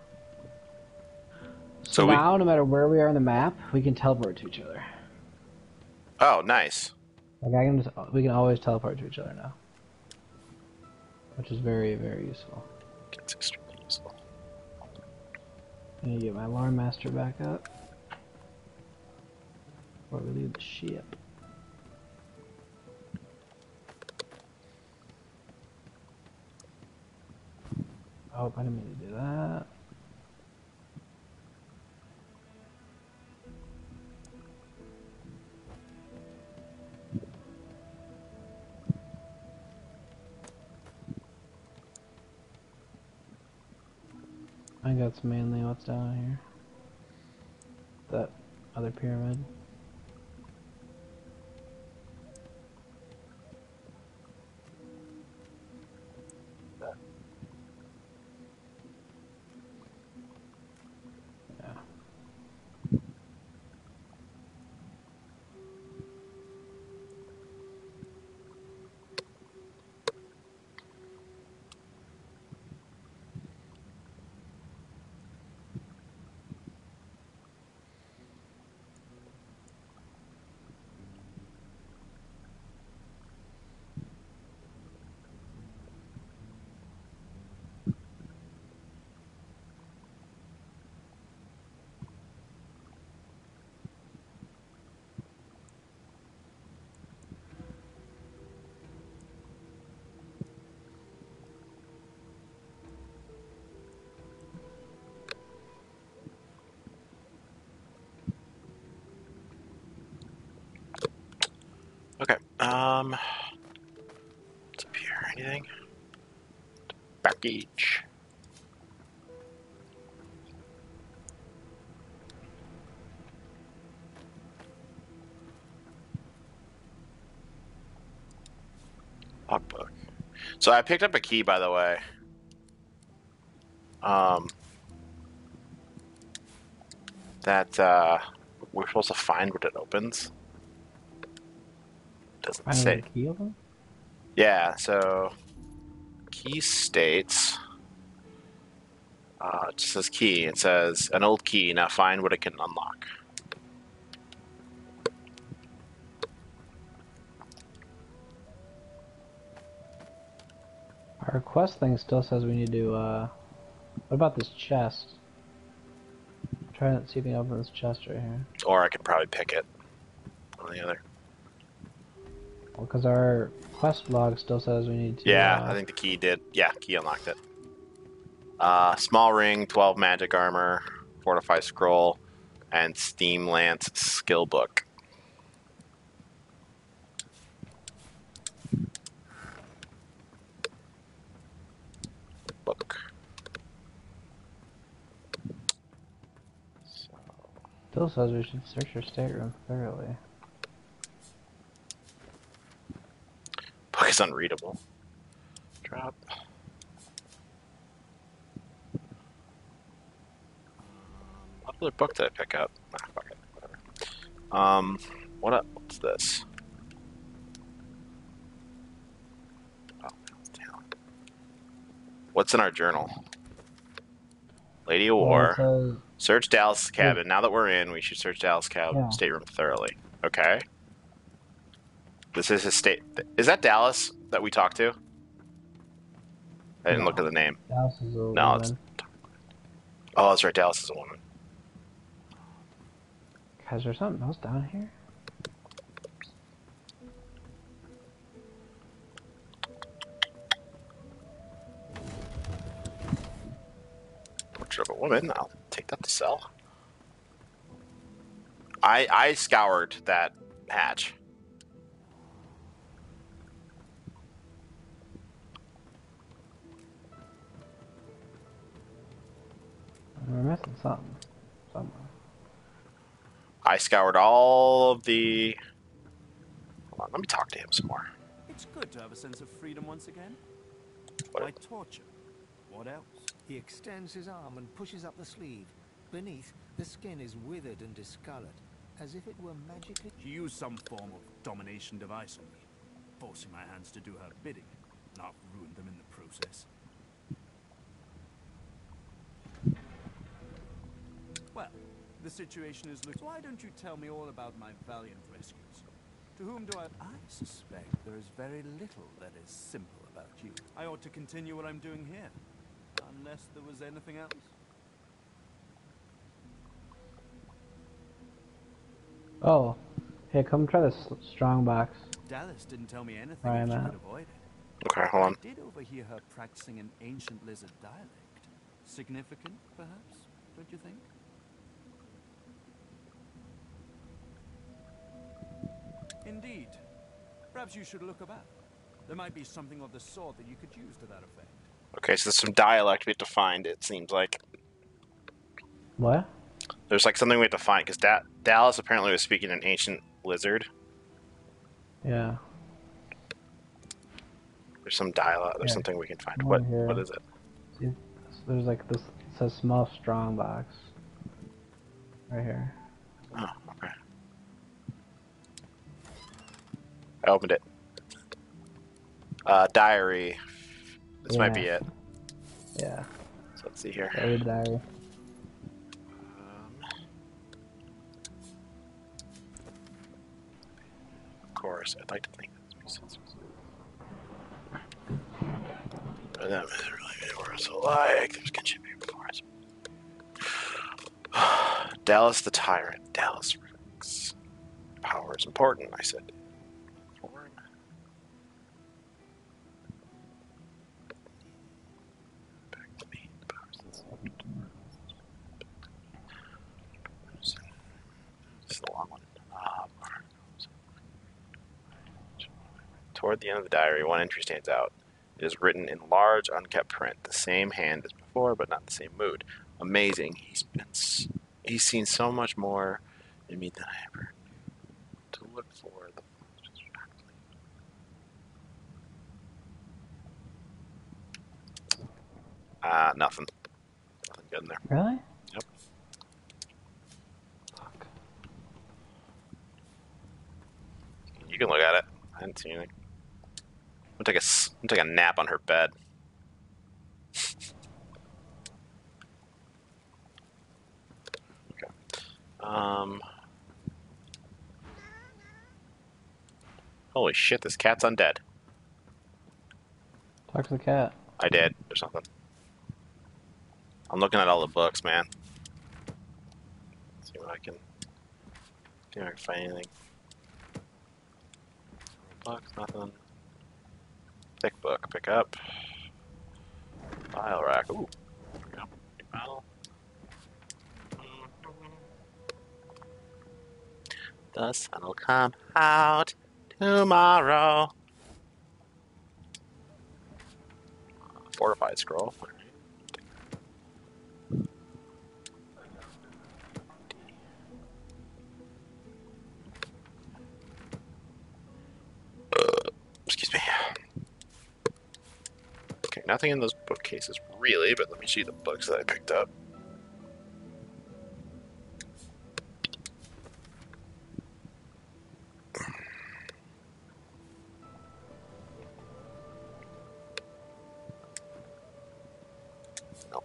So, So we- now, no matter where we are on the map, we can teleport to each other. Oh, nice. Like I can, just, we can always teleport to each other now, which is very, very useful. It's extremely useful. I need to get my alarm Master back up. Before we leave the ship. Oh, I didn't mean to do that. Mainly what's down here. That other pyramid. Yeah. Okay. Um. What's up here? Anything? Package. Logbook. So I picked up a key, by the way. Um. that uh, we're supposed to find when it opens. Doesn't Find say. where the key open? Yeah, so key states. Uh, it just says key. It says an old key. Now find what it can unlock. Our quest thing still says we need to, uh... What about this chest? Try to see if we can open this chest right here. Or I could probably pick it. On the other. Well, because our quest log still says we need to... Yeah, uh, I think the key did. Yeah, key unlocked it. Uh, small ring, 12 magic armor, fortify scroll, and steam lance skill book. Book. Still says we should search your stateroom thoroughly. Book is unreadable. Drop. What other book did I pick up? Ah, fuck it. Whatever. Um, what up? What's this? Oh, damn. What's in our journal? Lady of Well, it War. says- Search Dallis cabin. Now that we're in, we should search Dallis cabin Yeah. stateroom thoroughly. Okay. This is his state. Is that Dallis that we talked to? I didn't look at the name. Dallis is a No, it's. Oh, that's right. Dallis is a woman. Is there something else down here? Portrait of a woman. I'll take that to sell. I I scoured that hatch. We're missing something. Somewhere. I scoured all of the. Hold on, let me talk to him some more. It's good to have a sense of freedom once again. Why torture? What else? He extends his arm and pushes up the sleeve. Beneath, the skin is withered and discolored, as if it were magically... She used some form of domination device on me, forcing my hands to do her bidding, and I've ruined them in the process. Well, the situation is look. Why don't you tell me all about my valiant rescues? To whom do I? I suspect there is very little that is simple about you. I ought to continue what I'm doing here, unless there was anything else. Oh, hey, come try this strong box. Dallis didn't tell me anything Where that I'm at. could avoid it. Okay, hold on. I did overhear her practicing an ancient lizard dialect. Significant, perhaps, don't you think? Indeed. Perhaps you should look about. There might be something of the sort that you could use to that effect. Okay, so there's some dialect we have to find. It seems like What? there's like something we have to find because da- Dallis apparently was speaking an ancient lizard. Yeah. There's some dialect. There's Yeah. something we can find. Over What? here. What is it? See, there's like this. It says small strong box. Right here. Oh, okay. I opened it. Uh, diary. This might be it. Yeah. So let's see here. Diary diary. Of course, I'd like to think that's what But that doesn't really mean what it's like. There's kinship here before us. Dallis the Tyrant. Dallis Rex. Power is important, I said. Toward the end of the diary, one entry stands out. It is written in large, unkept print, the same hand as before, but not the same mood. Amazing. He's been, he's seen so much more in me than I ever to look for. The Uh, nothing. Nothing good in there. Really? Yep. Fuck. You can look at it. I didn't see anything. I'm gonna take a, I'm gonna take a nap on her bed. okay. Um. Holy shit! This cat's undead. Talk to the cat. I did, or something. I'm looking at all the books, man. See what I can. See if I can find anything. Books, nothing. Thick book, pick up. File rack. Ooh. The sun will come out tomorrow. Fortified scroll. Nothing in those bookcases really, but let me see the books that I picked up.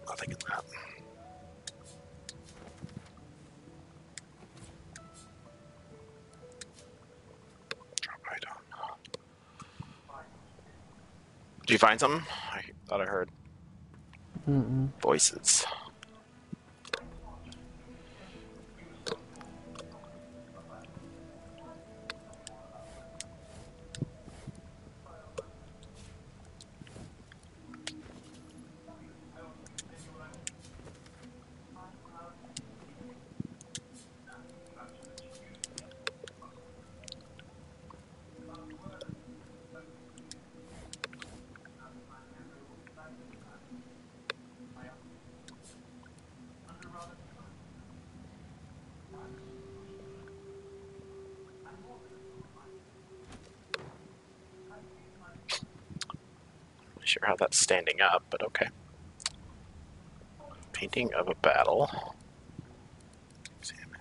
Nothing in that. Drop. Did you find something? Thought I heard Mm-mm. voices. Standing up, but okay. Painting of a battle. Examine.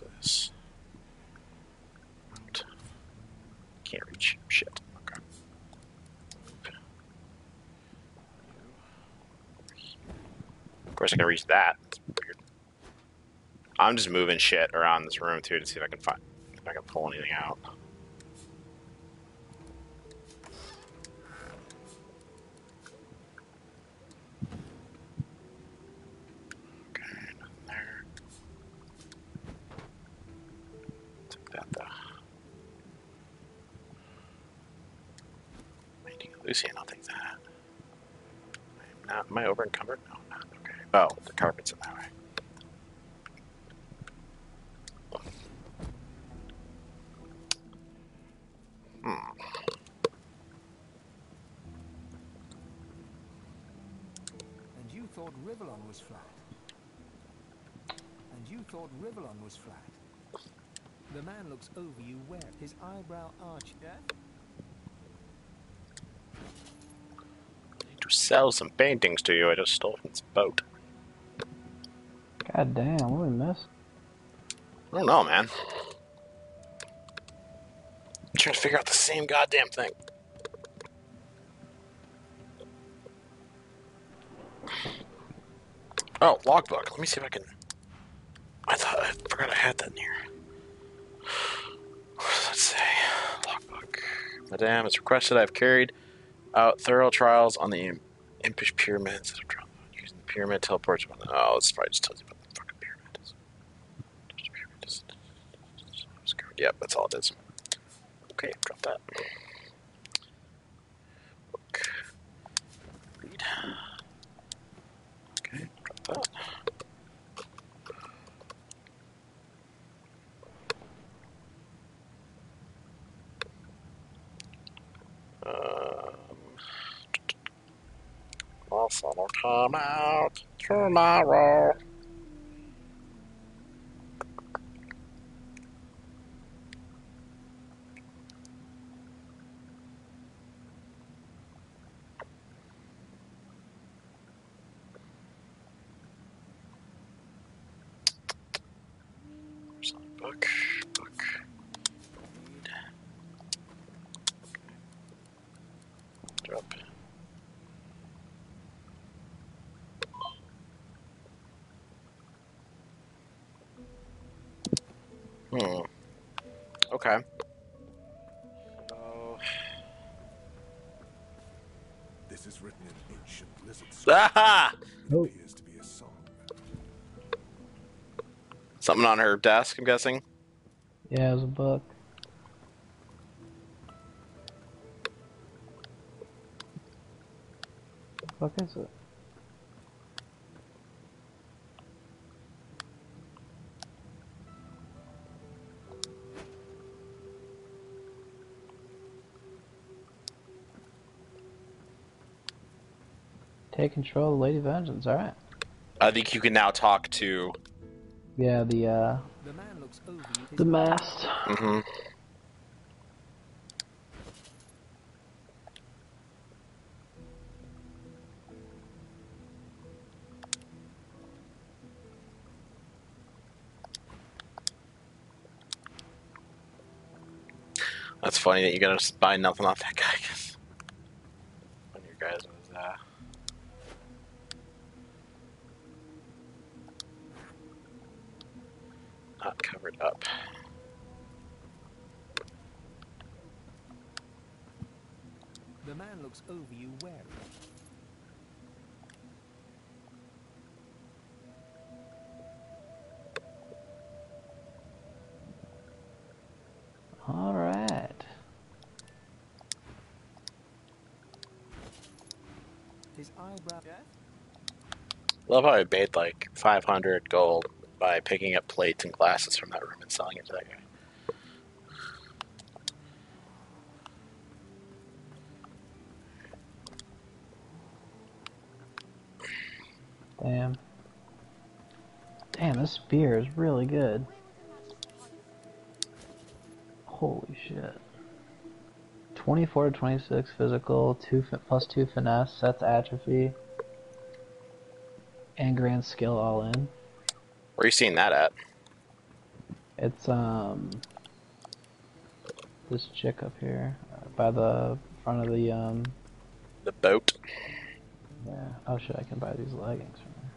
This. Can't reach. Shit. Okay. Of course, I can reach that. I'm just moving shit around this room too to see if I can find if I can pull anything out. Lucian, I'll take that. I'm not, am I over encumbered? No, I'm not. Okay. Oh, the carpet's in that way. Hmm. And you thought Rivellon was flat. And you thought Rivellon was flat. The man looks over you where his eyebrow arch. Yeah? To sell some paintings to you. I just stole from this boat. God damn, what did we miss? I don't know, man. I'm trying to figure out the same goddamn thing. Oh, logbook. Let me see if I can. I thought I forgot I had that in here. Let's say logbook. Madame, it's requested I've carried out thorough trials on the impish pyramids using the pyramid teleports. Oh, this probably just tells you about the fucking pyramid. Yep, that's all it is. Okay, drop that. Book. Read. Okay, drop that. Um, the sun will come out tomorrow. Book, book. up. Hmm. Okay. So, This is written in ancient lizard Aha! to be a song. something on her desk, I'm guessing. Yeah, it was a book. What is it? Take control of Lady Vengeance, alright. I think you can now talk to. Yeah, the uh The man looks the mast. Mm-hmm. That's funny that you gotta buy nothing off that guy. 'cause One of your guys was uh, not covered up. The man looks over you warily. Alright. His eyebrow. Love how I made like 500 gold by picking up plates and glasses from that room and selling it to that guy. Damn. Damn, this beer is really good. Holy shit. 24 to 26 physical, 2 plus 2 finesse, that's atrophy. And grand skill all in. Where are you seeing that at? It's, um. This chick up here. uh, By the front of the, um. The boat. Yeah. Oh shit, I can buy these leggings from her.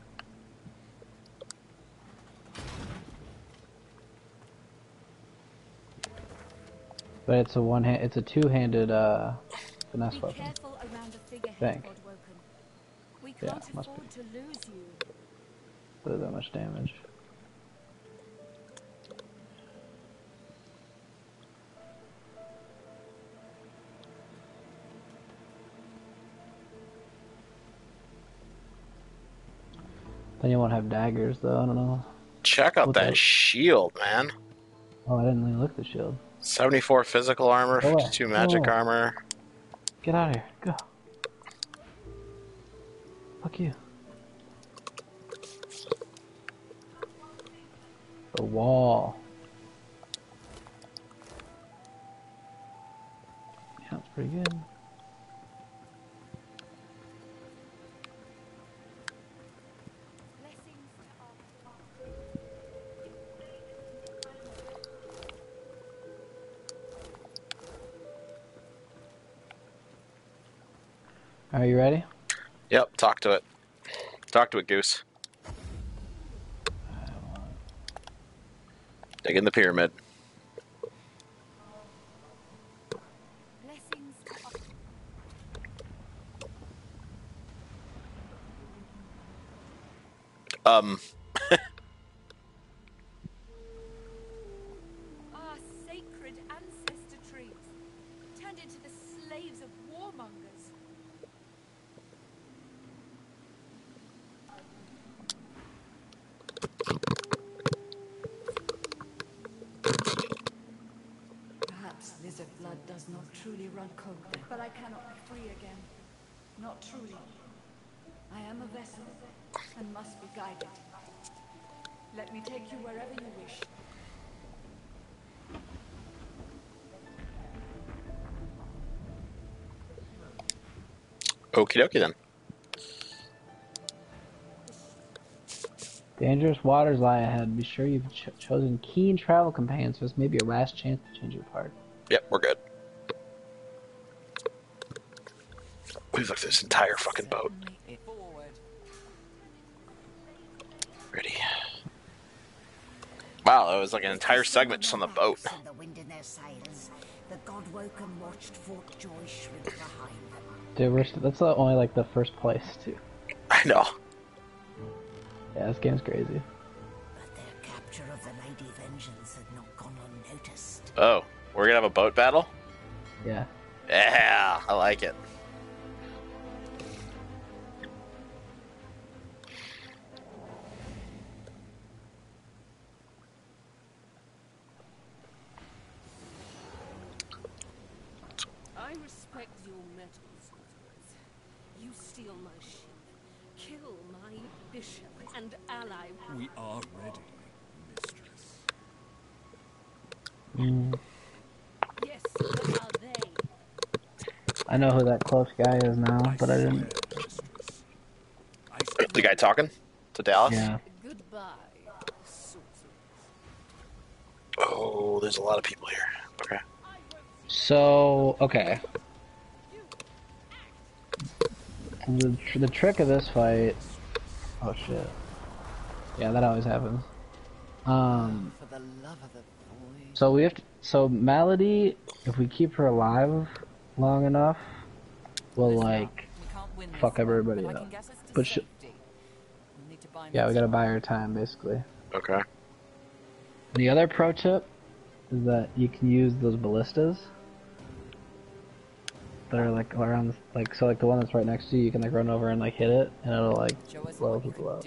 But it's a one hand, it's a two-handed uh, finesse Be weapon. careful around the figurehead, Think. We Yeah, can't must afford to lose you. Does that much damage? Then you won't have daggers, though. I don't know. Check out What that shield, man. Oh, I didn't even look at the shield. 74 physical armor, 52 magic Go. armor. Get out of here. Go. Fuck you. The wall. Yeah, that's pretty good. Are you ready? Yep, talk to it. Talk to it, Goose. Dig in the pyramid. Blessings to all. Um, Our sacred ancestor trees turned into the slaves of warmongers. Perhaps lizard blood does not truly run cold then. But I cannot be free again. Not truly. I am a vessel and must be guided. Let me take you wherever you wish. Okie dokie then. Dangerous waters lie ahead. Be sure you've ch- chosen keen travel companions, so this may be your last chance to change your part. Yep, we're good. We've looked at this entire fucking boat. Ready. Wow, that was like an entire segment just on the boat. The wind in their sails, the Godwoken watched Fort Joy shrink behind them. Dude, we're st- that's the only like the first place too. I know. Yeah, this game's crazy. Capture of the Lady Vengeance had not gone unnoticed. Oh, we're gonna have a boat battle? Yeah. Yeah, I like it. Know who that close guy is now, but I didn't. The guy talking to Dallis? Yeah. Goodbye. Oh, there's a lot of people here. Okay. So okay. The tr- the trick of this fight. Oh shit. Yeah, that always happens. Um. For the love of the. So we have to. So Malady, if we keep her alive long enough, will like fuck everybody up. But she, yeah, we gotta buy our time basically. Okay. The other pro tip is that you can use those ballistas that are like around, like so, like the one that's right next to you. You can like run over and like hit it, and it'll like blow people up.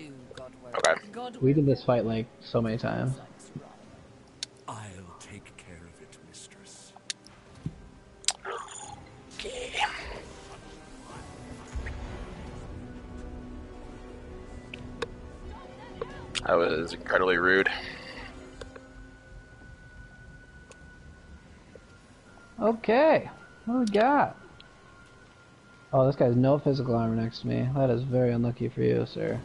Okay. We did this fight like so many times. Incredibly rude. Okay, what we got? Oh, this guy's no physical armor next to me. That is very unlucky for you, sir.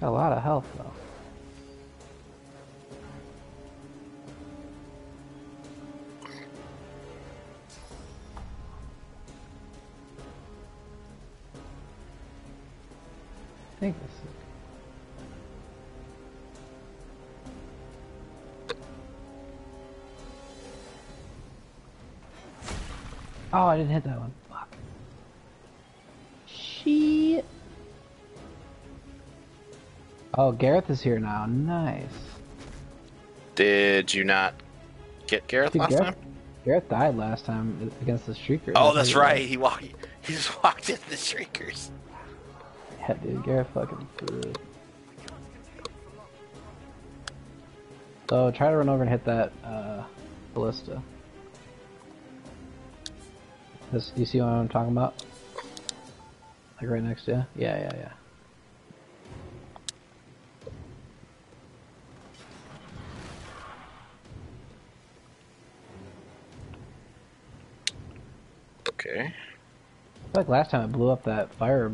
Got a lot of health though. Think this is. Oh, I didn't hit that one. Fuck. Shit. Oh, Gareth is here now. Nice. Did you not get Gareth Dude, last Gareth, time? Gareth died last time against the Shriekers. Oh, that's right. He walked. He just walked into the Shriekers. Yeah, dude, Gareth fucking threw. So try to run over and hit that uh, ballista. This, you see what I'm talking about? Like right next to you? Yeah, yeah, yeah. Okay. I feel like last time it blew up that fire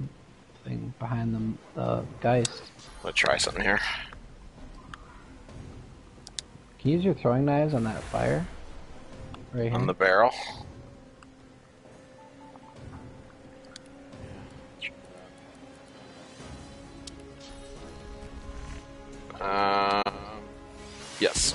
thing behind the the Geist. Let's try something here. Can you use your throwing knives on that fire? Right here. On the barrel. Uh,